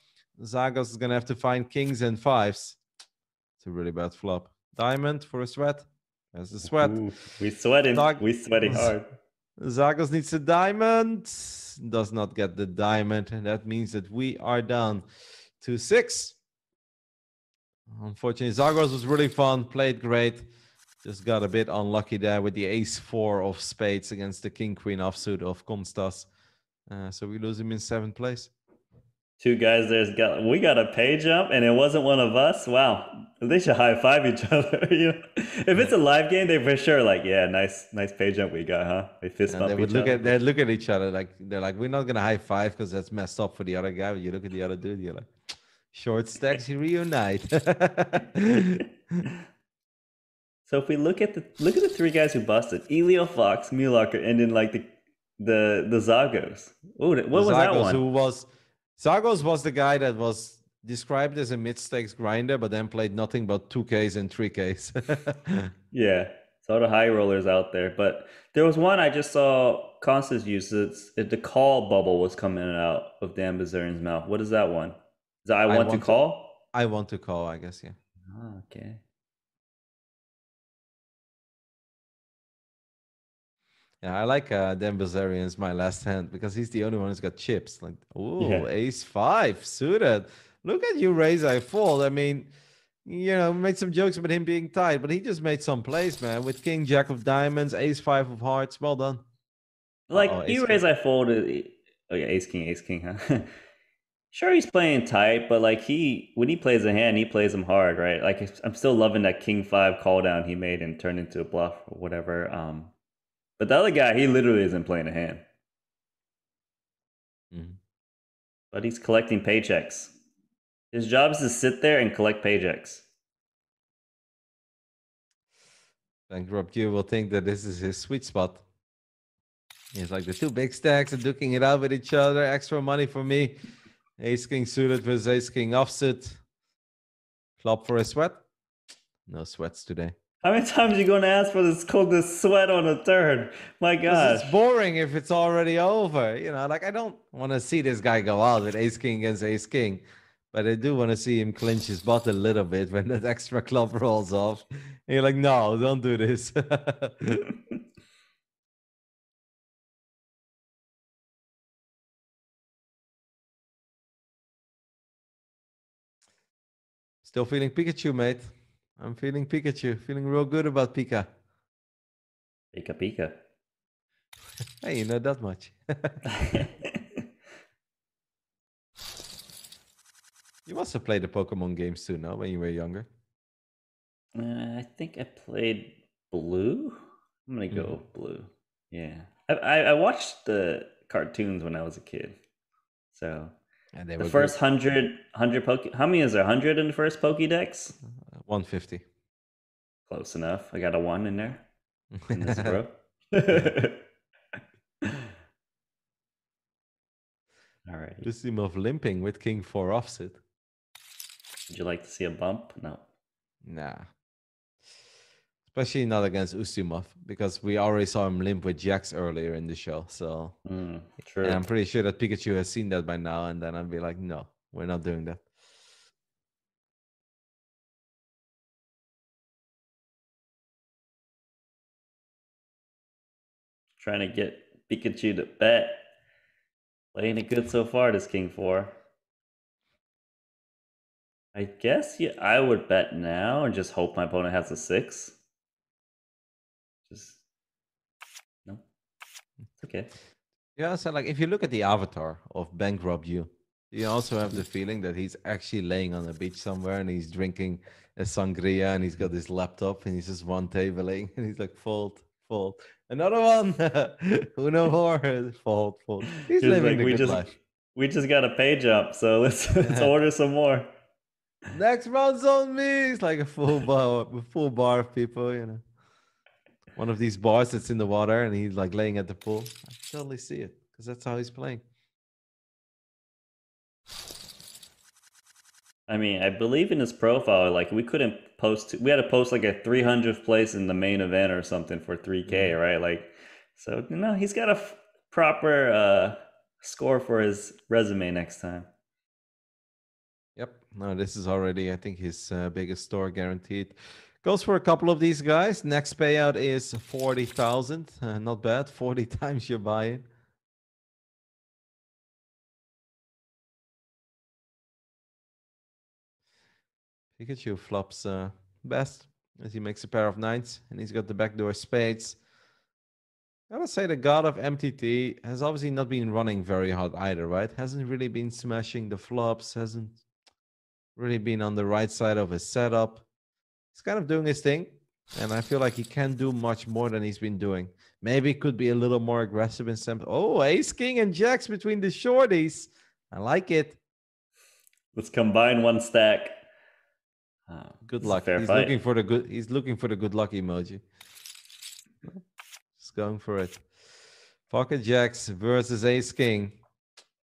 Zagos is gonna have to find kings and fives. It's a really bad flop. Diamond for a sweat. That's a sweat. Ooh, we sweating. Dog- We sweating hard. Zagos needs a diamond. Does not get the diamond, and that means that we are down to six. Unfortunately, Zagos was really fun. Played great. Just got a bit unlucky there with the ace four of spades against the king queen offsuit of Konstas. Uh, so we lose him in seventh place. Two guys there's got we got a pay jump and it wasn't one of us. Wow. They should high five each other. you know? If it's a live game, they for sure like, yeah, nice nice pay jump we got, huh? They fist bump they would each look other. at they look at each other like they're like, we're not gonna high five because that's messed up for the other guy. But you look at the other dude, you're like, short stacks reunite. So if we look at the look at the three guys who busted, Elio Fox, Muehloecker, and then like the the the Zagos. Oh, what was that Zagos, one? Who was Zagos was the guy that was described as a mid stakes grinder, but then played nothing but two Ks and three Ks. Yeah, so the high rollers out there. But there was one I just saw Konstas use. It's it, the call bubble was coming out of Dan Bilzerian's mouth. What is that one? Is that I, want, want to to- call? I want to call, I guess, yeah. Oh, okay. Yeah, I like uh, Dan Bilzerian's my last hand because he's the only one who's got chips. Like, oh, Yeah. ace five suited. Look at you raise, I fold. I mean, you know, made some jokes about him being tight, but he just made some plays, man. With king, jack of diamonds, ace five of hearts. Well done. Like Uh-oh, he ace raised, I folded. Oh yeah, ace king, ace king, huh? sure, he's playing tight, but like he when he plays a hand, he plays them hard, right? Like I'm still loving that king five call down he made and turned into a bluff or whatever. Um, but the other guy, he literally isn't playing a hand, Mhm. but he's collecting paychecks. His job is to sit there and collect paychecks. Bankrupt you will think that this is his sweet spot. He's like the two big stacks and duking it out with each other. Extra money for me. Ace king suited versus ace king offsuit. Flop for a sweat. No sweats today. How many times are you gonna ask for this called this sweat on a turn? My God, It's boring if it's already over. You know, like I don't want to see this guy go out with ace king against ace king, but I do want to see him clinch his butt a little bit when that extra club rolls off. And you're like, no, don't do this. Still feeling Pikachu, mate. I'm feeling Pikachu. Feeling real good about Pika. Pika pika. Hey, you know that much. you must have played the Pokemon games too, no? When you were younger. Uh, I think I played blue. I'm gonna go Mm-hmm. blue. Yeah, I, I I watched the cartoons when I was a kid. So And they the were first hundred hundred poke. How many is there? Hundred in the first Pokédex? 150. Close enough. I got a one in there. In this. All right. Lusimov limping with King 4 offset. Would you like to see a bump? No. Nah. Especially not against Ustimov, because we already saw him limp with Jax earlier in the show. So Mm, I'm pretty sure that Pikachu has seen that by now, and then I'd be like, no, we're not doing that. Trying to get Pikachu to bet. Playing it good so far, this King 4. I guess yeah, I would bet now and just hope my opponent has a 6. Just, no. It's okay. Yeah, so like if you look at the avatar of Bankrupt You, you also have the feeling that he's actually laying on a beach somewhere and he's drinking a sangria and he's got his laptop and he's just one tabling and he's like fold, fold, another one, uno more, fold, fault. He's, He's living like, the we good just life. we just got a pay jump, so let's let's order some more. Next round's on me. It's like a full bar, a full bar of people, you know. One of these bars that's in the water and he's like laying at the pool. I totally see it because that's how he's playing. I mean, I believe in his profile. Like, we couldn't post. We had to post like a 300th place in the main event or something for 3K, Mhm. right? Like, so you know, he's got a f- proper uh, score for his resume next time. Yep. No, this is already, I think, his uh, biggest store guaranteed. Goes for a couple of these guys. Next payout is 40,000. Uh, not bad. 40 times your buy-in. Pikachu flops uh, best as he makes a pair of nines and he's got the backdoor spades. Gotta say, the god of MTT has obviously not been running very hard either, right? Hasn't really been smashing the flops, hasn't really been on the right side of his setup. He's kind of doing his thing, and I feel like he can do much more than he's been doing. Maybe could be a little more aggressive in some. Oh, ace, king, and jacks between the shorties. I like it. Let's combine one stack. Uh, Good luck. He's fight. looking for the good. He's looking for the good luck emoji. Just going for it. Pocket jacks versus ace king.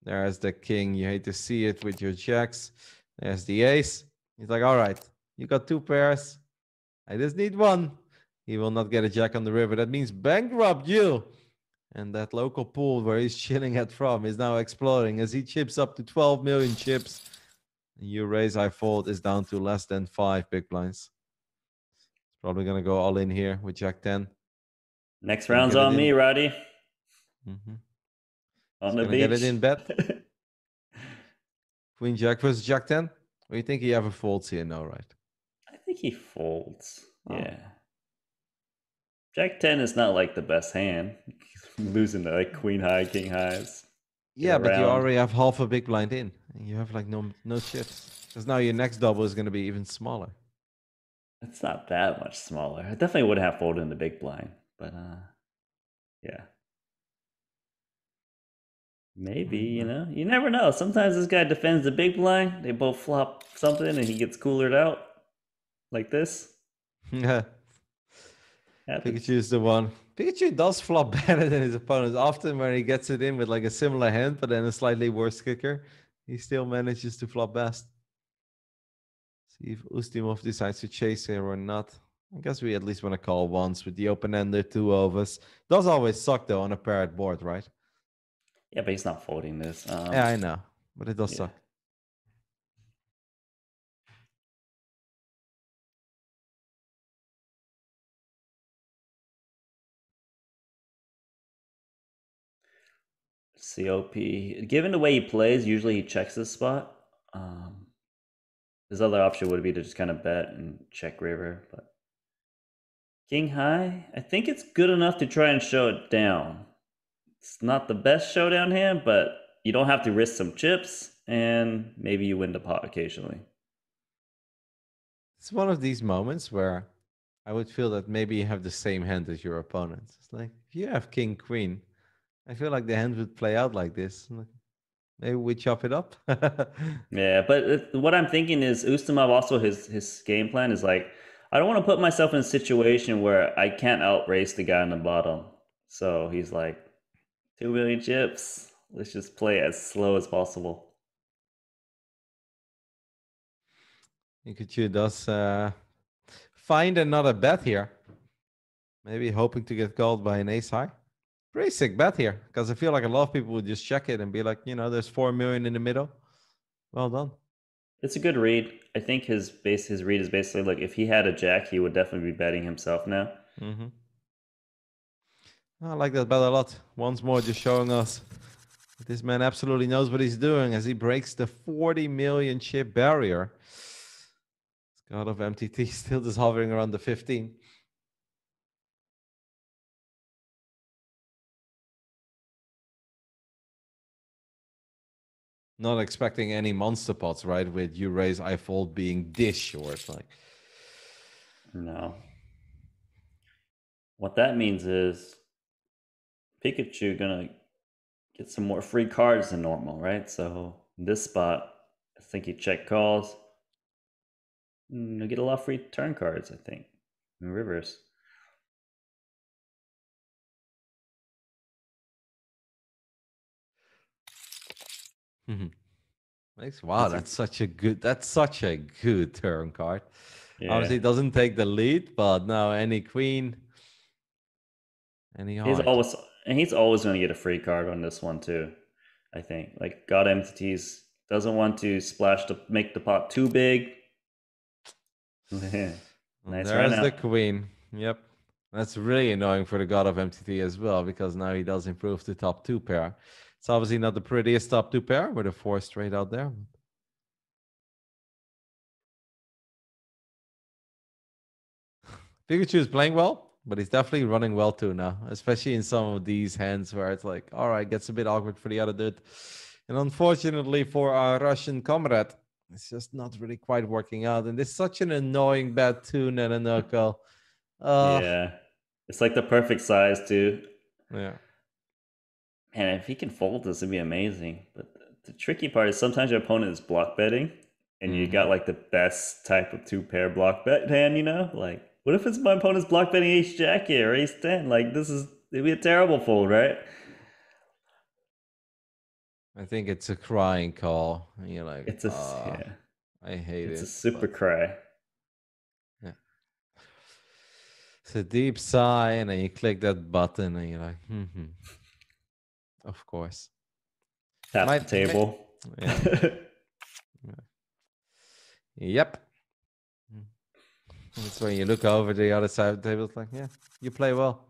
There's the king. You hate to see it with your jacks. There's the ace. He's like, all right, you got two pairs. I just need one. He will not get a jack on the river. That means bankrupt you. And that local pool where he's chilling at from is now exploding as he chips up to 12 million chips. You raise, I fold is down to less than five big blinds. It's probably gonna go all in here with Jack 10. Next round's on in. me, Roddy. Mm-hmm. On He's the beach. get it in bet. Queen Jack versus Jack 10. Or you think he ever folds here? No, right? I think he folds. Oh. Yeah. Jack 10 is not like the best hand. Losing to like queen high, king highs. Yeah, but you already have half a big blind in. And you have like no no chips. Because now your next double is gonna be even smaller. It's not that much smaller. I definitely would have folded in the big blind, but uh yeah. Maybe, you know, you never know. Sometimes this guy defends the big blind, they both flop something and he gets coolered out like this. Yeah. Happens. Pikachu is the one. Pikachu does flop better than his opponents. Often when he gets it in with like a similar hand, but then a slightly worse kicker, he still manages to flop best. See if Ustimov decides to chase here or not. I guess we at least want to call once with the open ender, two of us. Does always suck though on a paired board, right? Yeah, but he's not folding this. Um, yeah, I know, but it does yeah. suck. COP. Given the way he plays, usually he checks this spot. Um, his other option would be to just kind of bet and check river, but King High, I think it's good enough to try and show it down. It's not the best showdown hand, but you don't have to risk some chips, and maybe you win the pot occasionally. It's one of these moments where I would feel that maybe you have the same hand as your opponent. It's like if you have king queen, I feel like the hand would play out like this. Maybe we chop it up. Yeah, but it- what I'm thinking is Ustimov also his his game plan is like I don't want to put myself in a situation where I can't outrace the guy on the bottom. So he's like two million chips. Let's just play as slow as possible. Pikachu does uh, find another bet here. Maybe hoping to get called by an ace high. Pretty sick bet here because I feel like a lot of people would just check it and be like, you know, there's four million in the middle. Well done. It's a good read. I think his base his read is basically like if he had a jack, he would definitely be betting himself now. hmm I like that bet a lot. Once more, just showing us that this man absolutely knows what he's doing as he breaks the 40 million chip barrier. God of MTT still just hovering around the 15. Not expecting any monster pots, right? With you raise, I fold being this short. Like, No. What that means is Pikachu gonna get some more free cards than normal, right? So this spot, I think he check calls. Mm, He'll get a lot of free turn cards, I think. In rivers. Mhm. Nice. Wow, That's a- such a good. That's such a good turn card. Yeah. Obviously, it doesn't take the lead, but now any queen, any He's always and he's always going to get a free card on this one too. I think like God of MTT doesn't want to splash to make the pot too big. Nice There's the queen. Yep. That's really annoying for the god of MTT as well, because now he does improve the top two pair. It's obviously not the prettiest top two pair with a four straight out there. Pikachu is playing well, but he's definitely running well too now, especially in some of these hands where it's like, all right, gets a bit awkward for the other dude. And unfortunately for our Russian comrade, it's just not really quite working out. And it's such an annoying bad tune and a knuckle. Uh, yeah, it's like the perfect size too. yeah. And if he can fold this, it'd be amazing. But the, the tricky part is sometimes your opponent is block betting, and you Mhm. got like the best type of two pair block bet hand. You know, like what if it's my opponent's block betting ace jack here or ace ten? Like this is it'd be a terrible fold, right? I think it's a crying call. and You're like, It's a "Ah, yeah, I hate it's it. It's a super but cry. It's a deep sigh, and then you click that button, and you're like, hmm, of course. Tap Might- the table. Yeah. Yep. That's when you look over the other side of the table. It's like, yeah, you play well.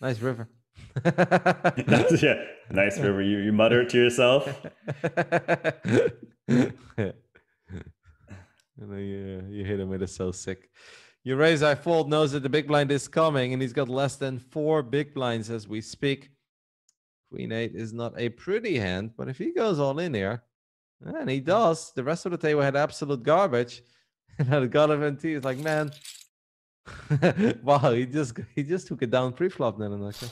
Nice river. That's- yeah, nice river. You you mutter it to yourself. and then you, you hit him with a so sick. You raise, I fold, knows that the big blind is coming, and he's got less than four big blinds as we speak. Queen eight is not a pretty hand, but if he goes all in here, and he mm. does, the rest of the table had absolute garbage. And the god of MTT is like, man, wow, he just he just took it down pre-flop then. And okay. Uh,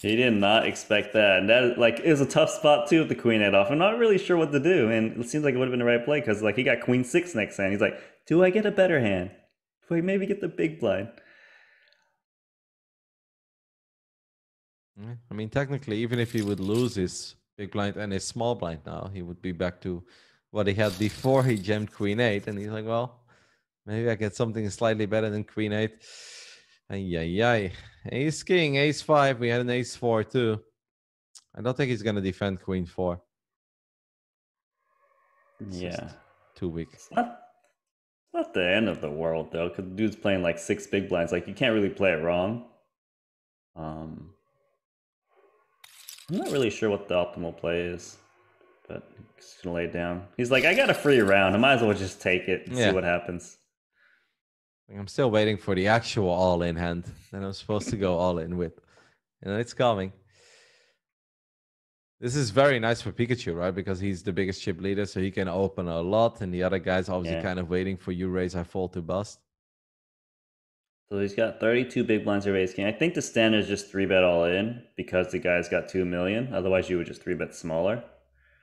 he did not expect that, and that like is a tough spot too with the queen eight off. I'm not really sure what to do, and it seems like it would have been the right play because like he got queen six next hand. He's like, do I get a better hand? Do I maybe get the big blind? I mean, technically, even if he would lose his big blind and his small blind now, he would be back to what he had before he jammed queen eight. And he's like, well, maybe I get something slightly better than queen eight. And yeah, yeah, Ace king, ace five. We had an ace four too. I don't think he's going to defend queen four. It's yeah, Too weak. it's not it's not the end of the world though, because dude's playing like six big blinds. Like you can't really play it wrong. Um, I'm not really sure what the optimal play is, but he's gonna lay it down. He's like, I got a free round. I might as well just take it and Yeah. see what happens. I'm still waiting for the actual all in hand that I'm supposed to go all in with. You know, it's coming. This is very nice for Pikachu, right? Because he's the biggest chip leader, so he can open a lot, and the other guys obviously Yeah. kind of waiting for you raise I fall to bust. So he's got 32 big blinds of raise king. I think the standard is just three bet all in because the guy's got two million. Otherwise, you would just three bet smaller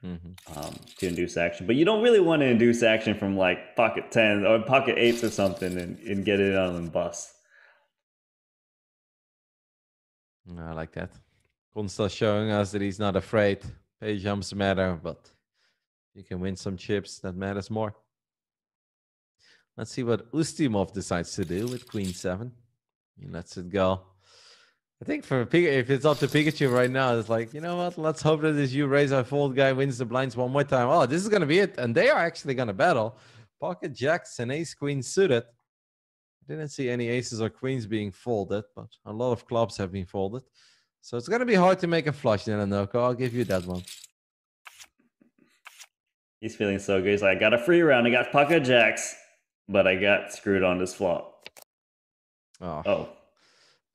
hmm um, to induce action. But you don't really want to induce action from like pocket 10 or pocket eights or something and, and get it on and bust. I like that. Konstas showing us that he's not afraid. Pay jumps matter, but you can win some chips. That matters more. Let's see what Ustimov decides to do with Queen Seven. He lets it go. I think for Pika, if it's up to Pikachu right now, it's like you know what? Let's hope that this you raise our fold guy wins the blinds one more time. Oh, this is gonna be it, and they are actually gonna battle. Pocket jacks and ace queen suited. I didn't see any aces or queens being folded, but a lot of clubs have been folded. So it's gonna be hard to make a flush, Nanonoko. I'll give you that one. He's feeling so good. He's like, I got a free round. I got pocket jacks, but I got screwed on this flop. Oh, Oh,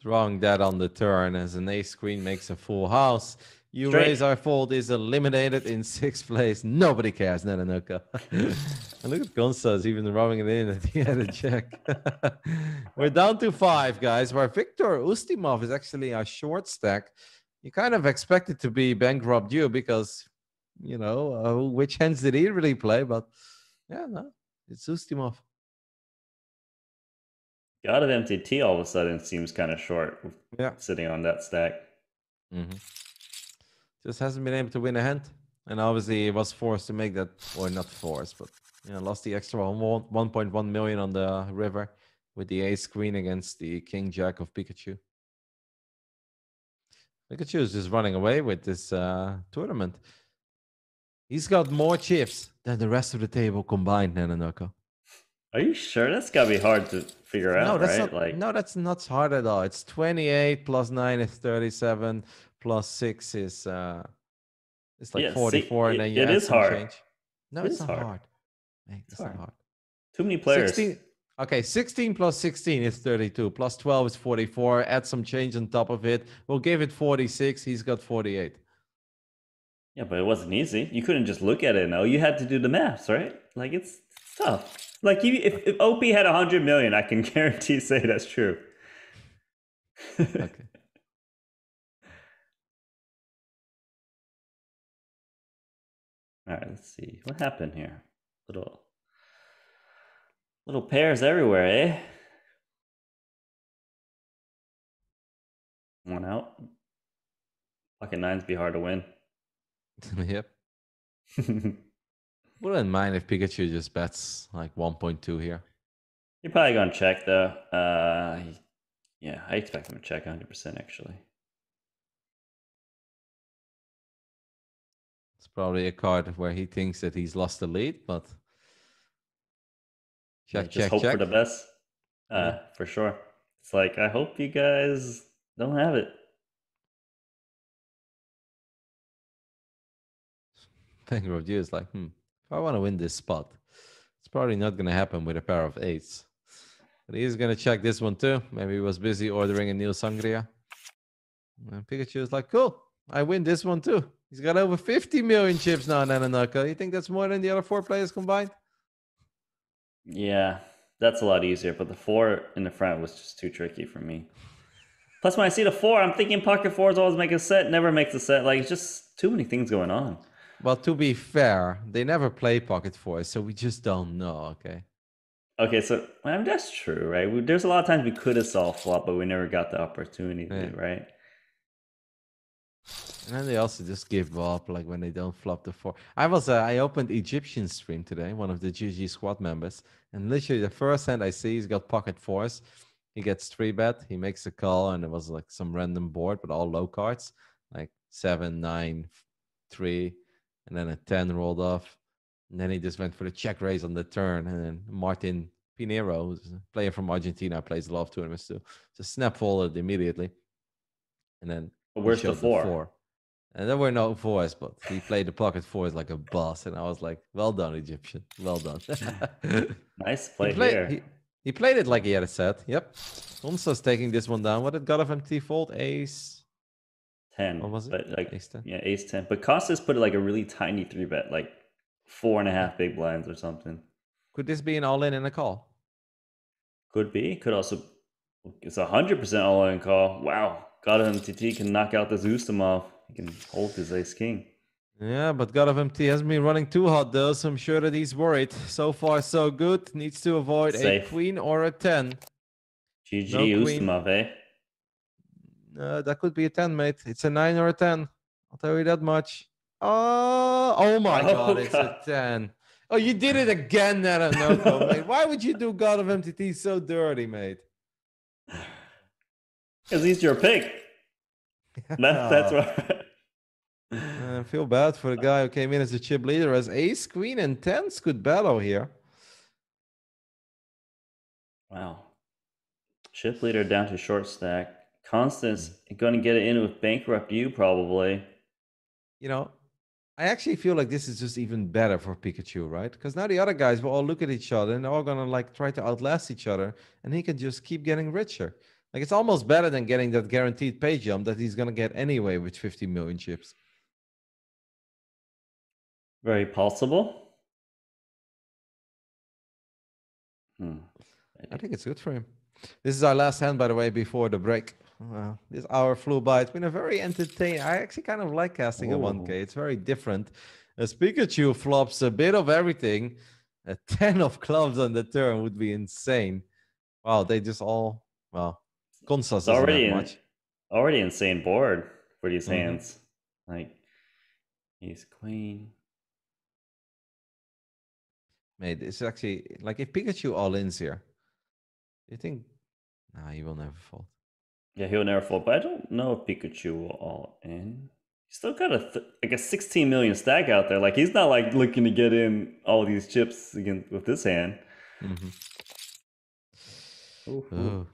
drawing that on the turn as an ace queen makes a full house. You Straight. raise our fold is eliminated in sixth place. Nobody cares, Nanonoko. and look at Gonzalez even rubbing it in at the end of check. We're down to five, guys, where Victor Ustimov is actually a short stack. You kind of expect it to be bankrupt you because, you know, uh, which hands did he really play? But yeah, no, it's Ustimov. God of MTT all of a sudden seems kind of short Yeah. sitting on that stack. hmm Just hasn't been able to win a hand. And obviously he was forced to make that, or not forced, but you know, lost the extra one- 1.1 million on the river with the ace queen against the king jack of Pikachu. Pikachu is just running away with this uh, tournament. He's got more chips than the rest of the table combined, Nanonoko. Are you sure? That's gotta be hard to figure out, No, that's right? not. like, no, that's not hard at all. It's twenty-eight plus nine is thirty-seven plus six is uh, it's like Yeah, see, forty-four, and then you it some hard. change. No, It it's not hard. hard. It's, It's not hard. hard. too many players. 16, okay, sixteen plus sixteen is thirty-two. Plus twelve is forty-four. Add some change on top of it. We'll give it forty-six. He's got forty-eight. Yeah, but it wasn't easy. You couldn't just look at it and know. You had to do the maths, right? Like it's, tough. Like you, if, if OP had a hundred million, I can guarantee say that's true. Okay. All right, let's see what happened here. Little, little pairs everywhere, eh? One out. Pocket nines be hard to win. yep. Wouldn't mind if Pikachu just bets like one point two here. You're probably gonna check though. Uh, yeah, I expect him to check 100 percent actually. It's probably a card where he thinks that he's lost the lead, but Yeah, check, just check, hope check. for the best. Uh, Yeah. for sure. It's like I hope you guys don't have it. Bankrupt you is like, hmm, I want to win this spot, it's probably not going to happen with a pair of eights. But he's going to check this one too. Maybe he was busy ordering a Neil Sangria. And Pikachu is like, cool, I win this one too. He's got over 50 million chips now, Nanonoko. You think that's more than the other four players combined? Yeah, that's a lot easier. But the four in the front was just too tricky for me. Plus, when I see the four, I'm thinking pocket fours always make a set, never makes a set. Like it's just too many things going on. Well, to be fair, they never play pocket fours, so we just don't know, okay? Okay, so I mean, that's true, right? We, there's a lot of times we could have solved flop, but we never got the opportunity, Yeah. to, right? And then they also just give up, like when they don't flop the four. I was, uh, I opened Egyptian stream today, one of the GG squad members, and literally the first hand I see, he's got pocket fours. He gets three bet, he makes a call, and it was like some random board, but all low cards, like seven, nine, three, and then a ten rolled off. And then he just went for the check raise on the turn, and then Martin Pinero, who's a player from Argentina, plays a lot of tournaments too, just snap folded immediately, and then But where's the showed four? And there were no fours, but he played the pocket fours like a boss. And I was like, well done, Egyptian. Well done. Nice he, play played, here. he, he played it like he had a set. Yep. Onso's taking this one down. What did God of MTT fold? Ace. 10. What was it? But like, Ace 10. yeah, ace 10. But Konstas put it like a really tiny three bet, like four and a half big blinds or something. Could this be an all in and a call? Could be. Could also. It's a 100% all in call. Wow. God of MTT can knock out the Zustamov. He can hold his ace king. Yeah, but God of MTT has been running too hot though, so I'm sure that he's worried. So far, so good. Needs to avoid Safe. a queen or a 10. GG No. Ustimov, eh? Uh, that could be a 10, mate. It's a 9 or a 10. I'll tell you that much. Oh, oh my Oh, god, it's a 10. Oh, you did it again, Nanonoko, mate. Why would you do God of MTT so dirty, mate? Because he's your pick. That, that's what. Uh, I feel bad for the guy who came in as a chip leader as ace, queen, and tens could battle here. Wow. Chip leader down to short stack. Konstas going to get it in with bankrupt you probably. You know, I actually feel like this is just even better for Pikachu, right? Because now the other guys will all look at each other and they're all gonna like try to outlast each other, and he can just keep getting richer. Like it's almost better than getting that guaranteed pay jump that he's gonna get anyway with 50 million chips. Very possible. Hmm. I think it's good for him. This is our last hand, by the way, before the break. Well, this hour flew by. It's been a very entertaining. I actually kind of like casting a 1K. It's very different. As Pikachu flops a bit of everything, a 10 of clubs on the turn would be insane. Wow, they just all, well, Konstas already in, much. already insane board for these mm-hmm. hands. Like, he's queen. Mate, it's actually like if Pikachu all ins here, you think, nah, he will never fold. Yeah, he'll never fold. But I don't know if Pikachu will all in. He's still got a th- like a 16 million stack out there. Like he's not like looking to get in all these chips again with this hand. Mm-hmm. Ooh, ooh.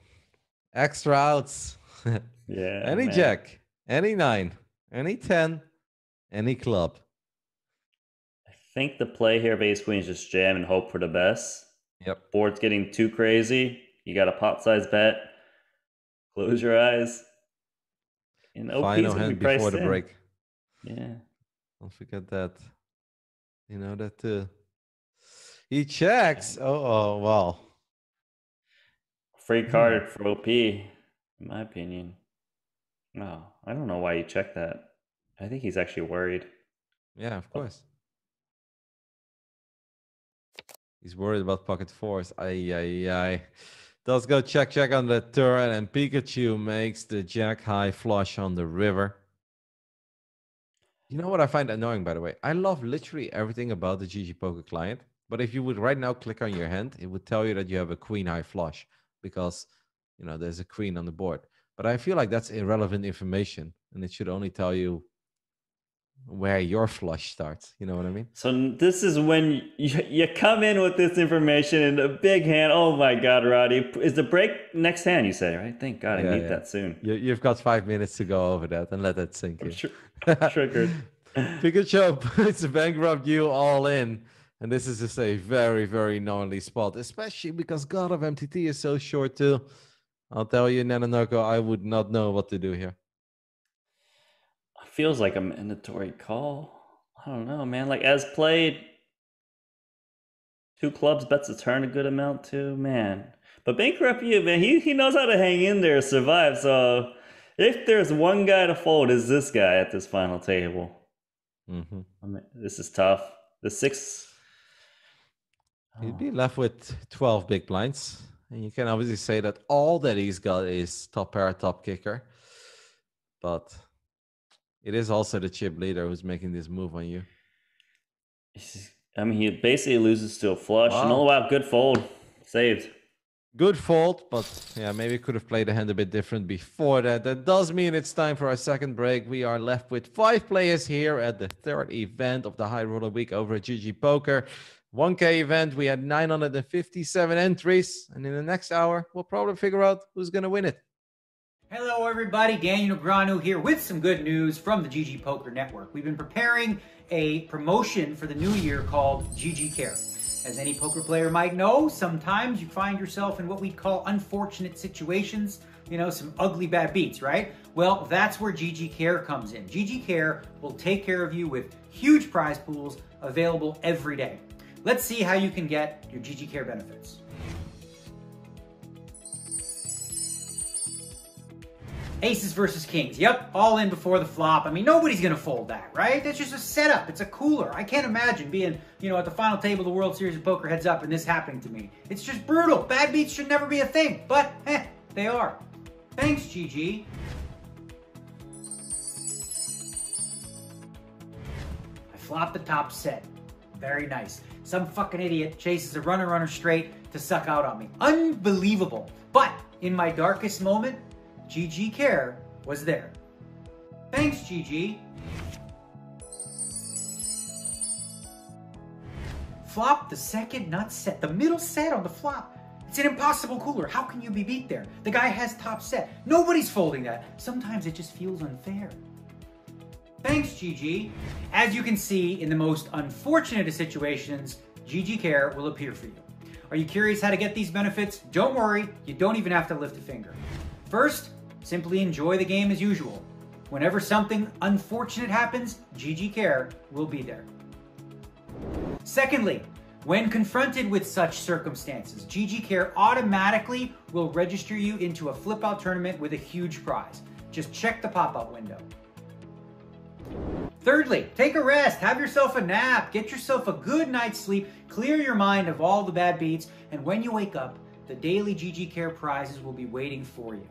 Extra outs. yeah. any man. jack, any nine, any ten, any club. I think the play here, base queen, is just jam and hope for the best. Yep. Board's getting too crazy. You got a pot size bet. Close your eyes. And OP's Final hand be before the in. break. Yeah. Don't forget that. You know that too. he checks. Oh, oh wow. Free hmm. card for OP, in my opinion. No, I don't know why you checked that. I think he's actually worried. Yeah, of course. He's worried about pocket fours. Ay, ay, ay. Does go check check on the turn, and Pikachu makes the jack high flush on the river. You know what I find annoying, by the way? I love literally everything about the GG Poker client, but if you would right now click on your hand, it would tell you that you have a queen high flush because you know there's a queen on the board. But I feel like that's irrelevant information, and it should only tell you where your flush starts. You know what I mean? So this is when you, you come in with this information and a big hand. Oh my God, Roddy! Is the break next hand? You say right? Thank God, I yeah, need yeah. that soon. You, have got five minutes to go over that and let that sink in. Tr- triggered. Pikachu It's a bankrupt you all in. And this is just a very, very gnarly spot, especially because God of MTT is so short too. I'll tell you, Nanonoko, I would not know what to do here feels like a mandatory call. I don't know, man. Like as played, two clubs bets a turn a good amount too, man. But bankrupt you, man. He he knows how to hang in there, survive. So if there's one guy to fold, is this guy at this final table. Mm-hmm. I mean, this is tough. The six. He'd be left with twelve big blinds, and you can obviously say that all that he's got is top pair, top kicker, but it is also the chip leader who's making this move on you. I mean, he basically loses to a flush. Wow. And oh, wow, good fold. Saved. Good fold, but yeah, maybe could have played the hand a bit different before that. That does mean it's time for our second break. We are left with five players here at the third event of the High Roller Week over at GG Poker. 1K event, we had 957 entries. And in the next hour, we'll probably figure out who's going to win it. Hello everybody, Daniel Negreanu here with some good news from the GG Poker Network. We've been preparing a promotion for the new year called GG Care. As any poker player might know, sometimes you find yourself in what we call unfortunate situations, you know, some ugly bad beats, right? Well, that's where GG Care comes in. GG Care will take care of you with huge prize pools available every day. Let's see how you can get your GG Care benefits. Aces versus kings. Yep, all in before the flop. I mean, nobody's going to fold that, right? That's just a setup. It's a cooler. I can't imagine being, you know, at the final table of the World Series of Poker heads up and this happening to me. It's just brutal. Bad beats should never be a thing, but eh, they are. Thanks, GG. I flopped the top set. Very nice. Some fucking idiot chases a runner runner straight to suck out on me. Unbelievable. But in my darkest moment, GG Care was there. Thanks, GG. Flop the second nut set, the middle set on the flop. It's an impossible cooler. How can you be beat there? The guy has top set. Nobody's folding that. Sometimes it just feels unfair. Thanks, GG. As you can see, in the most unfortunate of situations, GG Care will appear for you. Are you curious how to get these benefits? Don't worry, you don't even have to lift a finger. First, simply enjoy the game as usual. Whenever something unfortunate happens, GG Care will be there. Secondly, when confronted with such circumstances, GG Care automatically will register you into a flip out tournament with a huge prize. Just check the pop up window. Thirdly, take a rest, have yourself a nap, get yourself a good night's sleep, clear your mind of all the bad beats, and when you wake up, the daily GG Care prizes will be waiting for you.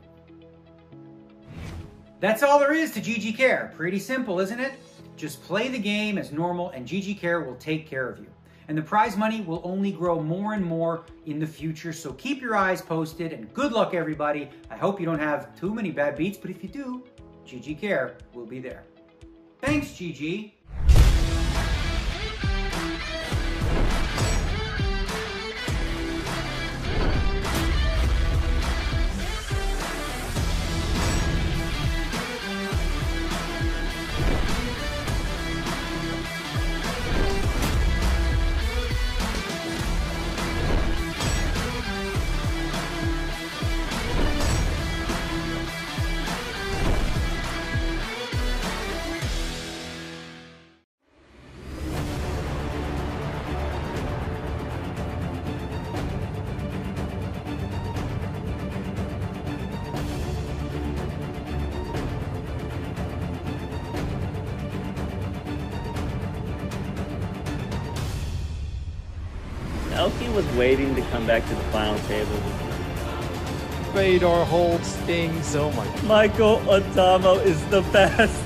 That's all there is to GG Care. Pretty simple, isn't it? Just play the game as normal and GG Care will take care of you. And the prize money will only grow more and more in the future, so keep your eyes posted and good luck everybody. I hope you don't have too many bad beats, but if you do, GG Care will be there. Thanks, GG. Come back to the final table. Fedor Holz stings. Oh my god. Michael Addamo is the best.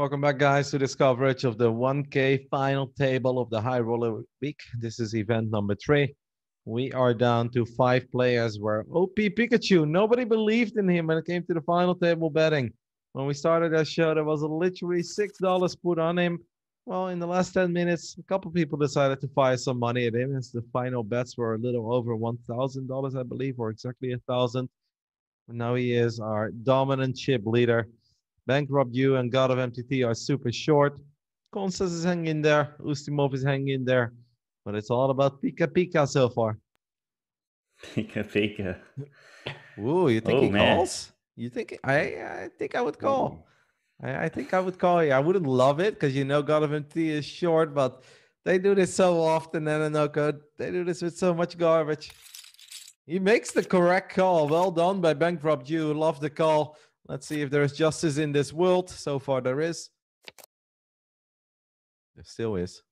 Welcome back, guys, to this coverage of the 1K final table of the High Roller Week. This is event number three. We are down to five players where OP Pikachu, nobody believed in him when it came to the final table betting. When we started our show, there was a literally $6 put on him. Well, in the last 10 minutes, a couple people decided to fire some money at him as the final bets were a little over $1,000, I believe, or exactly a thousand. Now he is our dominant chip leader. Bankrupt You and God of MTT are super short. Konstas is hanging in there. Ustimov is hanging in there. But it's all about Pika Pika so far. Pika Pika. Ooh, you think Oh, he man. calls? You think I I think I would call. I, I think I would call you. I wouldn't love it because you know God of MTT is short, but they do this so often and no code. They do this with so much garbage. He makes the correct call. Well done by Bankrupt You. Love the call. Let's see if there is justice in this world. So far, there is. There still is.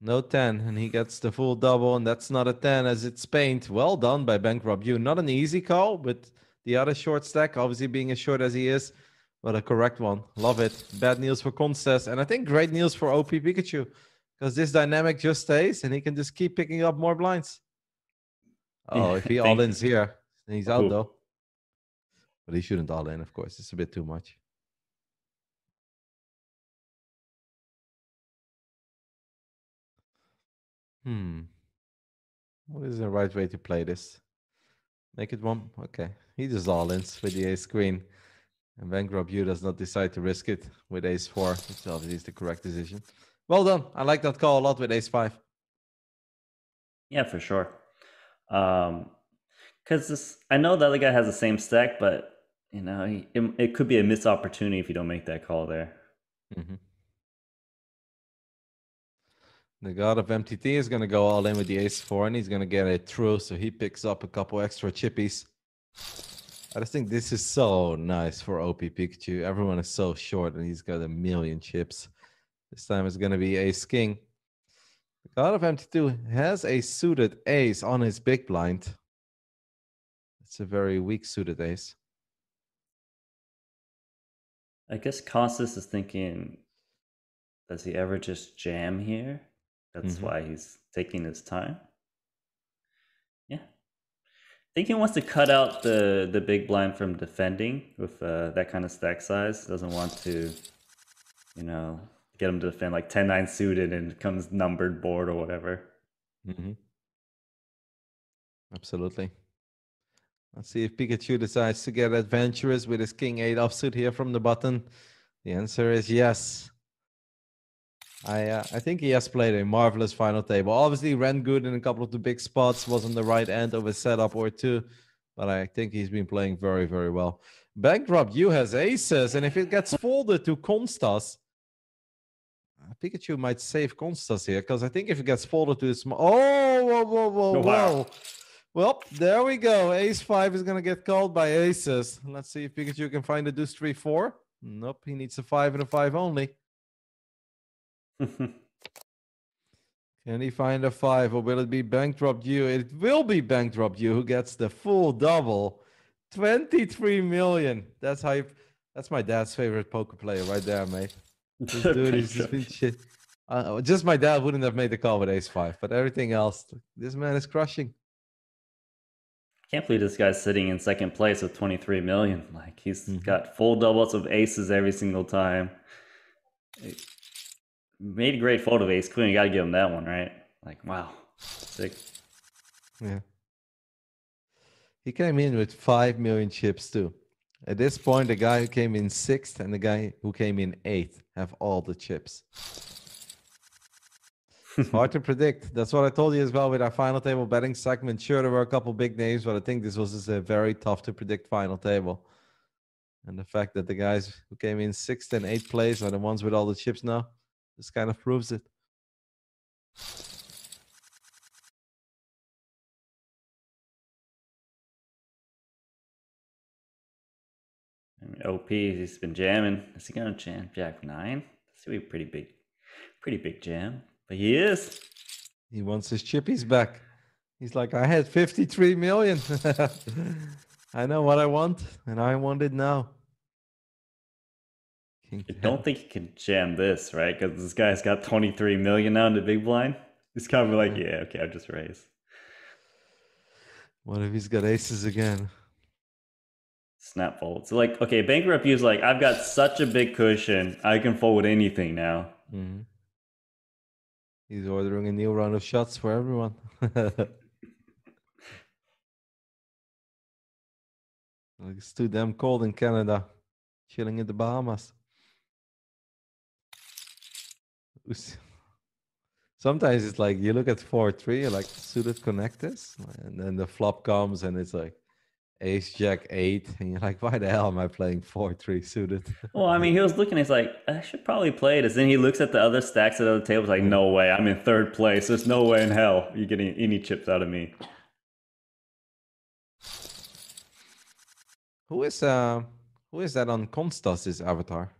No 10, and he gets the full double, and that's not a 10 as it's paint. Well done by Bankrupt You. Not an easy call, but the other short stack, obviously being as short as he is, but a correct one. Love it. Bad news for Konstas, and I think great news for OP Pikachu, because this dynamic just stays, and he can just keep picking up more blinds. Oh, if he all in's here, then he's out Ooh. though. But he shouldn't all in, of course. It's a bit too much. Hmm. What is the right way to play this? Make it one. Okay. He just all ins with the ace queen. And Bankrupt You does not decide to risk it with ace four, which obviously is the correct decision. Well done. I like that call a lot with ace five. Yeah, for sure. Um, because this, I know the other guy has the same stack, but you know, it, it could be a missed opportunity if you don't make that call there. Mm-hmm. The god of MTT is going to go all in with the ace four, and he's going to get it through, so he picks up a couple extra chippies. I just think this is so nice for OP Pikachu. Everyone is so short, and he's got a million chips. This time it's going to be ace king. The god of MTT has a suited ace on his big blind. It's a very weak suited ace. I guess Konstas is thinking, does he ever just jam here? That's Mhm. why he's taking his time. Yeah. I think he wants to cut out the, the big blind from defending with uh, that kind of stack size. Doesn't want to, you know, get him to defend like 10 9 suited and comes numbered board or whatever. Mm-hmm. Absolutely. Let's see if Pikachu decides to get adventurous with his King 8 offsuit here from the button. The answer is yes. I uh, I think he has played a marvelous final table. Obviously, ran good in a couple of the big spots, was on the right end of a setup or two, but I think he's been playing very, very well. Bankrupt you has aces, and if it gets folded to Konstas, uh, Pikachu might save Konstas here because I think if it gets folded to small. Oh, whoa, whoa, whoa, Oh, wow. whoa. Well, there we go. Ace five is going to get called by aces. Let's see if Pikachu can find a deuce three four. Nope, he needs a five and a five only. Can he find a five or will it be bankrupt you? It will be bankrupt you who gets the full double. 23 million. That's how you, that's my dad's favorite poker player right there, mate. This dude is just been shit. Uh, just my dad wouldn't have made the call with ace five, but everything else, this man is crushing. Can't believe this guy's sitting in second place with 23 million. Like he's Mhm. got full doubles of aces every single time. It- Made a great photo of ace queen. You got to give him that one, right? Like wow, sick. Yeah. He came in with 5 million chips too. At this point, the guy who came in sixth and the guy who came in eighth have all the chips. Hard to predict. That's what I told you as well with our final table betting segment. Sure, there were a couple big names, but I think this was just a very tough to predict final table. And the fact that the guys who came in sixth and eighth place are the ones with all the chips now, this kind of proves it. OP, he's been jamming. Is he gonna jam Jack nine? That's gonna be a pretty big, pretty big jam. But he is. He wants his chippies back. He's like, I had 53 million. I know what I want, and I want it now. King I don't think he can jam this, right? Because this guy's got 23 million now in the big blind. He's kind of like, yeah, okay, I'll just raise. What if he's got aces again? Snap fold. So like, okay, bankrupt is like, I've got such a big cushion, I can fold anything now. Mhm. He's ordering a new round of shots for everyone. It's too damn cold in Canada. Chilling in the Bahamas. Sometimes it's like you look at 4 3, you're like suited connectors, and then the flop comes and it's like ace jack 8, and you're like, why the hell am I playing 4 3 suited? Well, I mean, he was looking, he's like, I should probably play this. Then he looks at the other stacks at the other tables, like, no way, I'm in third place. There's no way in hell you're getting any chips out of me. Who is uh who is that on Konstas's avatar?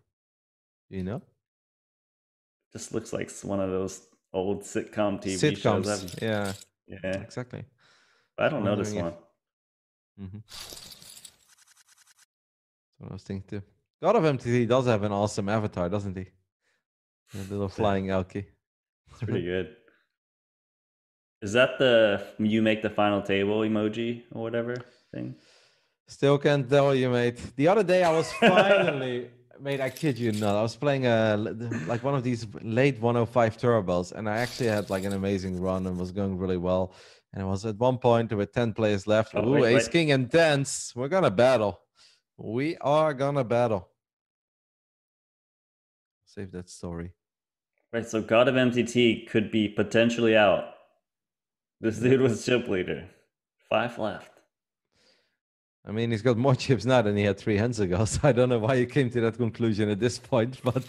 You know? Just looks like one of those old sitcom TV shows. Sitcoms. I've- Yeah, Yeah, exactly. I don't know this one. if- Mm-hmm. That's what I was thinking too. God of MTT does have an awesome avatar, doesn't he? A little flying ElkY. It's pretty good. Is that the you make the final table emoji or whatever thing? Still can't tell you, mate. The other day I was finally, mate. I kid you not. I was playing a like one of these late 105 turbos, and I actually had like an amazing run and was going really well. And it was at one point with 10 players left. Oh, Ooh, wait, Ace wait. King and tens. We're gonna battle. We are gonna battle. Save that story. Right, so God of MTT could be potentially out. This dude was chip leader. Five left. I mean, he's got more chips now than he had three hands ago, so I don't know why you came to that conclusion at this point. But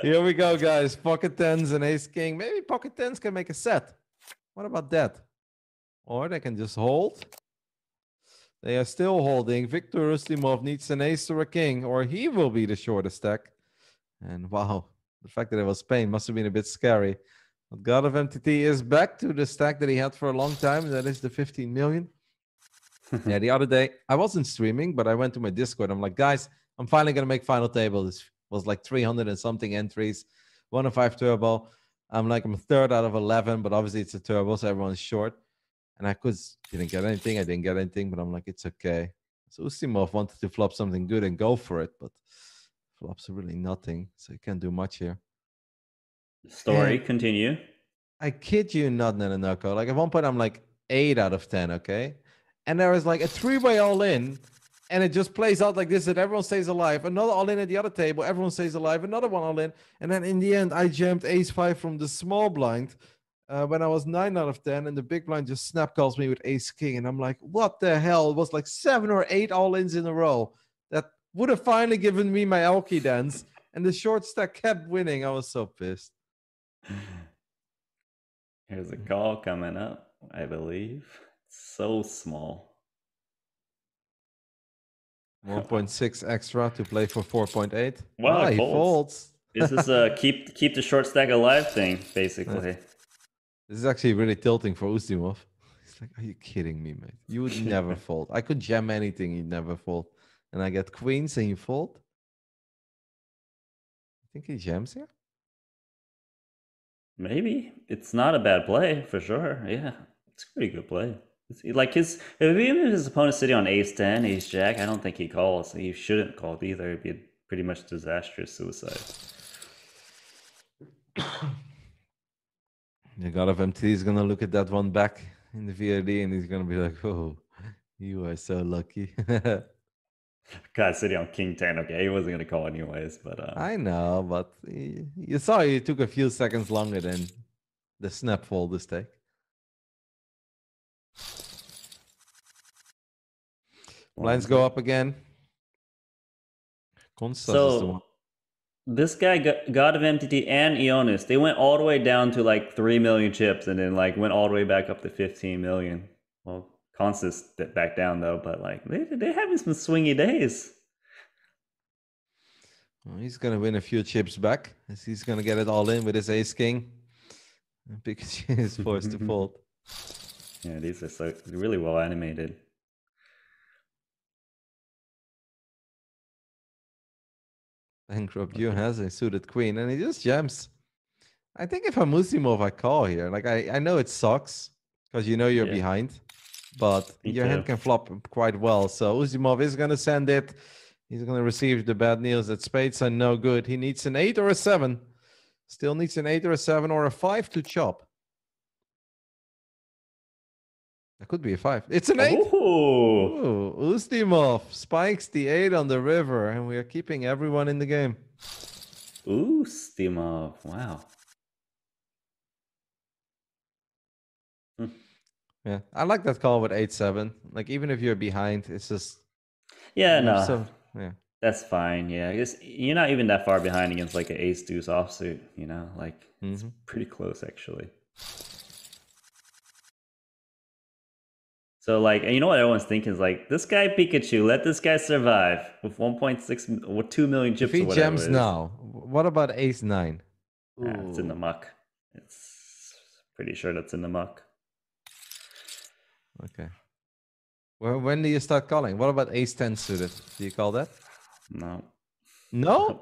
here we go, guys. Pocket tens and ace king. Maybe pocket tens can make a set. What about that? Or they can just hold. They are still holding. Victor Ustimov needs an ace or a king, or he will be the shortest stack. And wow, the fact that it was Spain must have been a bit scary. But God of MTT is back to the stack that he had for a long time. That is the 15 million. yeah, the other day I wasn't streaming, but I went to my Discord. I'm like, guys, I'm finally gonna make final table. This was like 300 and something entries, one of five turbo. I'm like, I'm third out of 11, but obviously it's a turbo, so everyone's short. And I could didn't get anything. I didn't get anything, but I'm like, it's okay. So Ustimov wanted to flop something good and go for it, but flops are really nothing, so you can't do much here. Story, And- continue. I kid you not, Nanonoko. Like at one point, I'm like eight out of ten, okay, and there is like a three-way all-in, and it just plays out like this, that everyone stays alive. Another all-in at the other table, everyone stays alive. Another one all-in, and then in the end, I jammed ace five from the small blind. Uh, when I was nine out of ten, and the big blind just snap calls me with ace king, and I'm like, "What the hell?" It was like seven or eight all-ins in a row that would have finally given me my ElkY dance, and the short stack kept winning. I was so pissed. Here's a call coming up, I believe. So small. 1.6 extra to play for 4.8. Wow, Ah, he he folds. folds. This is a keep keep the short stack alive thing, basically. This is actually really tilting for Ustimov. He's like, are you kidding me, mate? You would never fold. I could jam anything, you'd never fold. And I get queens and you fold? I think he jams here. Maybe it's not a bad play for sure. Yeah, it's a pretty good play. It's, like his if even if his opponent's sitting on ace ten, ace jack, I don't think he calls. He shouldn't call either. It'd be pretty much disastrous suicide. The God of MTT is gonna look at that one back in the VOD and he's gonna be like, oh, you are so lucky. Guy sitting on king ten. Okay, he wasn't gonna call anyways, but uh, I know, but y- you saw it took a few seconds longer than the snap fold this take. Blinds go up again. Konstas is the one. So this guy, Go- God of MTT and Ioannis, they went all the way down to like three million chips, and then like went all the way back up to fifteen million. Well, Konstas back down though, but like they they having some swingy days. Well, he's gonna win a few chips back. as He's gonna get it all in with his ace king. because Pikachu is forced to fold. Yeah, these are so really well animated. Bankrupt you has a suited queen, and he just jams. I think if I'm Musimov, I call here. Like I, I know it sucks because you know you're Yeah. behind, but Me your hand can flop quite well. So Ustimov is gonna send it. He's gonna receive the bad news that spades are no good. He needs an eight or a seven. Still needs an eight or a seven or a five to chop. That could be a five. It's an eight. Ooh, Ooh, Ustimov spikes the eight on the river, and we are keeping everyone in the game. ooh, Stimov. Wow. Yeah, I like that call with eight seven. Like even if you're behind, it's just Yeah, no, So yeah, that's fine. Yeah, I guess you're not even that far behind against like an ace deuce offsuit. You know, like it's Mhm. pretty close actually. So like, and you know what everyone's thinking is like, this guy Pikachu, let this guy survive with 1.6 or 2 million if chips he or whatever. jams it is. now, what about ace nine? It's in the muck. It's pretty sure that's in the muck. Okay. Well, when do you start calling? What about ace ten suited? Do you call that? No. No,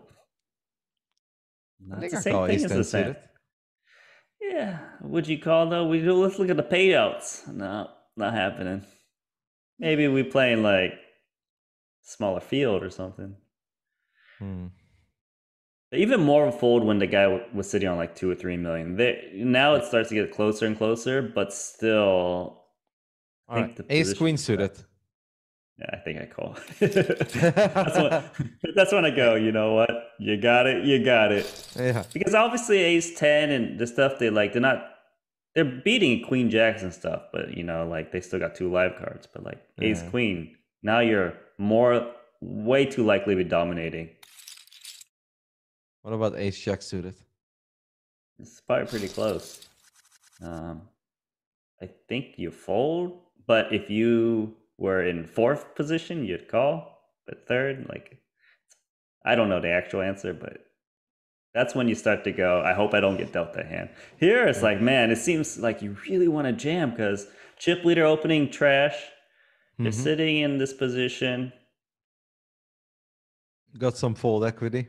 I think the I same call ace ten suited. Yeah. Would you call though? We do let's look at the payouts. No, not happening. Maybe we playing like smaller field or something. Hmm. Even more fold when the guy w- was sitting on like two or three million. There now it starts to get closer and closer, but still, I All think right, the ace queen suited. Yeah, I think I call. that's, when, that's when I go. You know what? You got it. You got it. Yeah. Because obviously Ace Ten and the stuff they like, they're not. They're beating Queen Jacks and stuff, but you know, like they still got two live cards. But like Ace. Queen, now you're more, way too likely to be dominating. What about ace jack suited? It's probably pretty close. Um, I think you fold, but if you were in fourth position, you'd call. But third, like, I don't know the actual answer, but that's when you start to go. I hope I don't get dealt that hand. Here, it's like, man, it seems like you really want to jam because chip leader opening trash. You're Mhm. sitting in this position. Got some fold equity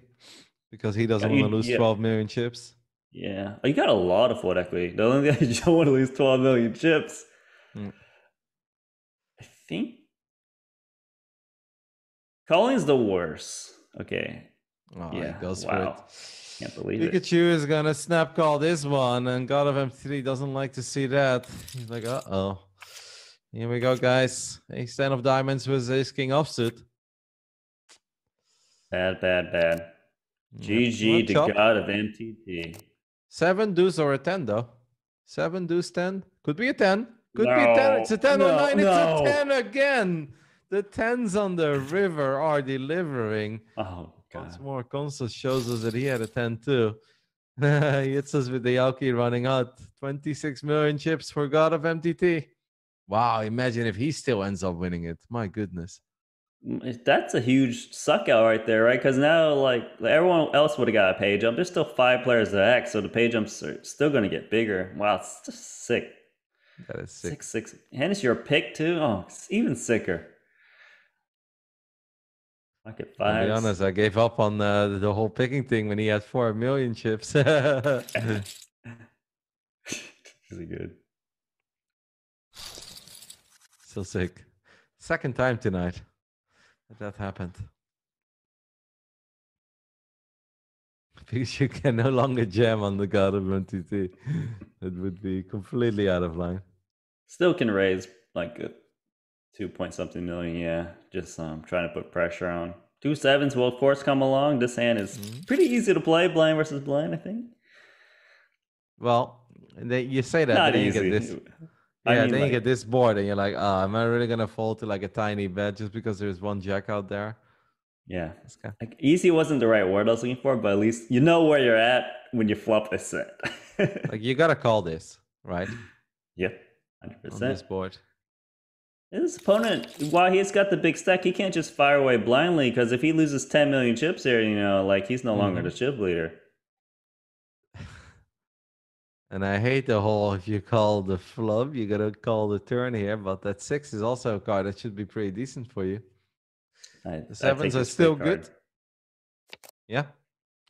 because he doesn't you- want to lose yeah. 12 million chips. Yeah, oh, you got a lot of fold equity. The only thing you don't want to lose 12 million chips. Mm. I think calling's the worst. Okay, Oh, Yeah, he goes wow. for it. Can't believe it. Pikachu is gonna snap call this one, and God of MTT doesn't like to see that. He's like, uh oh. Here we go, guys. Ace 10 of diamonds with ace king offsuit. Bad, bad, bad. GG one to. God of MTT. Seven deuce or a 10, though. Seven deuce 10. Could be a 10. Could be a 10. It's a No, 10 or 9. no. It's a 10 again. The 10s on the river are delivering. Oh Once more, Konstas shows us that he had a 10 too. he hits us with the Yauki running out. 26 million chips for God of MTT. Wow, imagine if he still ends up winning it. My goodness. Mm, That's a huge suck out right there, right? Because now, like, everyone else would have got a pay jump. There's still five players to act, so the pay jumps are still going to get bigger. Wow, it's just sick. That is sick. Six, six. And it's your pick, too? Oh, it's even sicker. Pocket I'll five. be honest, I gave up on uh, the whole picking thing when he had 4 million chips. really good. Still sick. Second time tonight that that happened. Because you can no longer jam on the God of MTT. it would be completely out of line. Still can raise like a two point something million. Yeah, just um trying to put pressure on. Two sevens will of course come along. This hand is Mhm. pretty easy to play, blind versus blind. I think Well, they, you say that, not then easy. you get this. I Yeah, mean, then you get this board, and you're like, "Ah, am I really gonna fall to like a tiny bet just because there's one jack out there?" Yeah, It's kind like easy wasn't the right word I was looking for, but at least you know where you're at when you flop this set. like you gotta call this, right? yep, hundred On percent. this board. His opponent, while he's got the big stack, he can't just fire away blindly because if he loses 10 million chips here, you know, like he's no longer Mhm. the chip leader. And I hate the whole if you call the flop, you gotta call the turn here, but that six is also a card that should be pretty decent for you. I, The sevens are still good. Yeah.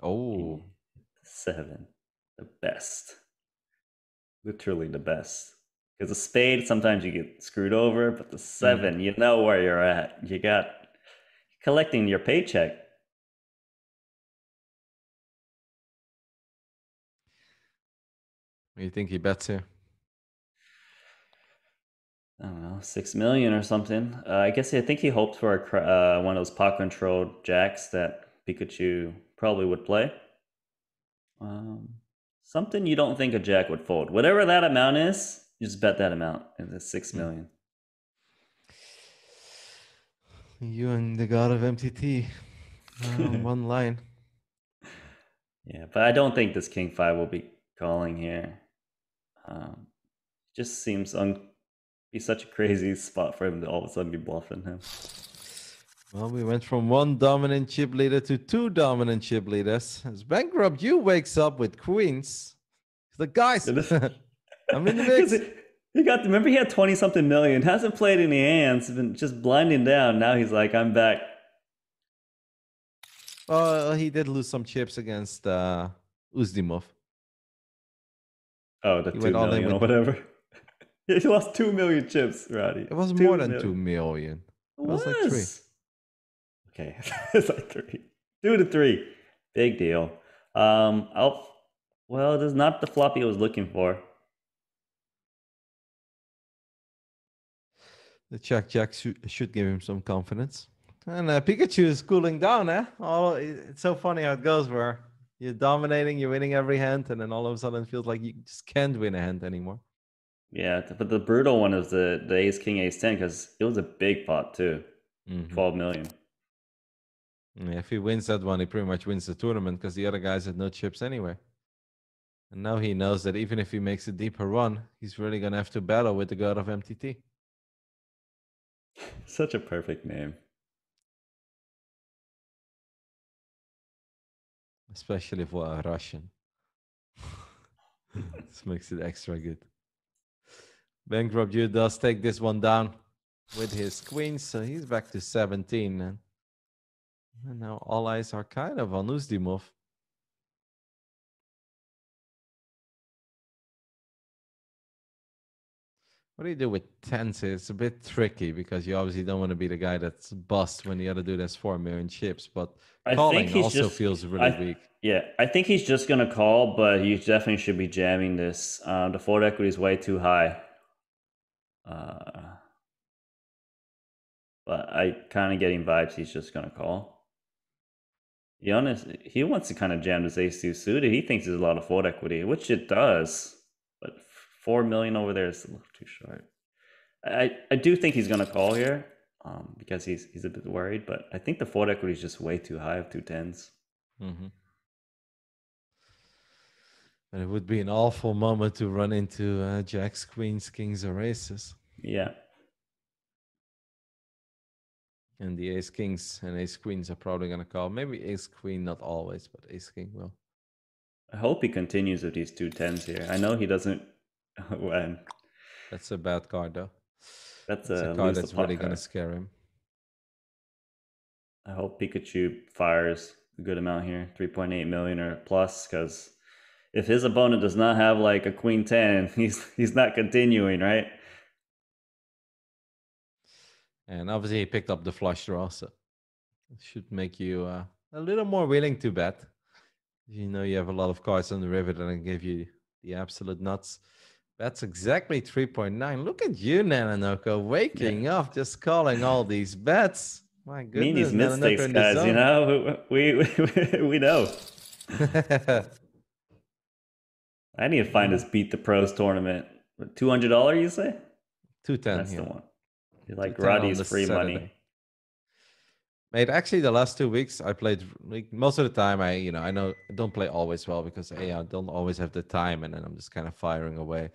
Oh, Seven, the best. Literally the best. Because a spade, sometimes you get screwed over, but the Mm. 7 you know where you're at. You got collecting your paycheck. you think he bets here? I don't know, six million or something. Uh, I guess I think he hoped for a, uh, one of those pot controlled jacks that Pikachu probably would play. Um, something you don't think a jack would fold. Whatever that amount is, just bet that amount. It's six Hmm. You and the god of MTT on one line. Yeah, but I don't think this king five will be calling here. Um, just seems un- be such a crazy spot for him to all of a sudden be bluffing him. Well, we went from one dominant chip leader to two dominant chip leaders. As Bankrupt you wakes up with queens. The guys, I'm in the 'Cause mix. he- He got remember he had twenty something million, hasn't played any hands, been just blinding down. Now he's like, I'm back. Oh, he did lose some chips against uh, Ustimov. Oh, the He two went all in or with- whatever. he lost two million chips, Roddy. It was Two more than million. two million. It It was like three. Okay, it's like three. Two to three. Big deal. Um, I'll. Well, this is not the floppy I was looking for. The Jack Jack should, give him some confidence. And uh, Pikachu is cooling down, eh? Oh, it's so funny how it goes where you're dominating, you're winning every hand, and then all of a sudden it feels like you just can't win a hand anymore. Yeah, but the brutal one is the, the Ace King Ace 10 because it was a big pot too. Mhm. 12 million. Yeah, if he wins that one, he pretty much wins the tournament because the other guys had no chips anyway. And now he knows that even if he makes a deeper run, he's really gonna have to battle with the god of MTT. Such a perfect name. especially for a Russian. this makes it extra good. Bankrupt you does take this one down with his queen, so he's back to 17. And, now all eyes are kind of on Ustimov. What do you do with tens? It's a bit tricky because you obviously don't want to be the guy that's bust when the other dude has four million chips, but I calling also just, feels really I- weak. Yeah, I think he's just gonna call, but he definitely should be jamming this. Um, the fold equity is way too high. Uh, but I kind of getting vibes he's just gonna call. Honest, he wants to kind of jam this ace two suited. He thinks there's a lot of fold equity, which it does, four million over there is a little too short. I I do think he's gonna call here, um, because he's he's a bit worried. But I think the fold equity is just way too high of two tens. hmm And it would be an awful moment to run into uh, jacks, queens, kings, or aces. Yeah. And the ace kings and ace queens are probably going to call. Maybe ace queen, not always, but ace king will. I hope he continues with these two tens here. I know he doesn't. When That's a bad card, though. that's It's a, a card that's really going to scare him. I hope Pikachu fires a good amount here, three point eight million or plus, because if his opponent does not have like a queen ten, he's he's not continuing, right? And obviously, he picked up the flush draw, so it should make you uh, a little more willing to bet. You know, you have a lot of cards on the river that can give you the absolute nuts. That's exactly 3.9. Look at you, Nanonoko, waking up, just calling all these bets. My goodness, these mid stakes Nanonoko in the guys, you know, we we, we know. I need to find this beat the pros tournament. Two hundred dollar, you say? 210 That's here. the one. Like 210 on Roddy's free money. Mate, actually, the last two weeks I played like most of the time. I, you know, I know I don't play always well because hey, I don't always have the time, and then I'm just kind of firing away.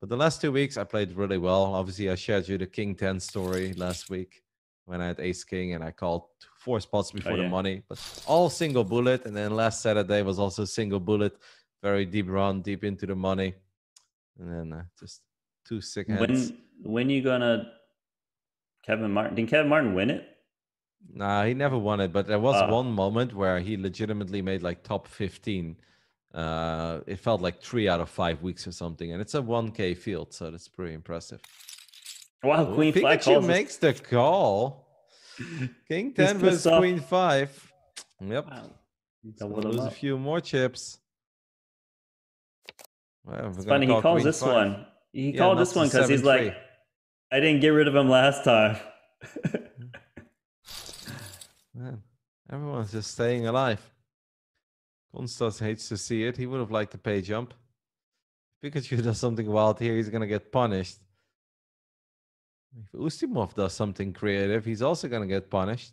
But the last two weeks I played really well. Obviously, I shared you the King Ten story last week when I had Ace King and I called four spots before yeah. the money, but all single bullet. And then last Saturday was also single bullet, very deep run, deep into the money, and then uh, just two sick hands. When when you gonna Kevin Martin? Did Kevin Martin win it? Nah, he never won it, but there was Ah. one moment where he legitimately made like top 15. Uh, it felt like three out of five weeks or something, and it's a 1K field, so that's pretty impressive. Wow, Ooh, Queen Flag Pikachu calls. us- makes the call. King 10 pissed versus off. Queen 5. Yep. Wow. He's Doubled gonna lose a few more chips. Well, It's gonna funny. He call calls Queen this five. one. He Yeah, called this one because he's 7-3. like, I didn't get rid of him last time. Man, everyone's just staying alive. Konstas hates to see it. He would have liked to pay jump. If Pikachu does something wild here, he's gonna get punished. If Ustimov does something creative, he's also gonna get punished.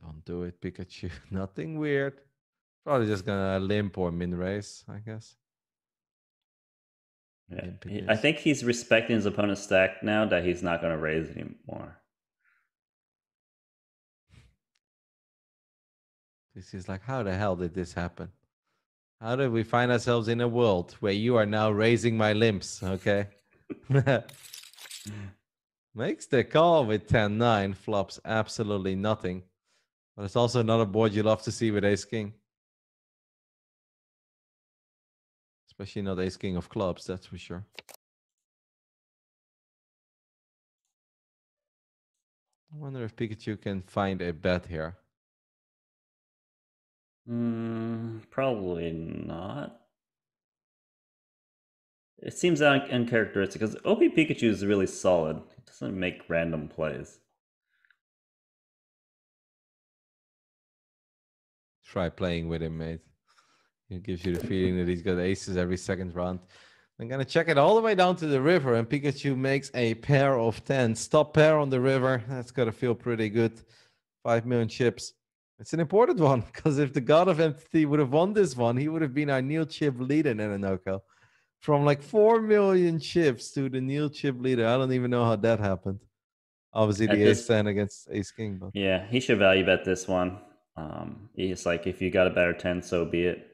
Don't do it, Pikachu. Nothing weird. Probably just gonna limp or min raise, I guess. Yeah, Limp it he- I think he's respecting his opponent's stack now that he's not going to raise anymore. This is like, how the hell did this happen? How did we find ourselves in a world where you are now raising my limps? Okay. Makes the call with 10 9, flops absolutely nothing. But it's also another board you love to see with Ace King. Especially not Ace King of clubs, that's for sure. I wonder if Pikachu can find a bet here. Mm, probably not. It seems un- uncharacteristic because OP Pikachu is really solid. He doesn't make random plays. Try playing with him, mate. It gives you the feeling that he's got aces every second round. I'm gonna check it all the way down to the river, and Pikachu makes a pair of 10. Stop pair on the river. That's gotta feel pretty good. Five million chips. It's an important one because if the God of MTT would have won this one, he would have been our Neil chip leader in Nanonoko. From like four million chips to the Neil chip leader. I don't even know how that happened. Obviously, the this- ace 10 against ace king, but Yeah, he should value bet this one. Um, he's like, if you got a better 10, so be it.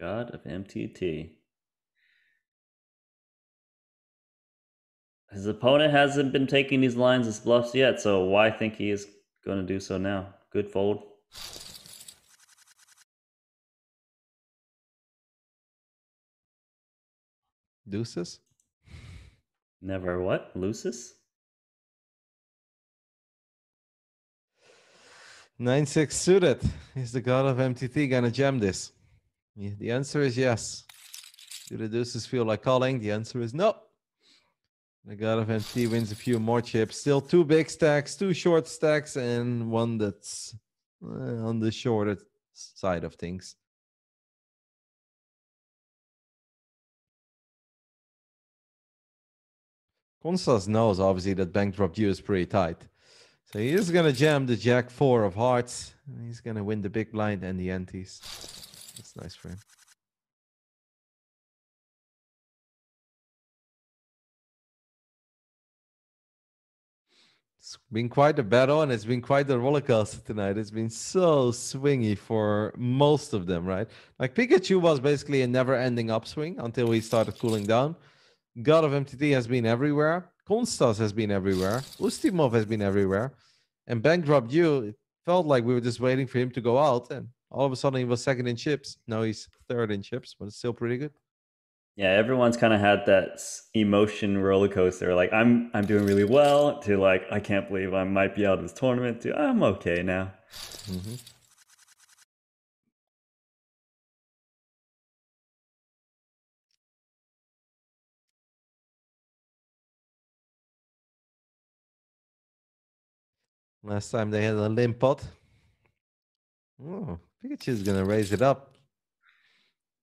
God of MTT. His opponent hasn't been taking these lines as bluffs yet, so why think he is going to do so now? Good fold. deuces. Never what? Lucis? Nine six suited. Is the god of MTT gonna jam this? Yeah, the answer is yes. Do the deuces feel like calling? The answer is no. The god of MTT wins a few more chips. Still two big stacks, two short stacks, and one that's uh, on the shorter side of things. Konstas knows obviously that Bankrupt You is pretty tight. So he is gonna jam the jack four of hearts. He's gonna win the big blind and the antes. That's nice for him. It's been quite a battle and it's been quite a roller coaster tonight. It's been so swingy for most of them, right? Like Pikachu was basically a never ending upswing until he started cooling down. God of MTT has been everywhere. Konstas has been everywhere. Ustimov has been everywhere. And Bankrupt You, it felt like we were just waiting for him to go out. And all of a sudden he was second in chips. Now he's third in chips, but it's still pretty good. Yeah, everyone's kind of had that emotion roller coaster. Like I'm, I'm doing really well. To like, I can't believe I might be out of this tournament. To I'm okay now. Mhm. Last time they had a limp pot. Oh, Pikachu's gonna raise it up.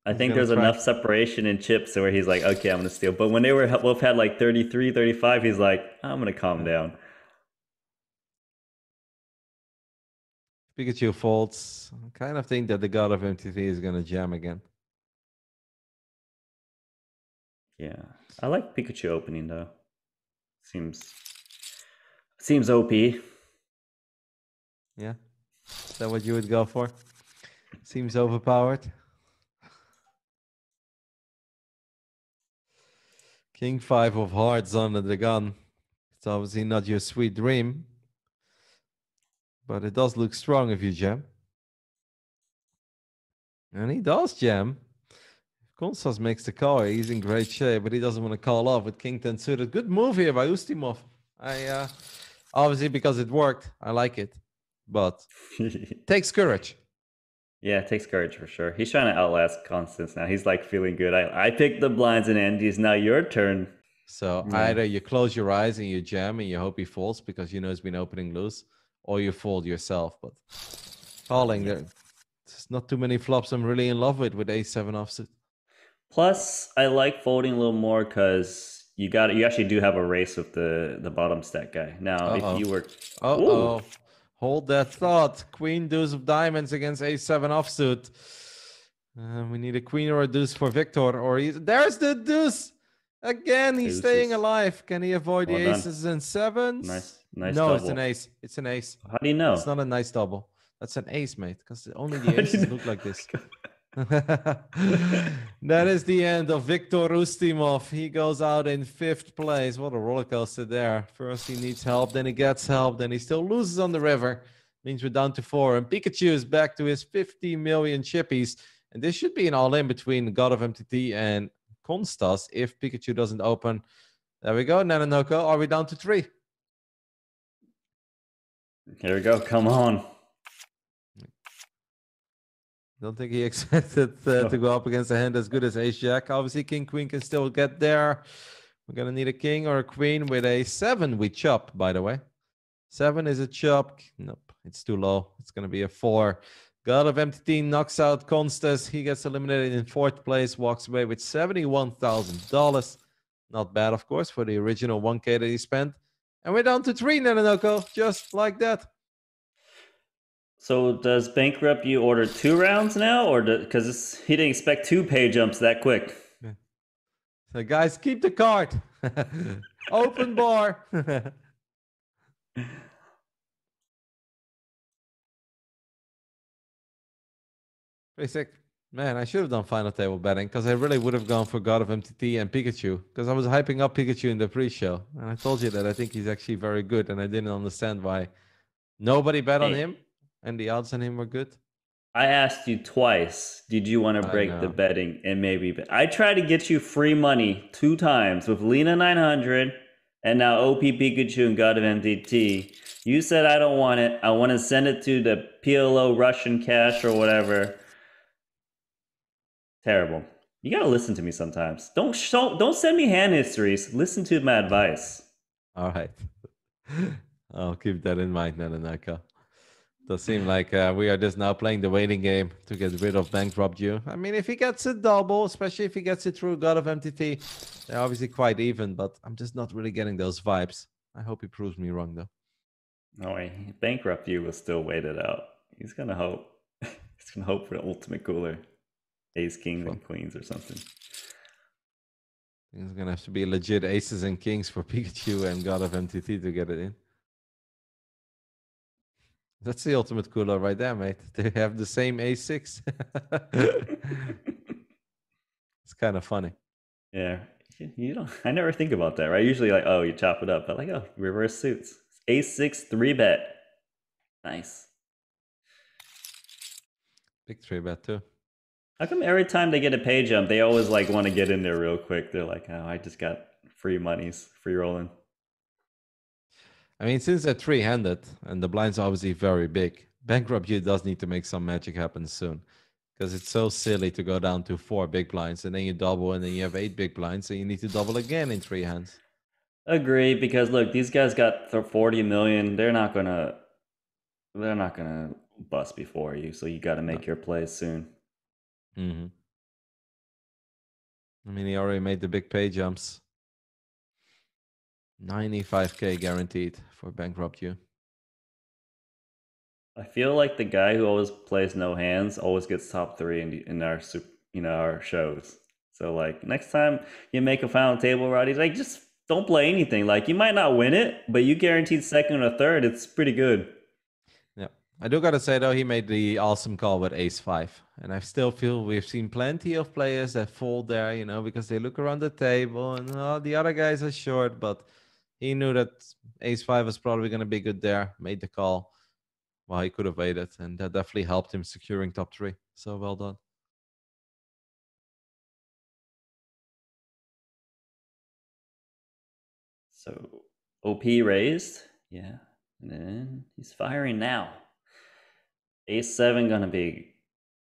I think there's enough separation in chips where he's like, okay, I'm gonna steal. But when they were both had like 33, 35, he's like, I'm gonna calm down. Pikachu folds. I kind of think that the god of MTT is gonna jam again. Yeah, I like Pikachu opening though. Seems seems OP. Yeah. Is that what you would go for? Seems overpowered. King five of hearts under the gun. It's obviously not your sweet dream. But it does look strong if you jam. And he does jam. If Konstas makes the call, he's in great shape, but he doesn't want to call off with King 10 suited. Good move here by Ustimov. I uh obviously because it worked, I like it. But takes courage. Yeah, it takes courage for sure. He's trying to outlast Konstas now. He's like feeling good. I, I picked the blinds and antes. Now your turn. So Yeah. either you close your eyes and you jam and you hope he falls because you know he's been opening loose, or you fold yourself. But calling there, there's not too many flops I'm really in love with with A7 offsuit. Plus, I like folding a little more because you got you actually do have a race with the the bottom stack guy. Now, Uh-oh. if you were oh, hold that thought. Queen deuce of diamonds against A7 offsuit. Uh, we need a queen or a deuce for Viktor, or he's there's the deuce again. He's staying alive. Can he avoid the Well done. aces and sevens? nice nice no, double. it's an ace. It's an ace. How do you know? It's not a nice double. That's an ace, mate. Because only the aces look like this. that is the end of Viktor Ustimov. He goes out in fifth place. What a roller coaster there. First he needs help, then he gets help, then he still loses on the river. Means we're down to four. And Pikachu is back to his 50 million chippies. And this should be an all-in between God of MTT and Konstas if Pikachu doesn't open. There we go, Nanonoko. Are we down to three? Here we go. Come on. Don't think he expected uh, to go up against a hand as good as Ace Jack. Obviously, King Queen can still get there. We're gonna need a king or a queen with a seven. We chop, by the way. Seven is a chop. Nope, it's too low. It's gonna be a four. God of MTT knocks out Konstas. He gets eliminated in fourth place, walks away with $71,000. Not bad, of course, for the original 1K that he spent. And we're down to three, Nanonoko, just like that. So does bankrupt you order two rounds now, or because he didn't expect two pay jumps that quick? Yeah. So guys, keep the card. Open bar. Basic. Man, I should have done final table betting because I really would have gone for God of MTT and Pikachu because I was hyping up Pikachu in the pre-show, and I told you that I think he's actually very good, and I didn't understand why nobody bet hey. on him, and the odds on him were good. I asked you twice, did you want to break the betting and maybe bet? I tried to get you free money two times with Lena 900 and now OP Pikachu and God of MTT. You said I don't want it. I want to send it to the PLO Russian cash or whatever Terrible. You gotta listen to me sometimes. Don't show, don't send me hand histories. Listen to my advice. All right. I'll keep that in mind, Nanonoko. Does seem like uh, we are just now playing the waiting game to get rid of bankrupt you. I mean, if he gets a double, especially if he gets it through God of MTT, they're obviously quite even, but I'm just not really getting those vibes. I hope he proves me wrong, though. No way. Bankrupt you will still wait it out. He's gonna hope. He's gonna hope for the ultimate cooler ace kings and queens or something. It's gonna have to be legit aces and kings for Pikachu and God of MTT to get it in. That's the ultimate cooler right there, mate. They have the same a6. it's kind of funny. Yeah, you don't. I never think about that, right? Usually, like, oh, you chop it up, but like, oh, reverse suits. A6 three bet. Nice. Big three bet too. How come every time they get a pay jump, they always like want to get in there real quick? They're like, oh, I just got free monies, free rolling. I mean, since they're three-handed and the blind's are obviously very big, bankrupt you does need to make some magic happen soon, because it's so silly to go down to four big blinds and then you double and then you have eight big blinds, so you need to double again in three hands. Agree, because look, these guys got forty million. They're not gonna, they're not gonna bust before you. So you got to make no. your plays soon. Mm-hmm. I mean, he already made the big pay jumps. 95k guaranteed for bankrupt you. I feel like the guy who always plays no hands always gets top three in, in our you know our shows. So like next time you make a final table, Roddy, like just don't play anything. Like you might not win it, but you guaranteed second or third. It's pretty good. Yeah, I do gotta say though, he made the awesome call with Ace Five, and I still feel we've seen plenty of players that fall there, you know, because they look around the table and oh, the other guys are short, but he knew that Ace Five was probably gonna be good there. Made the call. Well, he could have waited, and that definitely helped him securing top three. So well done. So OP raised, yeah, and then he's firing now. Ace seven gonna be.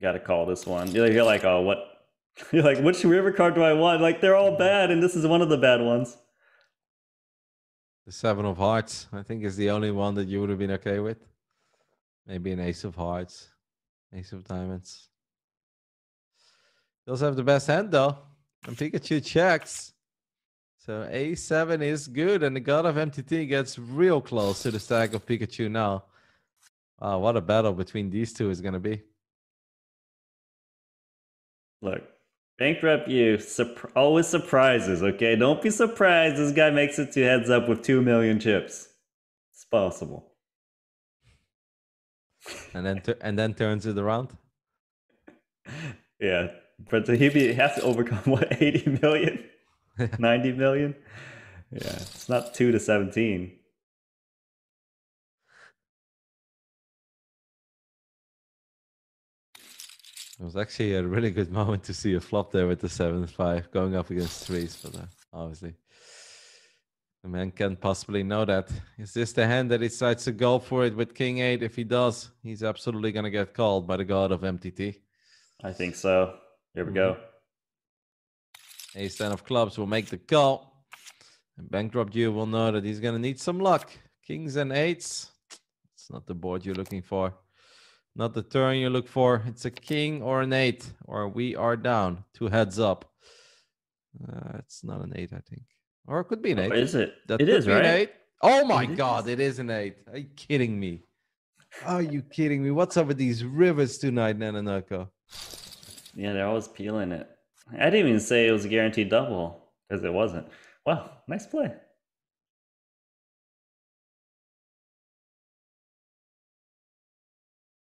Got to call this one. You're, you're like, oh, what? You're like, which river card do I want? Like, they're all bad, and this is one of the bad ones. The seven of hearts, I think, is the only one that you would have been okay with. Maybe an ace of hearts, ace of diamonds. Does have the best hand though, and Pikachu checks. So a7 is good, and the God of MTT gets real close to the stack of Pikachu now. Wow, what a battle between these two is going to be. Look, bankrupt you always surprises, okay? Don't be surprised this guy makes it to heads up with 2 million chips. It's possible. And then and then turns it around. yeah, but he, be, he has to overcome what 80 million? 90 million? Yeah, it's not 2 to 17. It was actually a really good moment to see a flop there with the 7-5 going up against threes, but uh, obviously the man can't possibly know that. Is this the hand that he decides to go for it with King 8? If he does, he's absolutely going to get called by the god of MTT. I think so. Here we go. Ace ten of clubs will make the call. And bankrupt you will know that he's gonna need some luck. Kings and eights. It's not the board you're looking for. Not the turn you look for. It's a king or an eight, or we are down. Two heads up. Uh, it's not an eight, I think. Or it could be an eight. Oh, is it? That it is, right? eight. Oh my It god, it is an eight. Are you kidding me? Are you kidding me? What's up with these rivers tonight, Nanonoko? Yeah, they're always peeling it. I didn't even say it was a guaranteed double because it wasn't. Wow, nice play.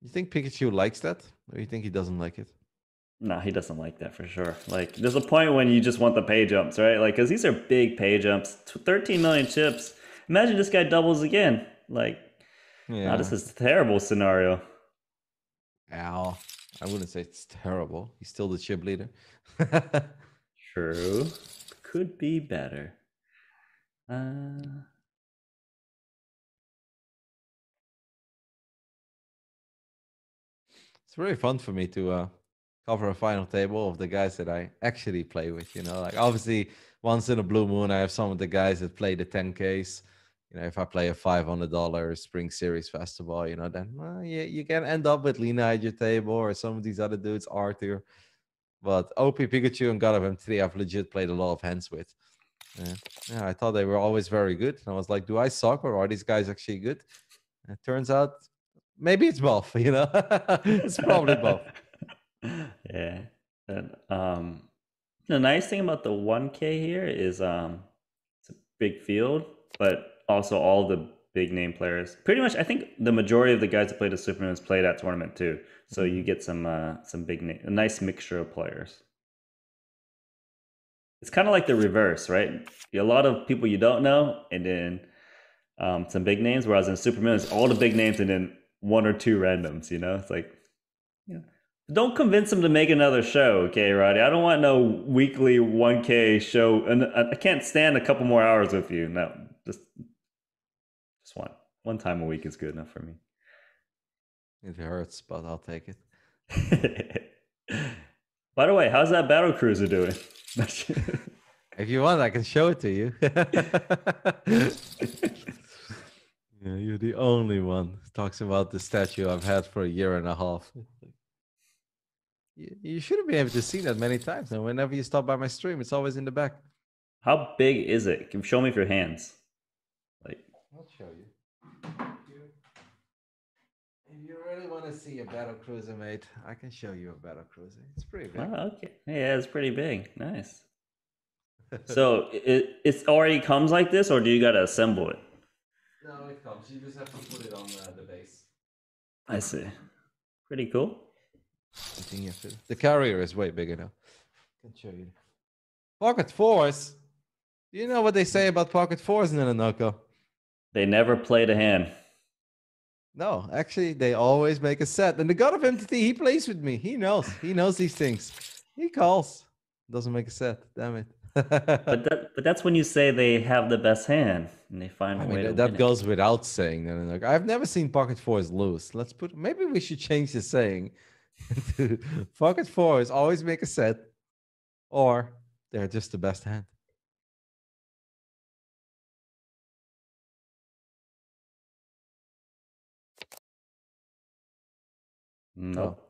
You think Pikachu likes that? Or you think he doesn't like it? No, he doesn't like that for sure. Like, there's a point when you just want the pay jumps, right? Like, because these are big pay jumps. 13 million chips. Imagine this guy doubles again. Like, Yeah. ah, this is a terrible scenario. Ow. I wouldn't say it's terrible. He's still the chip leader. True. Could be better. Uh, really fun for me to uh, cover a final table of the guys that I actually play with. You know, like obviously once in a blue moon, I have some of the guys that play the 10Ks. You know, if I play a five hundred dollar Spring Series Festival, you know, then well, yeah, you can end up with Lena at your table or some of these other dudes, Arthur. But OP Pikachu and God of MTT, I've legit played a lot of hands with. Yeah, I thought they were always very good. And I was like, do I suck or are these guys actually good? It turns out maybe it's both, you know. it's probably both. yeah. And, um, the nice thing about the 1K here is um, it's a big field, but also all the big name players. Pretty much, I think the majority of the guys that played the Supermoons play that tournament too. So you get some uh, some big name, a nice mixture of players. It's kind of like the reverse, right? A lot of people you don't know, and then um, some big names. Whereas in Supermoons, all the big names and then one or two randoms. You know, it's like, yeah. Don't convince them to make another show, okay, Roddy? I don't want no weekly 1K show, and uh, I can't stand a couple more hours with you. No, just just one one time a week is good enough for me. It hurts, but I'll take it. By the way, how's that battle cruiser doing? If you want, I can show it to you. yeah, you're the only one who talks about the statue I've had for a year and a half. You, you shouldn't be able to see that many times. And whenever you stop by my stream, it's always in the back. How big is it? Can show me with your hands. Like I'll show you. If you really want to see a battle cruiser, mate, I can show you a battle cruiser. It's pretty big. oh, okay. Yeah, it's pretty big. Nice. So it it already comes like this, or do you gotta assemble it? No, it comes. You just have to put it on uh, the base. I see. Pretty cool. I think you have to. The carrier is way bigger now. I can show you. Pocket fours. Do you know what they say about pocket fours, Nanonoko? They never played a hand. No, actually, they always make a set. And the God of MTT, he plays with me. He knows. He knows these things. He calls. Doesn't make a set. Damn it. But that but that's when you say they have the best hand and they find a I way mean, to that, that win it. goes without saying. Nanonoko. I've never seen pocket fours lose. Let's put. Maybe we should change the saying. to pocket fours always make a set, or they're just the best hand. No. Oh.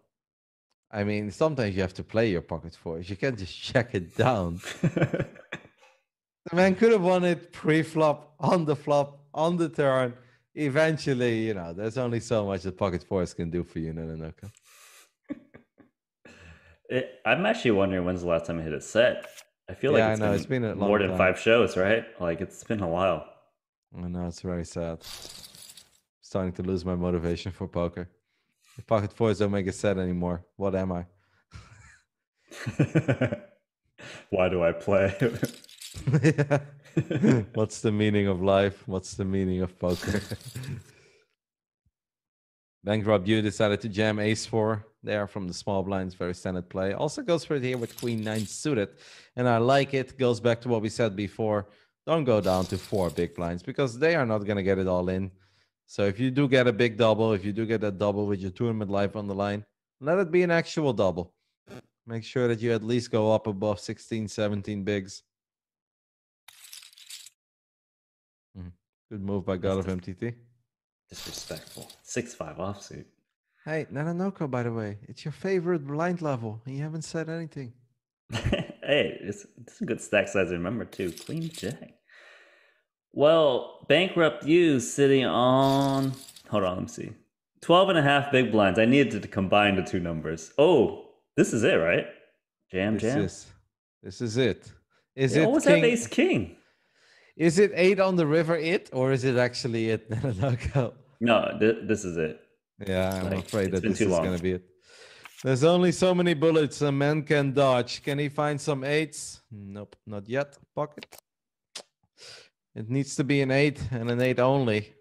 I mean, sometimes you have to play your pocket fours. You can't just check it down. The man could have won it pre-flop, on the flop, on the turn. Eventually, you know, there's only so much that pocket fours can do for you, Nanonoko. It, I'm actually wondering when's the last time I hit a set. I feel like Yeah, I know, been, it's been a more than time. five shows, right? Like it's been a while. I know it's very sad. Starting to lose my motivation for poker. If pocket fours don't make a set anymore, what am I? Why do I play? Yeah. What's the meaning of life? What's the meaning of poker? Bankrupt you decided to jam ace four there from the small blinds, very standard play. Also goes for it here with queen nine suited, and I like it. Goes back to what we said before. Don't go down to four big blinds because they are not gonna get it all in. So if you do get a big double, if you do get a double with your tournament life on the line, let it be an actual double. Make sure that you at least go up above 16, 17 bigs. Mhm. Good move by God of That's MTT. Disrespectful. Six five offsuit. Hey, Nanonoko, by the way, it's your favorite blind level, and you haven't said anything. hey, it's, it's a good stack size remember too. Queen Jack. Well, bankrupt you sitting on. Hold on, let me see. 12 and a half big blinds. I needed to combine the two numbers. Oh, this is it, right? Jam, This jam. is, this is it. Is They it always king? ace king. Is it eight on the river? It or is it actually it? No, th- this is it. Yeah, I'm Like, afraid that this is gonna be it. There's only so many bullets a man can dodge. Can he find some eights? Nope, not yet. Pocket. It needs to be an eight and an eight only.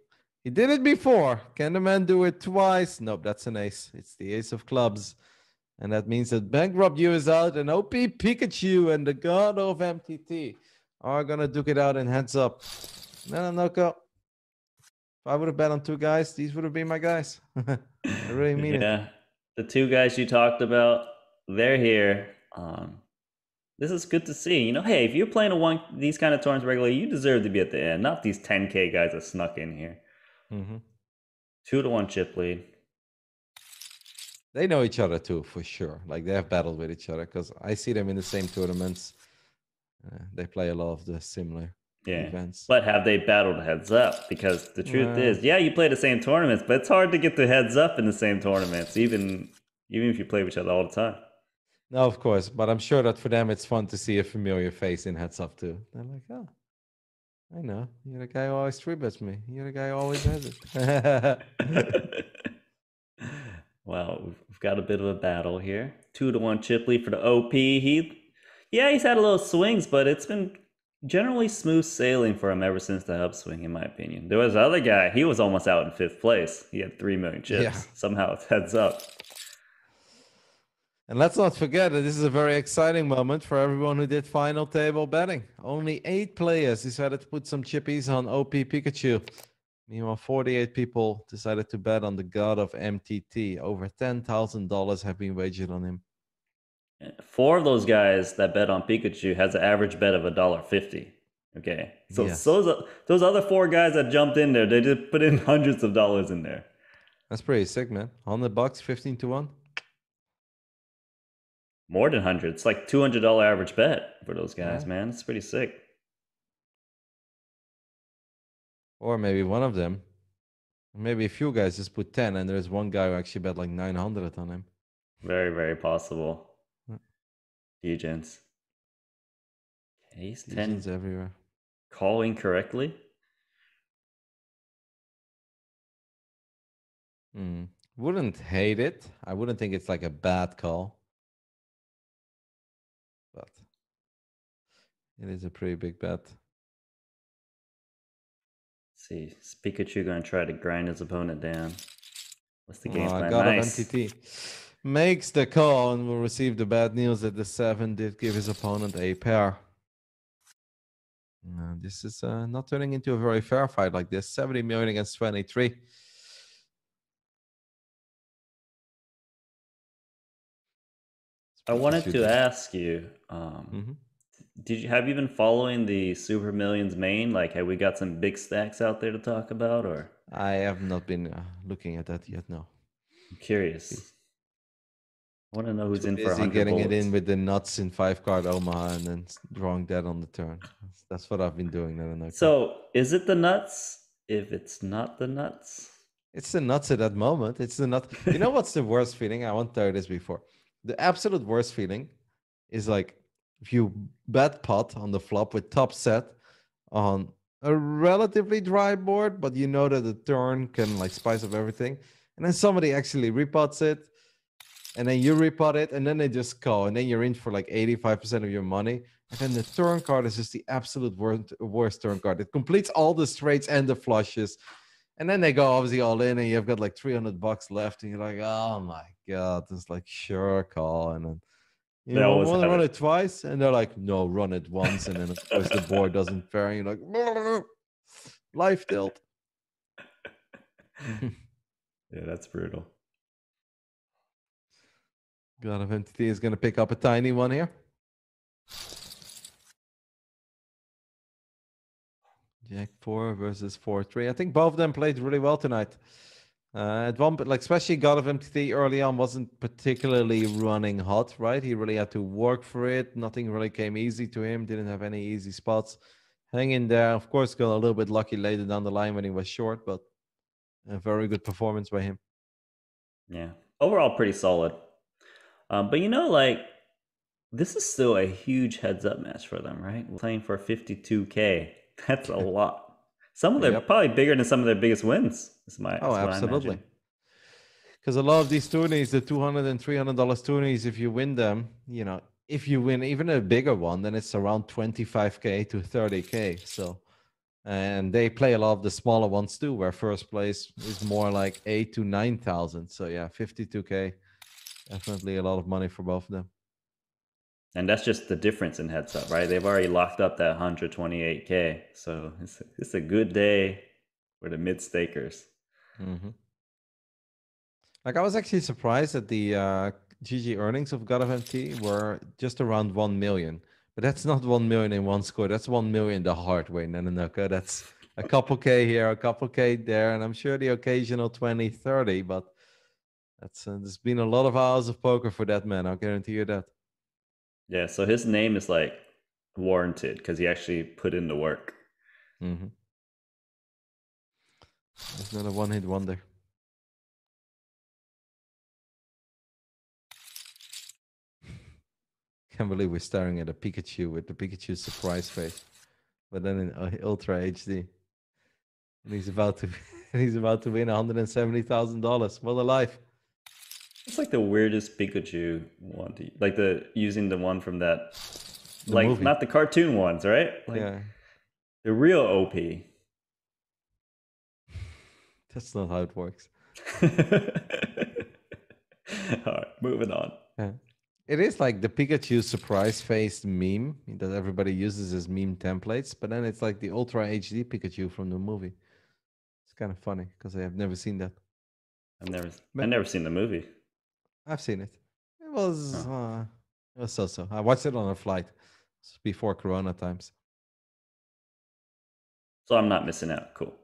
He did it before. Can the man do it twice? Nope, that's an ace. It's the ace of clubs. And that means that Bankrupt you is out and OP Pikachu and the god of MTT are gonna duke it out and heads up. No, no, no. If I would have bet on two guys, these would have been my guys. I really mean it. yeah, the two guys you talked about, they're here. Um, this is good to see. You know, hey, if you're playing a one these kind of tournaments regularly, you deserve to be at the end, not these 10k guys that snuck in here. Mhm. Two to one chip lead. They know each other too, for sure. Like they have battled with each other because I see them in the same tournaments. Uh, they play a lot of the similar Yeah. events. But have they battled heads up? Because the truth is, yeah, you play the same tournaments, but it's hard to get the heads up in the same tournaments, even even if you play with each other all the time. No, of course, but I'm sure that for them it's fun to see a familiar face in heads up too. They're like, oh, I know. You're the guy who always three bets me. You're the guy who always has it. well, we've got a bit of a battle here. Two to one chip lead for the OP. He, yeah, he's had a little swings, but it's been generally smooth sailing for him ever since the upswing, in my opinion. There was the other guy. He was almost out in fifth place. He had three million chips. Yeah. Somehow it's heads up. And let's not forget that this is a very exciting moment for everyone who did final table betting. Only eight players decided to put some chippies on OP Pikachu. Meanwhile, 48 people decided to bet on the god of MTT. Over $10,000 have been wagered on him. Four of those guys that bet on Pikachu has an average bet of a dollar fifty. Okay, so Yes. those those other four guys that jumped in there, they just put in hundreds of dollars in there. That's pretty sick, man. 100 bucks, 15 to 1. More than hundred. it's like two hundred dollar average bet for those guys, Yeah. man. It's pretty sick. Or maybe one of them. Maybe a few guys just put 10, and there's one guy who actually bet like 900 on him. Very, very possible. Yeah. Degens. Ace ten everywhere. call incorrectly. Hmm. Wouldn't hate it. I wouldn't think it's like a bad call. It is a pretty big bet. Let's see, is Pikachu gonna try to grind his opponent down? What's the game Oh, plan? God Nice. of MTT makes the call and will receive the bad news that the seven did give his opponent a pair. No, this is uh, not turning into a very fair fight like this. 70 million against 23. I wanted to ask you, um, Mhm. Did you have you been following the Super Millions main? Like, have we got some big stacks out there to talk about, or I have not been uh, looking at that yet. No, I'm curious. I want to know who's Too in for busy 100 getting it in with the nuts in five card Omaha and then drawing that on the turn. That's, what I've been doing. I. So, is it the nuts? If it's not the nuts, It's the nuts at that moment. It's the nut. You know what's the worst feeling? I won't tell you this before. The absolute worst feeling is like if you bet pot on the flop with top set on a relatively dry board, but you know that the turn can like spice up everything, and then somebody actually repots it, and then you repot it, and then they just call, and then you're in for like 85% of your money. And then the turn card is just the absolute worst, worst turn card. It completes all the straights and the flushes. And then they go obviously all in, and you've got like 300 bucks left, and you're like, oh my god, it's like sure call, and then you They know, always want to run it. it twice, and they're like, no, run it once, and then of course the board doesn't fare, and you're like, life dealt. yeah, that's brutal. God of MTT is going to pick up a tiny one here. Jack four versus four three. I think both of them played really well tonight. Uh, at one, but like especially God of MTT early on wasn't particularly running hot, right? He really had to work for it. Nothing really came easy to him. Didn't have any easy spots. Hang in there. Of course, got a little bit lucky later down the line when he was short, but a very good performance by him. Yeah, overall pretty solid. Um, but you know, like this is still a huge heads up match for them, right? Playing for 52k. That's a lot. Some of them yep. probably bigger than some of their biggest wins. Is my oh, absolutely. Because a lot of these tourneys, the 200 and 300 dollars tourneys, if you win them, you know, if you win even a bigger one, then it's around 25k to 30k. So, and they play a lot of the smaller ones too, where first place is more like eight to nine thousand. So yeah, 52k, definitely a lot of money for both of them. And that's just the difference in heads up, right? They've already locked up that 128k, so it's it's a good day for the mid stakers. Mm-hmm. Like I was actually surprised that the uh, GG earnings of God of MTT were just around one million, but that's not one million in one score. That's one million the hard way, Nanonoko. That's a couple K here, a couple K there, and I'm sure the occasional 20, 30, but that's uh, there's been a lot of hours of poker for that man. I'll guarantee you that. Yeah, so his name is like warranted because he actually put in the work. Mm-hmm. It's not a one hit wonder. Can't believe we're staring at a Pikachu with the Pikachu surprise face, but then in uh, Ultra HD, and he's about to he's about to win one hundred and seventy thousand dollars. What a life! It's like the weirdest Pikachu one, to, like the using the one from that, the like movie. not the cartoon ones, right? Like, yeah, the real OP. That's not how it works. All right, moving on. Yeah. It is like the Pikachu surprise face meme that everybody uses as meme templates, but then it's like the Ultra HD Pikachu from the movie. It's kind of funny because I have never seen that. I've never, but, I've never seen the movie. I've seen it. It was oh. uh, it was so so. I watched it on a flight before Corona times. So I'm not missing out. Cool.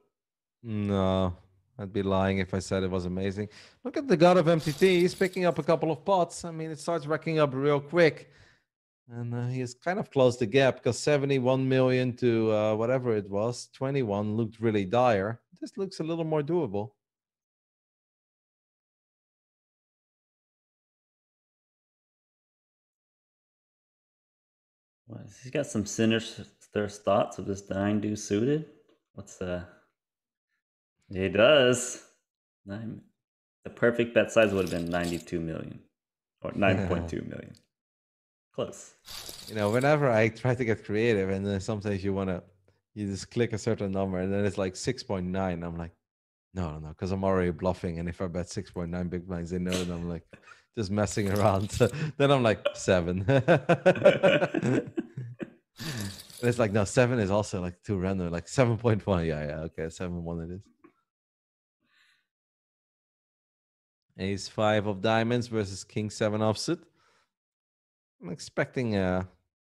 No, I'd be lying if I said it was amazing. Look at the god of MTT. He's picking up a couple of pots. I mean, it starts racking up real quick. And uh, he has kind of closed the gap because 71 million to uh, whatever it was, 21 looked really dire. This looks a little more doable. he's got some sinister thoughts of this nine do suited. What's the? He does. Nine. The perfect bet size would have been ninety-two million, or nine point two million. Close. You know, whenever I try to get creative, and then sometimes you want to, you just click a certain number, and then it's like six point nine. I'm like, no, no, no, because I'm already bluffing, and if I bet six point nine big blinds, they know that I'm like just messing around. Then I'm like seven. it's like no, seven is also like too random. Like seven point one. Yeah, yeah, okay, seven one it is. Ace five of diamonds versus King seven offsuit. I'm expecting uh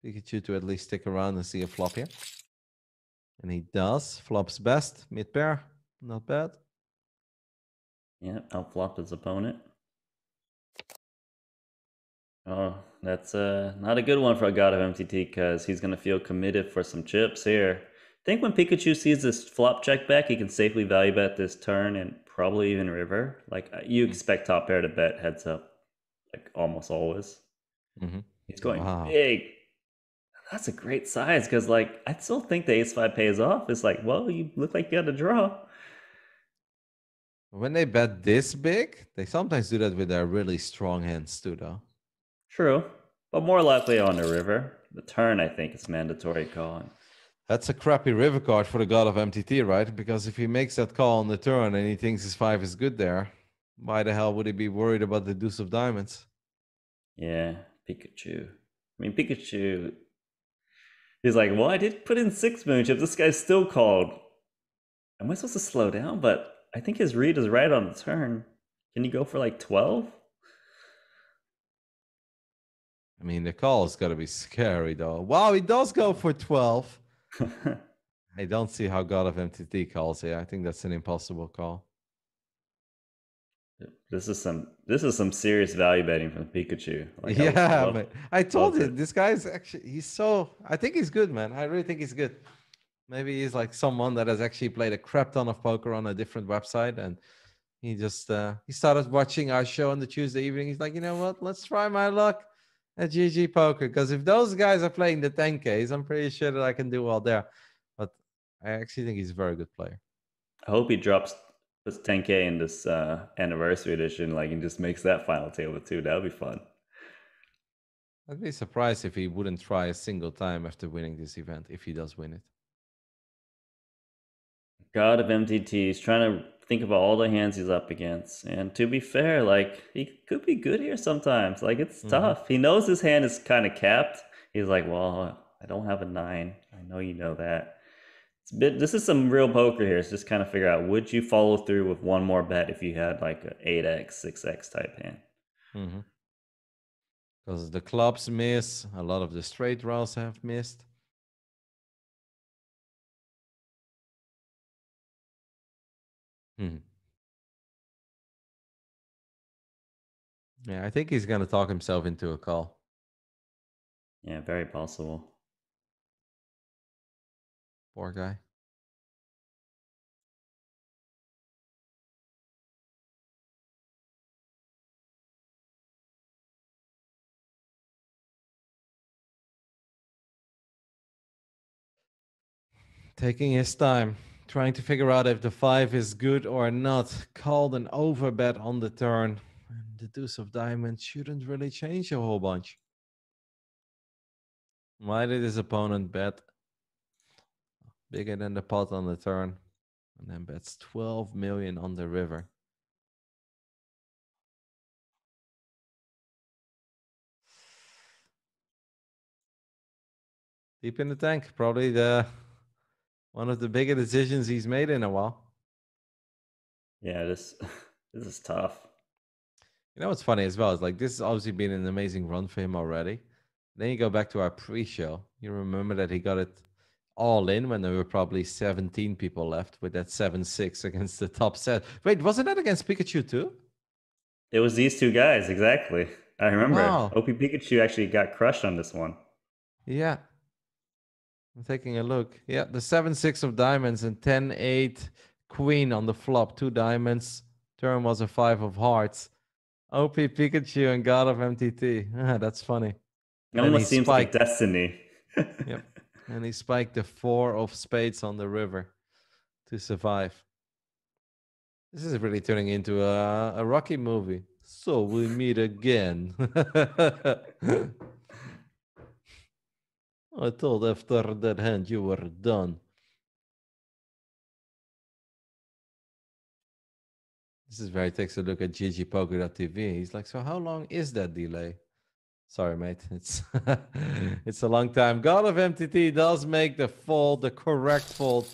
Pikachu to at least stick around and see a flop here. And he does. Flops best. Mid pair. Not bad. Yeah, outflopped his opponent. Oh, that's uh, not a good one for a god of MTT because he's going to feel committed for some chips here. I think when Pikachu sees this flop check back, he can safely value bet this turn and probably even river. Like uh, you hmm. expect top pair to bet heads up, like almost always. Mm-hmm. He's going wow. big. That's a great size because, like, I still think the ace five pays off. It's like, well, you look like you got a draw. When they bet this big, they sometimes do that with their really strong hands too, though. True, but more likely on the river. The turn, I think, is mandatory calling. That's a crappy river card for the god of MTT, right? Because if he makes that call on the turn and he thinks his five is good there, why the hell would he be worried about the deuce of diamonds? Yeah, Pikachu. I mean, Pikachu. He's like, well, I did put in six moon chips. This guy's still called. Am I supposed to slow down? But I think his read is right on the turn. Can you go for like 12? I mean, the call's got to be scary, though. Wow, he does go for 12. I don't see how God of MTT calls here. I think that's an impossible call. This is some this is some serious value betting from Pikachu. Like, yeah, I, man. I told you this guy's actually he's so I think he's good, man. I really think he's good. Maybe he's like someone that has actually played a crap ton of poker on a different website and he just uh he started watching our show on the Tuesday evening. He's like, you know what? Let's try my luck at GG Poker. Because if those guys are playing the 10Ks, I'm pretty sure that I can do well there. But I actually think he's a very good player. I hope he drops this 10K in this uh, anniversary edition, like, and just makes that final table too. That would be fun. I'd be surprised if he wouldn't try a single time after winning this event, if he does win it. God of MTT. He's trying to think about all the hands he's up against. And to be fair, like he could be good here sometimes. Like it's mm-hmm. tough. He knows his hand is kind of capped. He's like, well, I don't have a nine. I know you know that. It's a bit. This is some real poker here. It's just kind of figure out would you follow through with one more bet if you had like an eight x, six x type hand. Mm-hmm. Because the clubs miss, a lot of the straight draws have missed. Hmm. Yeah, I think he's going to talk himself into a call. Yeah, very possible. Poor guy. Taking his time trying to figure out if the five is good or not. Called an overbet on the turn. The deuce of diamonds shouldn't really change a whole bunch. Why did his opponent bet bigger than the pot on the turn? And then bets 12 million on the river. Deep in the tank, probably the one of the bigger decisions he's made in a while. Yeah, this this is tough. You know what's funny as well is like this has obviously been an amazing run for him already. Then you go back to our pre-show. You remember that he got it all in when there were probably 17 people left with that 7-6 against the top set. Wait, wasn't that against Pikachu too? It was these two guys, exactly. I remember. Wow. OP Pikachu actually got crushed on this one. Yeah. I'm taking a look. Yeah, the 7 6 of diamonds and ten eight queen on the flop. Two diamonds. Turn was a 5 of hearts. OP Pikachu and God of MTT. Ah, that's funny. It almost seems spiked, like destiny. yep. And he spiked the 4 of spades on the river to survive. This is really turning into a, a Rocky movie. So we meet again. I thought after that hand you were done. This is where he takes a look at ggpoker.tv. He's like, so how long is that delay? Sorry, mate. It's it's a long time. God of MTT does make the fold, the correct fold.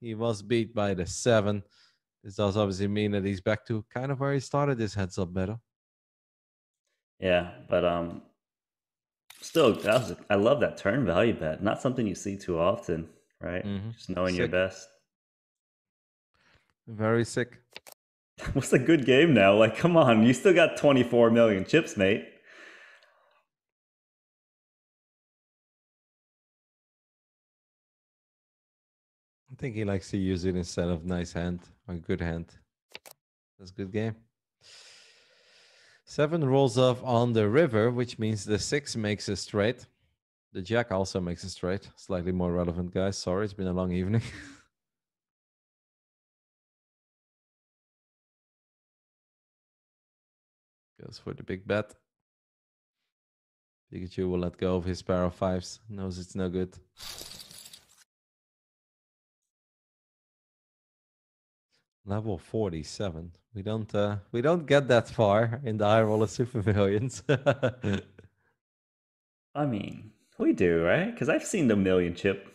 He was beat by the seven. This does obviously mean that he's back to kind of where he started this heads up battle. Yeah, but um still, that was, I love that turn value bet. Not something you see too often, right? Mm-hmm. Just knowing sick. your best. Very sick. What's a good game now? Like, come on, you still got 24 million chips, mate. I think he likes to use it instead of nice hand or good hand. That's a good game. Seven rolls off on the river, which means the six makes a straight. The jack also makes a straight. Slightly more relevant, guys. Sorry, it's been a long evening. Goes for the big bet. Pikachu will let go of his pair of fives. Knows it's no good. Level 47. We don't uh we don't get that far in the high roller super millions. I mean, we do, right? Because I've seen the million chip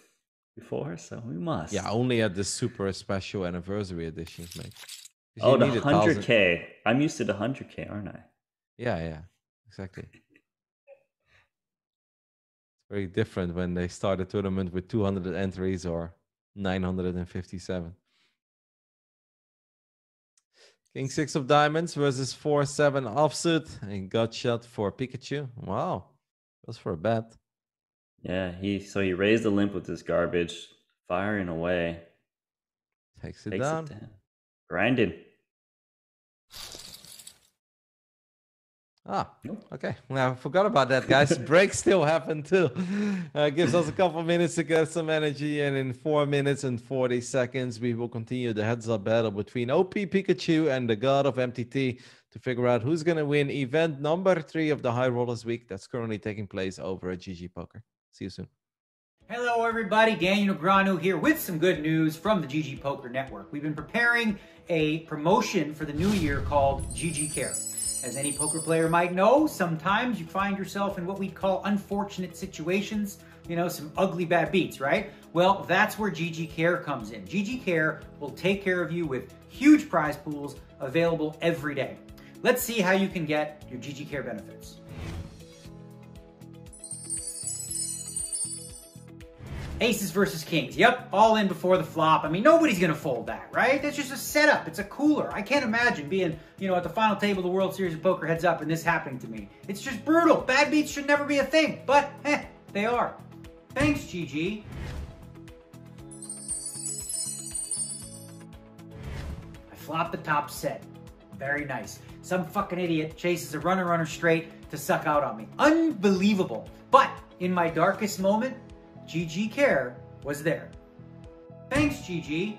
before, so we must. Yeah, only at the super special anniversary editions, mate. Oh, the hundred K. I'm used to the hundred K, aren't I? Yeah, yeah, exactly. It's very different when they start a tournament with 200 entries or 957. King six of diamonds versus four seven offsuit and gut shot for Pikachu. Wow, that's for a bet. Yeah, he so he raised the limp with this garbage, firing away. Takes it Takes down. It down. Grinding. Ah, okay. Well, I forgot about that, guys. Breaks still happen too. Uh, gives us a couple minutes to get some energy, and in four minutes and 40 seconds, we will continue the heads up battle between OP Pikachu and the God of MTT to figure out who's going to win event number three of the High Rollers Week that's currently taking place over at GG Poker. See you soon. Hello, everybody. Daniel Negreanu here with some good news from the GG Poker Network. We've been preparing a promotion for the new year called GG Care. As any poker player might know, sometimes you find yourself in what we'd call unfortunate situations, you know, some ugly bad beats, right? Well, that's where GG Care comes in. GG Care will take care of you with huge prize pools available every day. Let's see how you can get your GG Care benefits. Aces versus kings. Yep, all in before the flop. I mean, nobody's going to fold that, right? That's just a setup. It's a cooler. I can't imagine being, you know, at the final table of the World Series of Poker heads up and this happening to me. It's just brutal. Bad beats should never be a thing, but eh, they are. Thanks, GG. I flop the top set. Very nice. Some fucking idiot chases a runner runner straight to suck out on me. Unbelievable. But in my darkest moment, GG Care was there. Thanks, GG.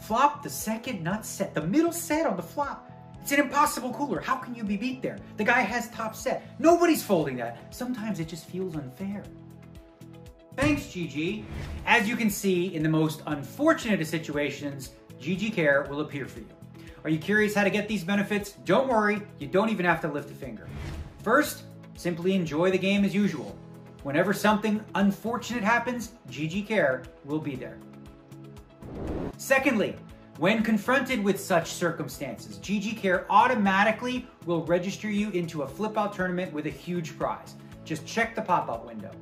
Flop the second nut set, the middle set on the flop. It's an impossible cooler. How can you be beat there? The guy has top set. Nobody's folding that. Sometimes it just feels unfair. Thanks, GG. As you can see, in the most unfortunate of situations, GG Care will appear for you. Are you curious how to get these benefits? Don't worry, you don't even have to lift a finger. First, Simply enjoy the game as usual. Whenever something unfortunate happens, GG Care will be there. Secondly, when confronted with such circumstances, GG Care automatically will register you into a flip out tournament with a huge prize. Just check the pop up window.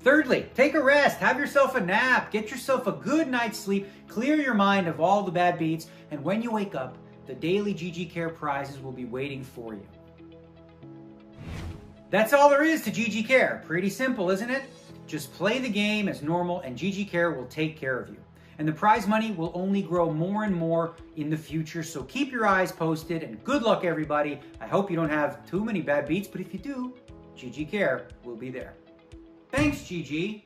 Thirdly, take a rest, have yourself a nap, get yourself a good night's sleep, clear your mind of all the bad beats, and when you wake up, the daily GG Care prizes will be waiting for you. That's all there is to GG Care. Pretty simple, isn't it? Just play the game as normal and GG Care will take care of you. And the prize money will only grow more and more in the future, so keep your eyes posted and good luck everybody. I hope you don't have too many bad beats, but if you do, GG Care will be there. Thanks, GG.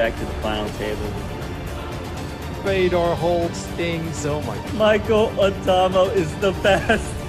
Back to the final table. Fedor Holz things. Oh my god. Michael Addamo is the best.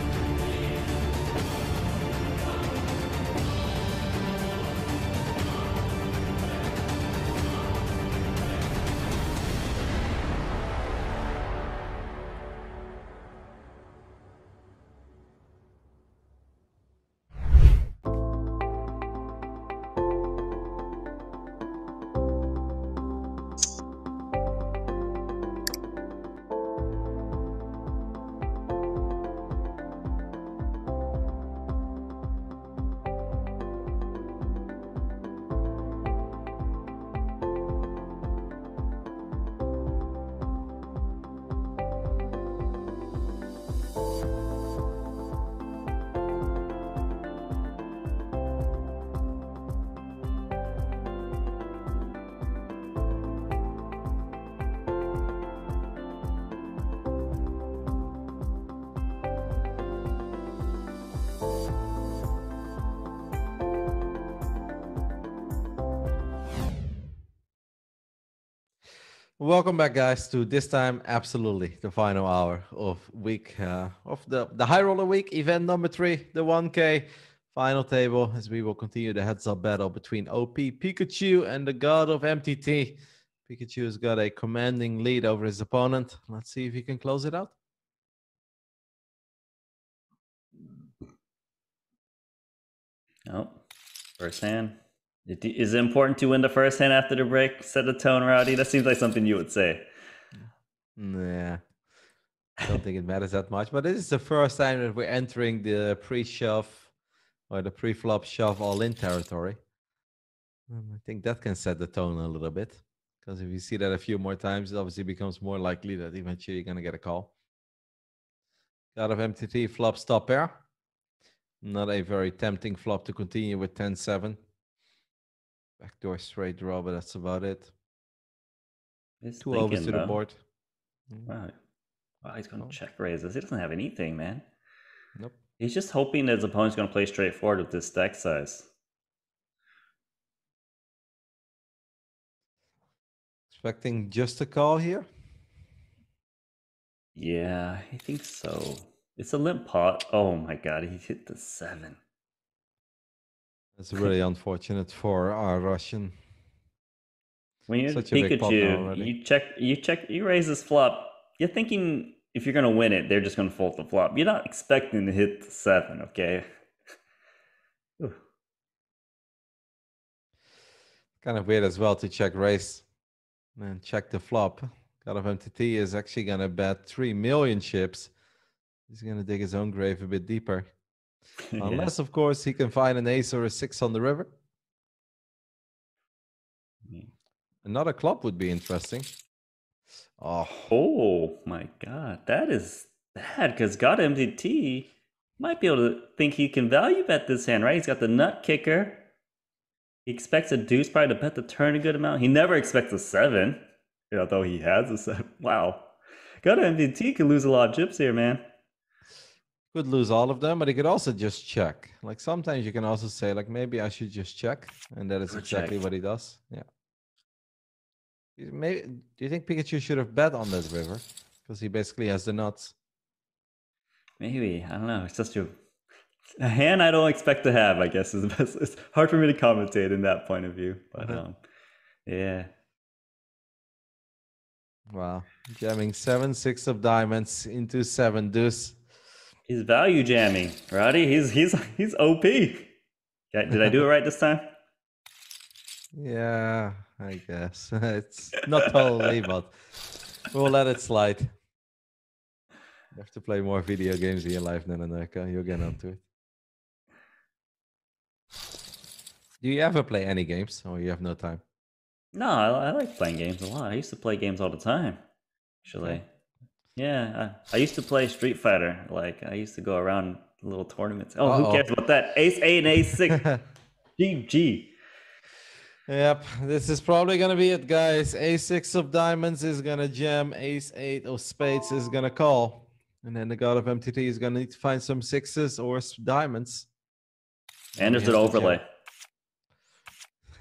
Welcome back, guys, to this time absolutely the final hour of week uh, of the the high roller week event number three, the 1K final table, as we will continue the heads up battle between OP Pikachu and the God of MTT. Pikachu has got a commanding lead over his opponent. Let's see if he can close it out. Oh, first hand. Is it important to win the first hand after the break? Set the tone, Rowdy. That seems like something you would say. Nah, I don't think it matters that much. But this is the first time that we're entering the pre-shove or the pre-flop shove all-in territory. Um, I think that can set the tone a little bit. Because if you see that a few more times, it obviously becomes more likely that eventually you're gonna get a call. Out of MTT flop stop pair. Not a very tempting flop to continue with 10-7. Backdoor straight draw, but that's about it. He's Two overs thinking, to the board. Wow. Wow, he's going Oh. to check raises. He doesn't have anything, man. Nope. He's just hoping that his opponent's going to play straightforward with this stack size. Expecting just a call here. Yeah, I think so. It's a limp pot. Oh my god, he hit the seven. That's really unfortunate for our Russian. When you're Such a big pot now Pikachu, you check, you check, you raise this flop. You're thinking if you're gonna win it, they're just gonna fold the flop. You're not expecting to hit the seven, okay? Kind of weird as well to check raise and check the flop. God of MTT is actually gonna bet three million chips. He's gonna dig his own grave a bit deeper. Yeah. Unless, of course, he can find an ace or a six on the river. Hmm. Yeah. Another club would be interesting. Oh, Oh my god, that is bad because God MTT might be able to think he can value bet this hand, right? He's got the nut kicker. He expects a deuce probably to bet the turn a good amount. He never expects a seven, although he has a seven. Wow. God MTT could lose a lot of chips here, man. Could lose all of them, but he could also just check. Like sometimes you can also say, like maybe I should just check, and that is exactly check. what he does. Yeah. Maybe do you think Pikachu should have bet on this river because he basically has the nuts? Maybe. I don't know. It's just a, a hand I don't expect to have, I guess, is the best. It's hard for me to commentate in that point of view. But Uh-huh. um, yeah. Wow, jamming seven six of diamonds into seven deuce. He's value jamming, Roddy. He's he's he's OP. Did I do it right this time? Yeah, I guess it's not totally, but we'll let it slide. You have to play more video games in your life, Nanonoko. You'll get onto it. Do you ever play any games, or you have no time? No, I, I like playing games a lot. I used to play games all the time. Actually. Yeah. I, I used to play Street Fighter. Like I used to go around little tournaments. Oh, who Uh-oh. cares about that? Ace eight and ace six. GG. Yep, this is probably gonna be it, guys. Ace six of diamonds is gonna jam. Ace eight of spades is gonna call, and then the god of MTT is gonna need to find some sixes or diamonds. And there's an has to jam. overlay.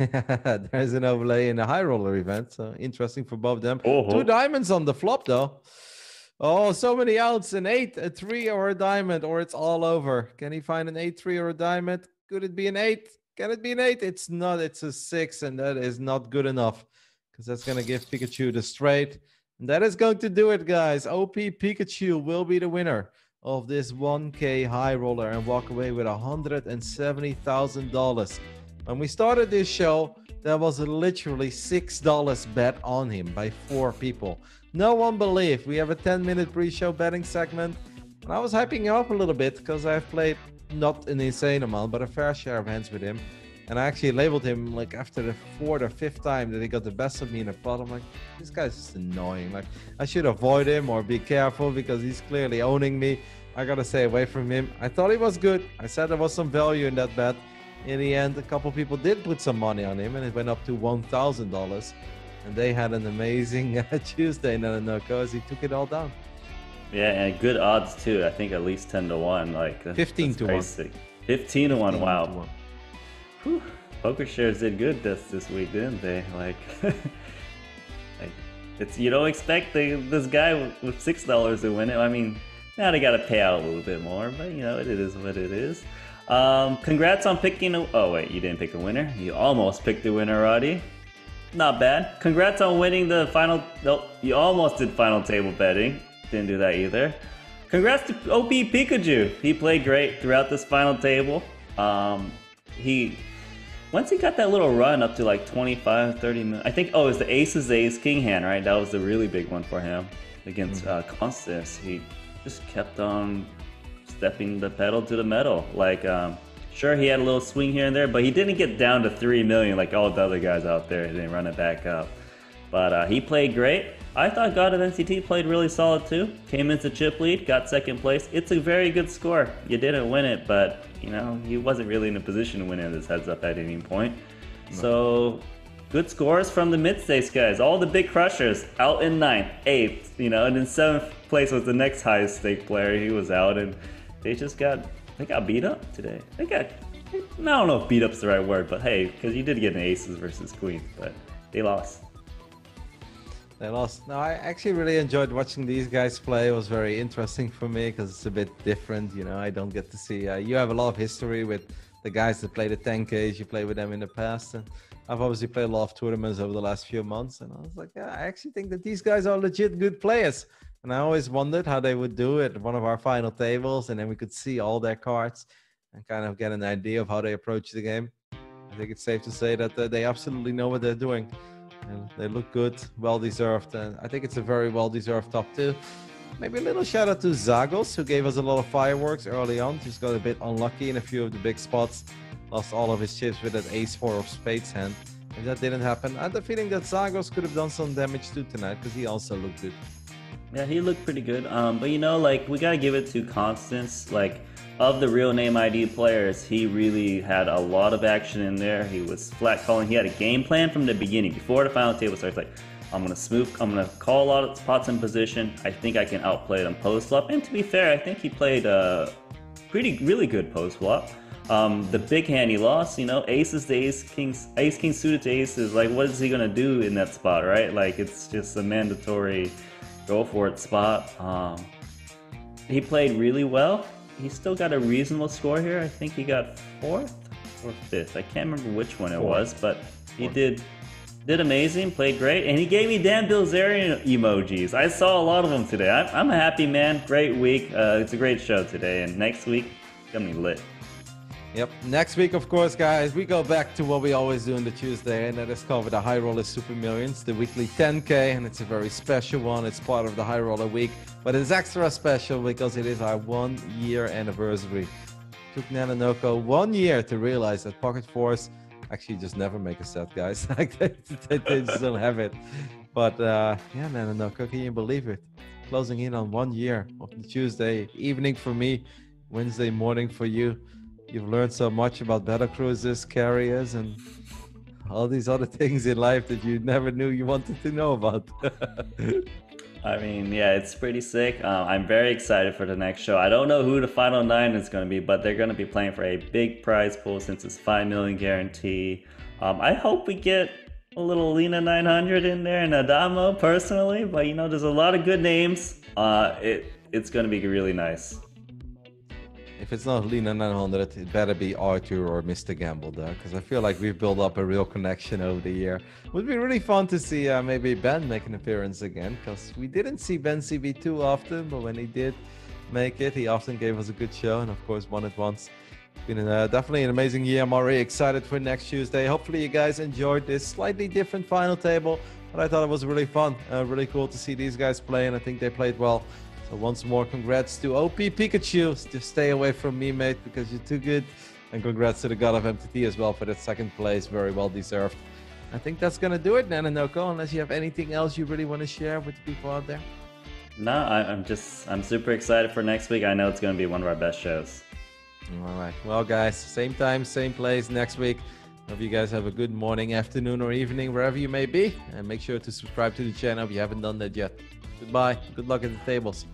There's an overlay in a high roller event, so interesting for both of them. Oh, oh. Two diamonds on the flop, though. Oh, so many outs. An eight, a three, or a diamond, or it's all over. Can he find an eight, three, or a diamond? Could it be an eight? Can it be an eight? It's not. It's a six, and that is not good enough because that's going to give Pikachu the straight. And that is going to do it, guys. OP Pikachu will be the winner of this 1K high roller and walk away with $170,000. When we started this show, there was a literally $6 bet on him by four people. No one believed. We have a 10 minute pre show betting segment. And I was hyping him up a little bit because I've played not an insane amount, but a fair share of hands with him. And I actually labeled him like after the fourth or fifth time that he got the best of me in a pot. I'm like, this guy's just annoying. Like, I should avoid him or be careful because he's clearly owning me. I gotta stay away from him. I thought he was good. I said there was some value in that bet. In the end, a couple people did put some money on him, and it went up to one thousand dollars. And they had an amazing uh, Tuesday, Nanonoko, because he took it all down. Yeah, and good odds too. I think at least ten to one. Like 15 to very one. sick. Fifteen to one. 15 to Wow. one. Whew. Poker shares did good this this week, didn't they? Like, like it's you don't expect the, this guy with, with six dollars to win it. I mean, now they got to pay out a little bit more, but you know it is what it is. Um, congrats on picking a. Oh wait, you didn't pick a winner. You almost picked a winner, Roddy. Not bad. Congrats on winning the final. No, you almost did final table betting. Didn't do that either. Congrats to OP Pikachu. He played great throughout this final table. Um, he once he got that little run up to like 25, 30 minutes, I think, oh, it was the Aces Ace King hand, right? That was the really big one for him against mm-hmm. uh, Konstas. He just kept on stepping the pedal to the metal. Like, um, sure, he had a little swing here and there, but he didn't get down to 3 million like all the other guys out there. He didn't run it back up. But uh, he played great. I thought God of MTT played really solid too. Came into chip lead, got second place. It's a very good score. You didn't win it, but you know, he wasn't really in a position to win it as heads up at any point. No. So good scores from the mid-stakes guys. All the big crushers out in ninth, eighth, you know, and in seventh place was the next highest stake player. He was out, and they just got they got beat up today. They got I don't know if beat up's the right word, but hey, because you did get an aces versus queens, but they lost. They lost. No, I actually really enjoyed watching these guys play. It was very interesting for me because it's a bit different. You know, I don't get to see. Uh, you have a lot of history with the guys that play the 10Ks. You played with them in the past, and I've obviously played a lot of tournaments over the last few months. And I was like, yeah, I actually think that these guys are legit good players. And I always wondered how they would do it at one of our final tables, and then we could see all their cards and kind of get an idea of how they approach the game. I think it's safe to say that uh, they absolutely know what they're doing and they look good, well deserved. And I think it's a very well deserved top two. Maybe a little shout out to Zagos, who gave us a lot of fireworks early on. Just got a bit unlucky in a few of the big spots. Lost all of his chips with that ace four of spades hand. If that didn't happen, I had the feeling that Zagos could have done some damage too tonight because he also looked good. Yeah, he looked pretty good. Um, but you know, like we gotta give it to Konstas. Like of the real name ID players, he really had a lot of action in there. He was flat calling. He had a game plan from the beginning before the final table starts. Like, I'm gonna smooth. I'm gonna call a lot of spots in position. I think I can outplay them post flop. And to be fair, I think he played a pretty, really good post flop. Um, the big hand he lost, you know, aces to ace, kings, ace king suited to aces. Like, what is he gonna do in that spot, right? Like, it's just a mandatory go for it spot. Um, he played really well he still got a reasonable score here. I think he got fourth or fifth. I can't remember which one it fourth. was, but he fourth. did did amazing, played great, and he gave me Dan Bilzerian emojis. I saw a lot of them today. I'm, I'm a happy man. Great week. Uh, it's a great show today, and next week, gonna be lit. Yep. Next week, of course, guys, we go back to what we always do on the Tuesday, and that is cover the High Roller Super Millions, the weekly 10K, and it's a very special one. It's part of the High Roller Week, but it's extra special because it is our one year anniversary. It took Nanonoko one year to realize that Pocket Force actually just never make a set, guys. like they, they, just don't have it. But uh, yeah, Nanonoko, can you believe it? Closing in on one year of the Tuesday evening for me, Wednesday morning for you you've learned so much about battle cruises, carriers, and all these other things in life that you never knew you wanted to know about. I mean, yeah, it's pretty sick. Um, I'm very excited for the next show. I don't know who the final nine is going to be, but they're going to be playing for a big prize pool since it's five million guarantee. Um, I hope we get a little Lena 900 in there and Addamo personally, but you know, there's a lot of good names. Uh, it it's going to be really nice. If it's not Lena 900, it better be Arthur or Mr. Gamble there, because I feel like we've built up a real connection over the year. It would be really fun to see uh, maybe Ben make an appearance again, because we didn't see Ben CB too often, but when he did make it, he often gave us a good show, and of course won it once. It's been uh, definitely an amazing year. I'm already excited for next Tuesday. Hopefully you guys enjoyed this slightly different final table, but I thought it was really fun. Uh, really cool to see these guys play, and I think they played well. So once more, congrats to OP Pikachu. Just stay away from me, mate, because you're too good. And congrats to the God of MTT as well for that second place. Very well deserved. I think that's going to do it, Nanonoko, unless you have anything else you really want to share with the people out there. No, I, am just, I'm super excited for next week. I know it's going to be one of our best shows. All right. Well, guys, same time, same place next week. Hope you guys have a good morning, afternoon, or evening, wherever you may be. And make sure to subscribe to the channel if you haven't done that yet. Goodbye. Good luck at the tables.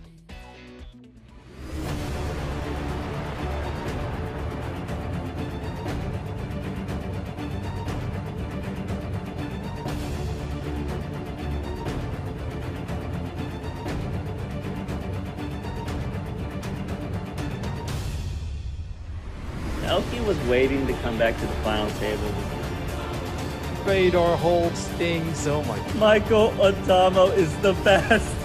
Come back to the final table. Fedor Holz things. Oh my god. Michael Addamo is the best.